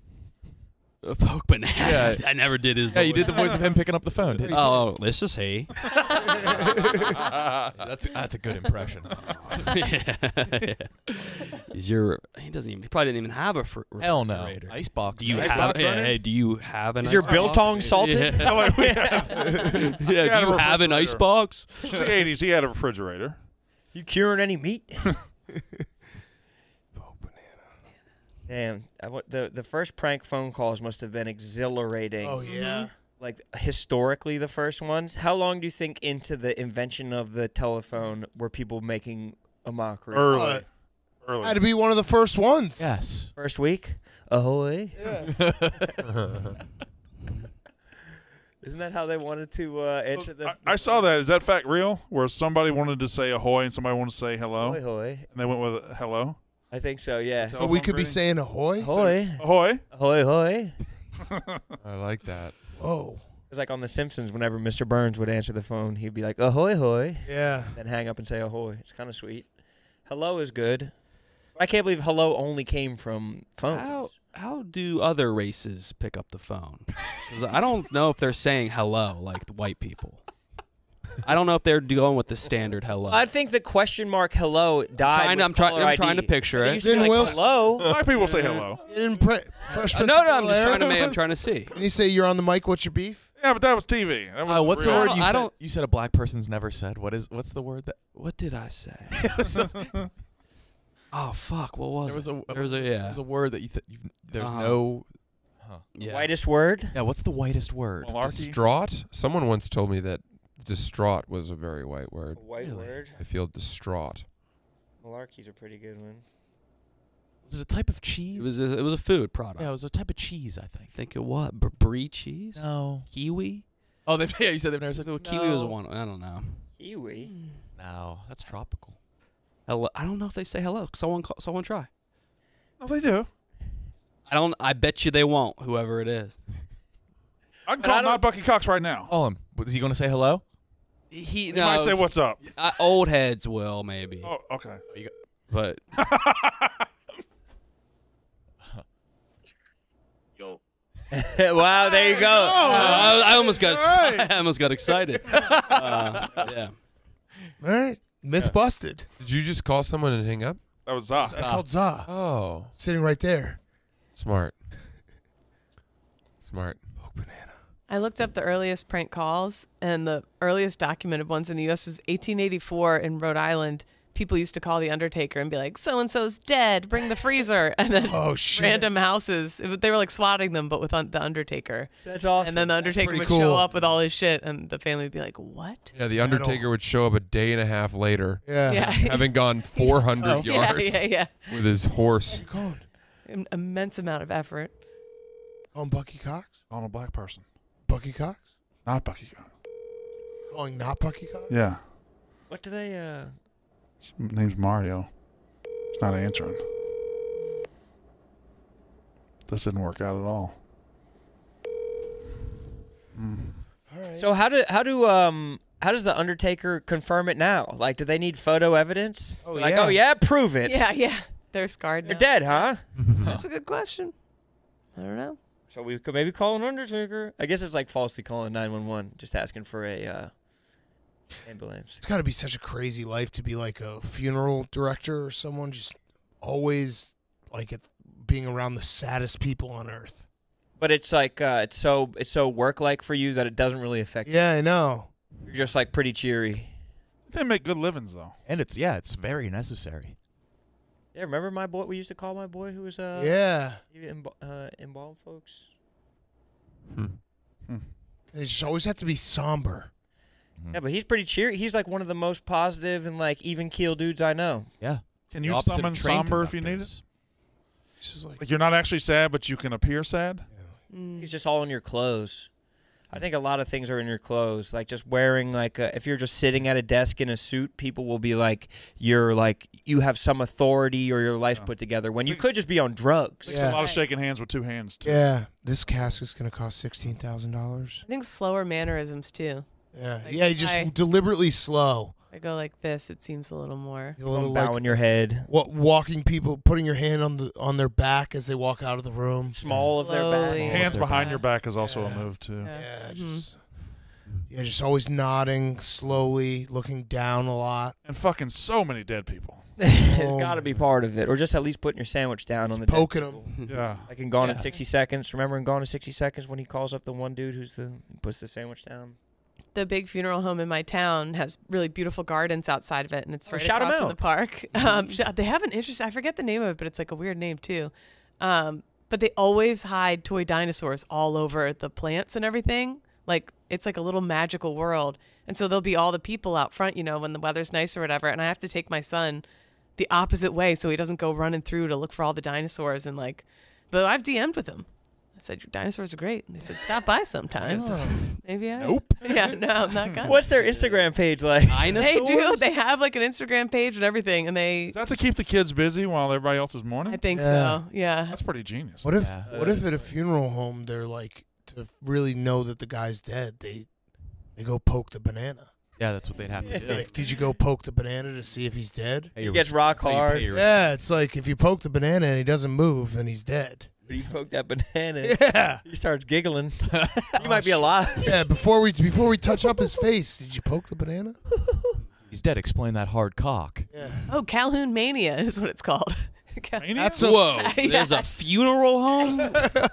G: Uh, Poke banana.
C: Yeah. [laughs]
G: I never did his.
C: Yeah, you did the voice of him picking up the phone. didn't you?
G: Oh, this is just [laughs] say.
C: that's that's a good impression.
G: yeah. [laughs] Is your he doesn't even he probably didn't even have a fr-
C: Hell no.
G: refrigerator.
C: Icebox.
G: Do you
C: man.
G: have
F: Icebox
G: yeah, hey, do you have an
F: Is your
G: icebox?
F: biltong salted?
G: Yeah,
A: wait, we
G: yeah
A: had
G: do you have an
A: refrigerator.
G: icebox?
A: It's the 80s. He had a refrigerator.
F: You curing any meat? Damn, I, wa- the the first prank phone calls must have been exhilarating.
E: Oh yeah.
F: Like historically, the first ones. How long do you think into the invention of the telephone were people making a mockery?
A: Early.
E: Uh,
A: Early.
E: Had to be one of the first ones.
C: Yes.
F: First week, ahoy! Yeah. [laughs] Isn't that how they wanted to uh, answer the?
A: I, I saw that. Is that fact real? Where somebody wanted to say ahoy and somebody wanted to say hello,
F: Ahoy, ahoy.
A: and they went with hello.
F: I think so. Yeah.
E: So we could be saying ahoy.
F: Ahoy,
A: Ahoy.
F: ahoy, ahoy. [laughs]
J: I like that.
E: Whoa.
F: It's like on The Simpsons, whenever Mr. Burns would answer the phone, he'd be like, ahoy, hoy.
E: Yeah.
F: Then hang up and say ahoy. It's kind of sweet. Hello is good. I can't believe hello only came from phones.
G: How how do other races pick up the phone? 'Cause I don't know if they're saying hello like the white people. I don't know if they're going with the standard hello.
F: I think the question mark hello died.
G: trying to-
F: with
G: I'm try-
F: caller
G: I'm trying to picture
F: It
G: it.
F: used to be
E: Didn't
F: like,
E: Will-
F: hello. [laughs]
A: Black people say hello.
E: You didn't pre- Fresh
G: Uh, no, no, I'm just trying to make, I'm [laughs] trying to see.
E: Can you say you're on the mic? What's your beef?
A: Yeah, but that was TV. That was
C: Uh, what's the
A: real.
C: word you
G: I
C: said?
G: don't-
C: You said a black person's never said. What is? What's the word that?
G: What did I say? [laughs] oh fuck! What was
C: There was
G: it?
C: a
G: there was a
C: There was a word that you. Th- you there's
G: Uh-huh.
C: no. Huh.
G: yeah.
F: Whitest word?
C: Yeah. What's the whitest word?
A: Malarkey?
J: Distraught. Someone once told me that distraught was a very white word.
F: A white
C: Really?
F: word?
J: I feel distraught.
F: Malarkey's a pretty good one.
C: Was it a type of cheese?
G: It was a, it was a food product.
C: Yeah, it was a type of cheese. I think.
G: think it what? B- brie cheese?
C: No.
G: Kiwi?
C: Oh, [laughs] they, yeah. You said they've never said.
G: Well, kiwi was
C: No.
G: one. I don't know.
F: Kiwi. Hmm.
C: No, that's tropical.
G: Hello. I don't know if they say hello. Someone call, someone try.
A: No, they do.
G: I don't. I bet you they won't. Whoever it is. [laughs]
A: I can
F: But
A: call
F: I
A: not Bucky Cox right now.
C: Call him. Was he going to say hello?
G: He,
A: He
G: no,
A: might say what's up.
G: uh, old heads will maybe,
A: Oh, okay.
G: but [laughs]
H: Yo, [laughs]
F: wow, there you go.
G: Uh, I, I almost got.
A: Right. [laughs]
G: I almost got excited. uh, yeah.
E: All right. Myth busted.
J: Did you just call someone and hang up?
A: That was Zah.
E: I called Za.
J: Oh,
E: Sitting right there.
J: smart. Smart.
D: I looked up the earliest prank calls, and the earliest documented ones in the U.S. was 1884 in Rhode Island. People used to call the Undertaker and be like, "So and so's dead. Bring the freezer." [laughs] And then
E: Oh, shit.
D: random houses, it, they were like swatting them, but with un- the Undertaker.
F: That's awesome.
D: And then the Undertaker
E: pretty
D: would
E: cool.
D: show up with all his shit, and the family would be like, "What?"
J: Yeah, the
E: metal.
J: Undertaker would show up a day and a half later,
E: Yeah.
D: Yeah, [laughs]
J: having gone [laughs] 400
D: Oh. yeah,
J: yards
D: yeah, yeah.
J: with his horse.
E: You calling?
D: Im- immense amount of effort.
E: Calling Bucky Cox?
A: On a black person.
E: Bucky Cox?
A: Not Bucky Cox.
E: Calling not Bucky Cox?
A: Yeah.
F: What do they? uh
A: His name's Mario. It's not answering. This didn't work out at all.
E: All right.
F: So how do how do um how does the Undertaker confirm it now? Like, do they need photo evidence?
E: Oh,
F: like,
E: yeah.
F: oh yeah, prove it.
D: Yeah, yeah. They're scarred.
F: They're
D: now.
F: dead, huh?
D: That's a good question. I don't know.
F: So we could maybe call an Undertaker. I guess it's like falsely calling 911, just asking for a uh, ambulance.
E: It's got to be such a crazy life to be like a funeral director or someone just always like it, being around the saddest people on earth.
F: But it's like uh, it's so it's so work like for you that it doesn't really affect you.
E: Yeah, I know.
F: You're just like pretty cheery.
A: They make good livings though.
C: And it's yeah, it's very necessary.
F: Yeah, remember my boy? We used to call my boy who was uh
E: yeah.
F: he emb- uh, embalmed folks.
E: They just always have to be somber.
F: Yeah, but he's pretty cheery. He's like one of the most positive and like even keel dudes I know.
C: Yeah.
A: Can you
C: opposite of
A: summon
C: train
A: somber if you need it?
C: conductors.
E: It's just like,
A: Like you're not actually sad, but you can appear sad.
D: Mm.
F: He's just all in your clothes. I think a lot of things are in your clothes. Like just wearing like a, if you're just sitting at a desk in a suit, people will be like you're like you have some authority or your life's
A: Yeah.
F: put together when you could just be on drugs.
E: Yeah.
A: a lot of shaking hands with two hands too.
E: yeah, this casket's gonna cost sixteen thousand dollars.
D: I think slower mannerisms too.
E: Yeah,
D: Like,
E: yeah, just
D: I-
E: deliberately slow.
D: I go like this, it seems a little more.
E: A little like
F: bowing your head,
E: what walking people, putting your hand on the on their back as they walk out of the room.
F: small of their back.
D: Slowly.
A: Hands
C: their
A: behind
D: back.
A: your back is also a move too.
D: Yeah.
E: Yeah,
D: Mhm.
E: just yeah, just always nodding slowly, looking down a lot.
A: And fucking so many dead people. [laughs]
F: it's got to be part of it, or just at least putting your sandwich down on the deck.
E: poking 'em.
A: Yeah. [laughs]
F: Like in Gone in 60 Seconds. Remember in Gone in 60 Seconds when he calls up the one dude who's the puts the sandwich down?
D: The big funeral home in my town has really beautiful gardens outside of it, and it's
F: Oh,
D: right
F: shout
D: across from the park. [laughs] Um, they have an interesting. I forget the name of it, but it's like a weird name too. Um, but they always hide toy dinosaurs all over the plants and everything. Like it's like a little magical world. And so there'll be all the people out front, you know, when the weather's nice or whatever. And I have to take my son the opposite way so he doesn't go running through to look for all the dinosaurs and like. But I've DM'd with him. I said your dinosaurs are great, and they said stop by sometime. Oh. Maybe I.
A: Nope. [laughs]
D: Yeah, no, I'm not gonna.
F: What's their Instagram page like? [laughs]
D: They do. They have like an Instagram page and everything, and they.
A: Is that to keep the kids busy while everybody else is mourning?
D: I think
E: Yeah.
D: so. Yeah.
A: That's pretty genius.
E: What if
C: Yeah.
E: what if at a funeral home they're like to really know that the guy's dead, they they go poke the banana.
C: Yeah, that's what they'd have to do.
E: Like, did you go poke the banana to see if he's dead?
C: Pay
F: He
C: your
F: gets rock
C: that's how you pay
F: hard.
C: your
E: Yeah, it's like if you poke the banana and he doesn't move, then he's dead.
F: But you poke that banana. [laughs]
E: Yeah.
F: He starts giggling. [laughs] [laughs] he might oh, be alive.
E: Yeah, before we before we touch up his face, did you poke the banana?
C: He's dead. Explain that hard cock.
D: Oh, Calhoun Mania is what it's called.
E: That's a,
G: Whoa! [laughs] There's a funeral home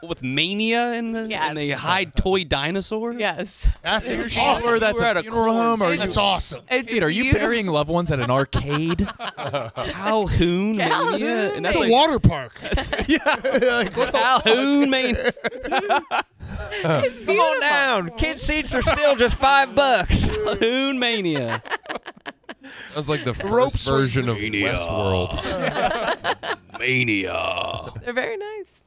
G: with mania in the
D: Yes.
G: and they hide toy dinosaurs.
D: Yes.
E: that's
C: Are you
E: awesome.
C: sure that's
G: We're
C: a
G: at a
C: funeral home? Or you,
E: That's awesome.
D: It's
C: Wait, are you
D: beautiful.
C: burying loved ones at an arcade? [laughs]
G: Calhoun
D: Calhoun.
G: mania, and that's
E: It's a
G: like
E: water park. [laughs]
C: yeah.
E: Like, what the
G: Calhoun mania.
D: It's
F: Come on down. Kids seats are still just five bucks.
G: Calhoun mania.
J: That's like the
E: rope [laughs]
J: first version of
G: Mania.
J: Westworld. [laughs]
G: Mania.
D: They're very nice.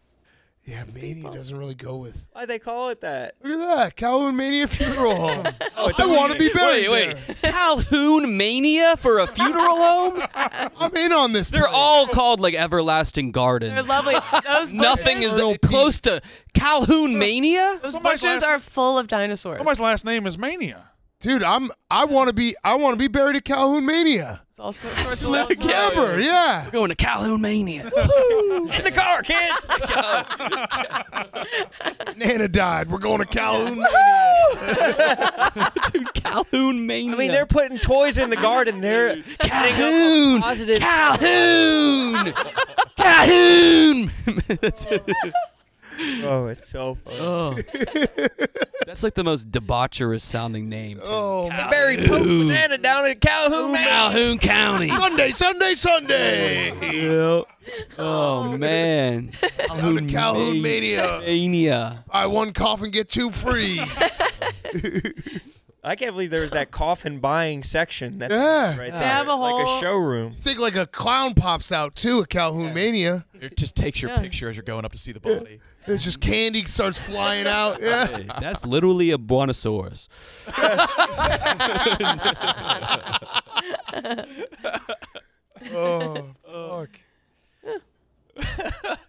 E: Yeah, mania doesn't really go with.
F: Why'd they call it that?
E: Look at that, Calhoun Mania Funeral Home. [laughs]
F: Oh, it's
E: I
F: a-
E: want to be buried
G: Wait,
E: there.
G: wait. Calhoun mania for a funeral home?
E: I'm in on this.
G: They're
E: place.
G: all called like Everlasting Garden.
D: They're lovely. Those
G: Nothing is
E: Eternal
G: close to Calhoun mania.
D: those
A: Somebody's
D: bushes
A: last-
D: are full of dinosaurs.
A: Somebody's last name is Mania.
E: Dude. I'm. I want to be. I want to be buried at Calhoun Mania.
D: It's all sorts sorts of
E: Live
D: little.
E: Yeah.
G: We're going to Calhoun mania. [laughs]
F: In the car, kids. [laughs]
E: Nana died. We're going to Calhoun Mania. [laughs]
G: Dude, Calhoun mania.
F: I mean, they're putting toys in the garden. They're
G: Calhoun.
F: Calhoun. Positive.
G: Calhoun. Calhoun. That's it.
F: Oh, it's so funny.
G: Oh. That's like the most debaucherous sounding name. Too.
E: Oh,
F: They buried Pope Banana down in Calhoun. man.
G: Calhoun County.
E: Sunday, Sunday, Sunday.
G: Yep. Oh, oh man.
E: Calhoun, Calhoun Mania.
G: Mania.
E: Buy one coffin, get two free. [laughs]
F: I can't believe there was that coffin buying section. That's
E: Yeah.
F: right
D: They
F: there.
D: have a whole
F: like a
D: whole-
F: showroom.
E: Think like a clown pops out too at Calhoun Mania.
C: It just takes your
D: Yeah.
C: picture as you're going up to see the body.
E: It's just candy starts flying [laughs] out. Yeah.
G: Hey, that's literally a Buonosaurus. [laughs]
E: Oh, fuck. [laughs]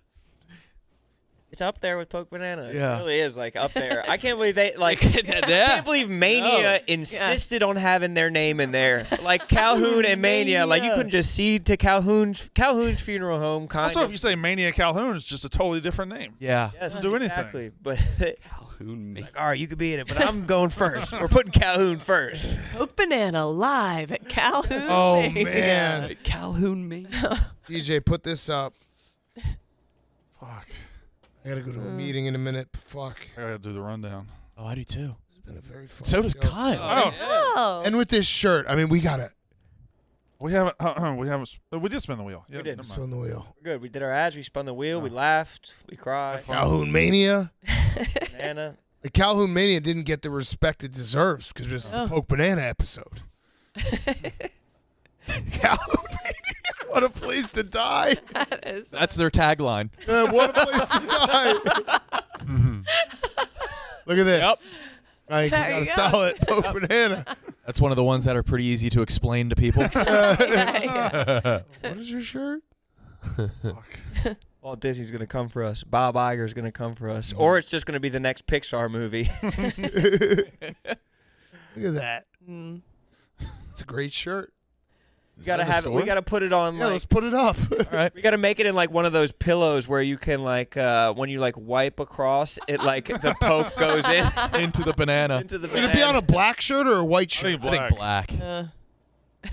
F: It's up there with Poke Banana.
E: Yeah.
F: It really is like up there. I can't believe they [laughs] like. I
G: Yeah.
F: can't believe Mania insisted on having their name in there. Like Calhoun and Mania. Like you
E: Mania.
F: couldn't just cede to Calhoun's Calhoun's funeral home. Kind
A: Also,
F: of.
A: if you say Mania Calhoun, it's just a totally different name.
C: Yeah.
F: yes,
A: do anything.
F: Exactly. But [laughs]
G: Calhoun Mania.
F: all right, you could be in it, but I'm going first. We're putting Calhoun first.
D: Poke Banana live at Calhoun.
E: Oh
D: Mania.
E: man.
G: Calhoun Mania. [laughs]
E: DJ, put this up.
A: Fuck.
E: I gotta go to a meeting in a minute. Fuck.
A: I gotta do the rundown.
C: Oh, I do too.
E: It's been a very fun.
C: So does
E: show.
C: Kyle.
A: Oh,
D: Oh.
E: And with this shirt, I mean, we gotta
A: we haven't. [clears throat] Uh, we haven't. uh, We did spin the wheel. Yeah,
F: We did.
A: never mind.
E: spin the wheel.
F: We're good. We did our ads. We spun the wheel. We laughed. We cried.
E: Calhoun Mania. [laughs]
F: Banana.
E: The Calhoun Mania didn't get the respect it deserves because this is the
D: Oh.
E: Poke Banana episode. [laughs] [laughs] Calhoun What a place to die. [laughs]
D: That is.
C: That's their tagline.
E: Uh, what a place to die. [laughs] Look at this.
C: Yep.
E: I
D: There
E: got
D: you
E: a
D: go.
E: solid Poke Banana.
C: That's one of the ones that are pretty easy to explain to people.
D: Yeah, yeah.
E: What is your shirt?
F: Walt Disney's gonna come for us. Bob Iger's gonna come for us, or it's just gonna be the next Pixar movie.
E: Look at that.
D: Mm.
E: It's a great shirt.
F: We gotta
C: that in the
F: have it. We gotta put it on.
E: Yeah,
F: like,
E: let's put it up. [laughs]
C: All right.
F: we gotta make it in like one of those pillows where you can like uh when you like wipe across it, like the [laughs] poke goes in
C: Into the banana.
F: into the.
E: Should it be on a black shirt or a white
A: I
E: shirt?
A: think
C: I think
A: black.
C: black. [laughs]
D: Uh,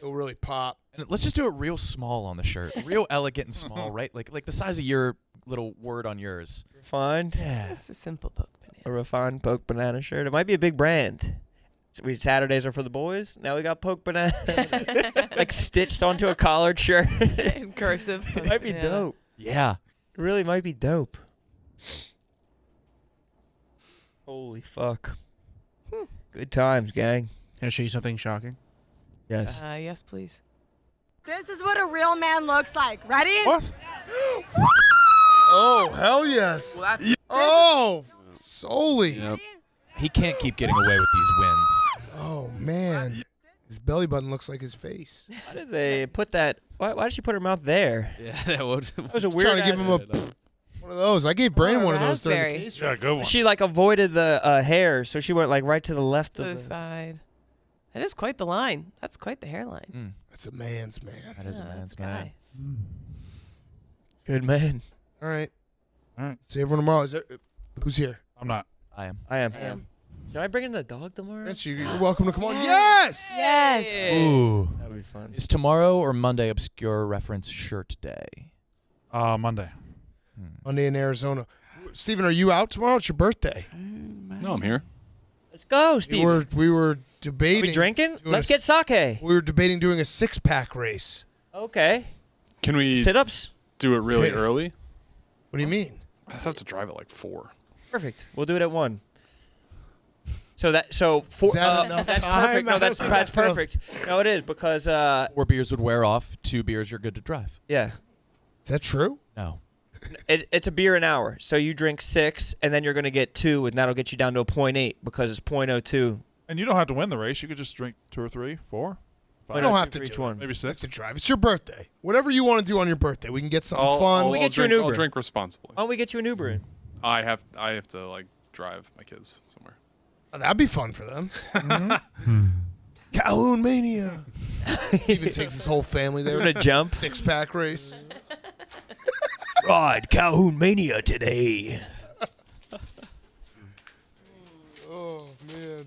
E: It'll really pop.
C: And let's just do it real small on the shirt. Real elegant and small, right? Like like the size of your little word on yours.
F: refined?
C: Yeah.
D: it's a simple Poke banana.
F: A refined poke banana shirt. It might be a big brand. So we Saturdays are for the boys. Now we got poke banana,
D: Banana. [laughs] [laughs]
F: like stitched onto a collared shirt. it [laughs]
D: in cursive.
F: might be
D: Yeah.
F: dope.
C: Yeah.
F: It really might be dope. Holy fuck. Good times, gang.
M: Can I show you something shocking?
F: Yes.
D: Uh, yes, please.
N: This is what a real man looks like. Ready?
A: What? [gasps]
E: Oh, hell yes. Oh, Soli.
C: He can't keep getting away with these wins.
E: Oh, man. His belly button looks like his face.
F: Why did they put that? Why, why did she put her mouth there?
G: Yeah, [laughs] that would.
F: That was a weird.
E: Trying to give him a. One of those. I gave Brandon
D: Oh,
E: one of those during
D: raspberry.
E: the case.
A: Yeah, good one.
F: She like avoided the uh, hair, so she went like right to the left
D: To
F: of
D: the
F: the.
D: side. That is quite the line. That's quite the hairline.
C: Mm,
E: That's a man's man.
C: that is a man's
D: that's
C: man.
D: guy.
F: Good man.
E: All right.
A: All right.
E: See everyone tomorrow. Is there, who's here?
A: I'm not.
C: I am.
F: I am.
E: I am.
F: Should I bring in a dog tomorrow?
E: Yes, you, you're welcome to come on. Yes.
D: Yes.
C: Ooh.
F: That'd be fun.
C: Is tomorrow or Monday obscure reference shirt day?
A: Uh, Monday.
E: Monday in Arizona. Steven, are you out tomorrow? It's your birthday.
I: No, I'm here.
F: Let's go,
E: We
F: Steve.
E: were we were
F: Are
E: debating.
F: we drinking?
E: doing
F: Let's
E: a
F: get sake.
E: We were debating doing a six pack race.
F: Okay.
I: Can we
F: Sit ups.
I: do it really
E: Hey. [laughs]
I: early?
E: What do you mean?
I: I just have to drive at like four.
F: Perfect. We'll do it at one. So that so four.
E: Is that
F: uh,
E: enough
F: that's
E: time?
F: perfect. No, [laughs] that's that's perfect. No, it is because uh
C: Four beers would wear off. Two beers, you're good to drive.
F: yeah,
E: Is that true?
C: No.
F: it, it's a beer an hour. So you drink six, and then you're gonna get two, and that'll get you down to a point eight because it's point oh two.
A: And you don't have to win the race. You could just drink two or three, four,
E: You
A: five,
E: don't have to
F: for each
E: do
F: one.
E: It.
A: maybe six.
E: to drive. It's your birthday. Whatever you want to do on your birthday, we can get something
I: I'll,
E: fun.
I: I'll,
F: we
I: I'll
F: get you an
I: drink, I'll drink responsibly.
F: Why don't we get you an Uber in?
I: I have I have to like drive my kids somewhere.
E: Oh, That'd be fun for them. Mm-hmm. [laughs] Calhoun mania. [laughs] Steven takes his whole family there.
F: We're gonna jump.
E: Six pack race.
F: Ride Calhoun Mania today.
E: Oh man.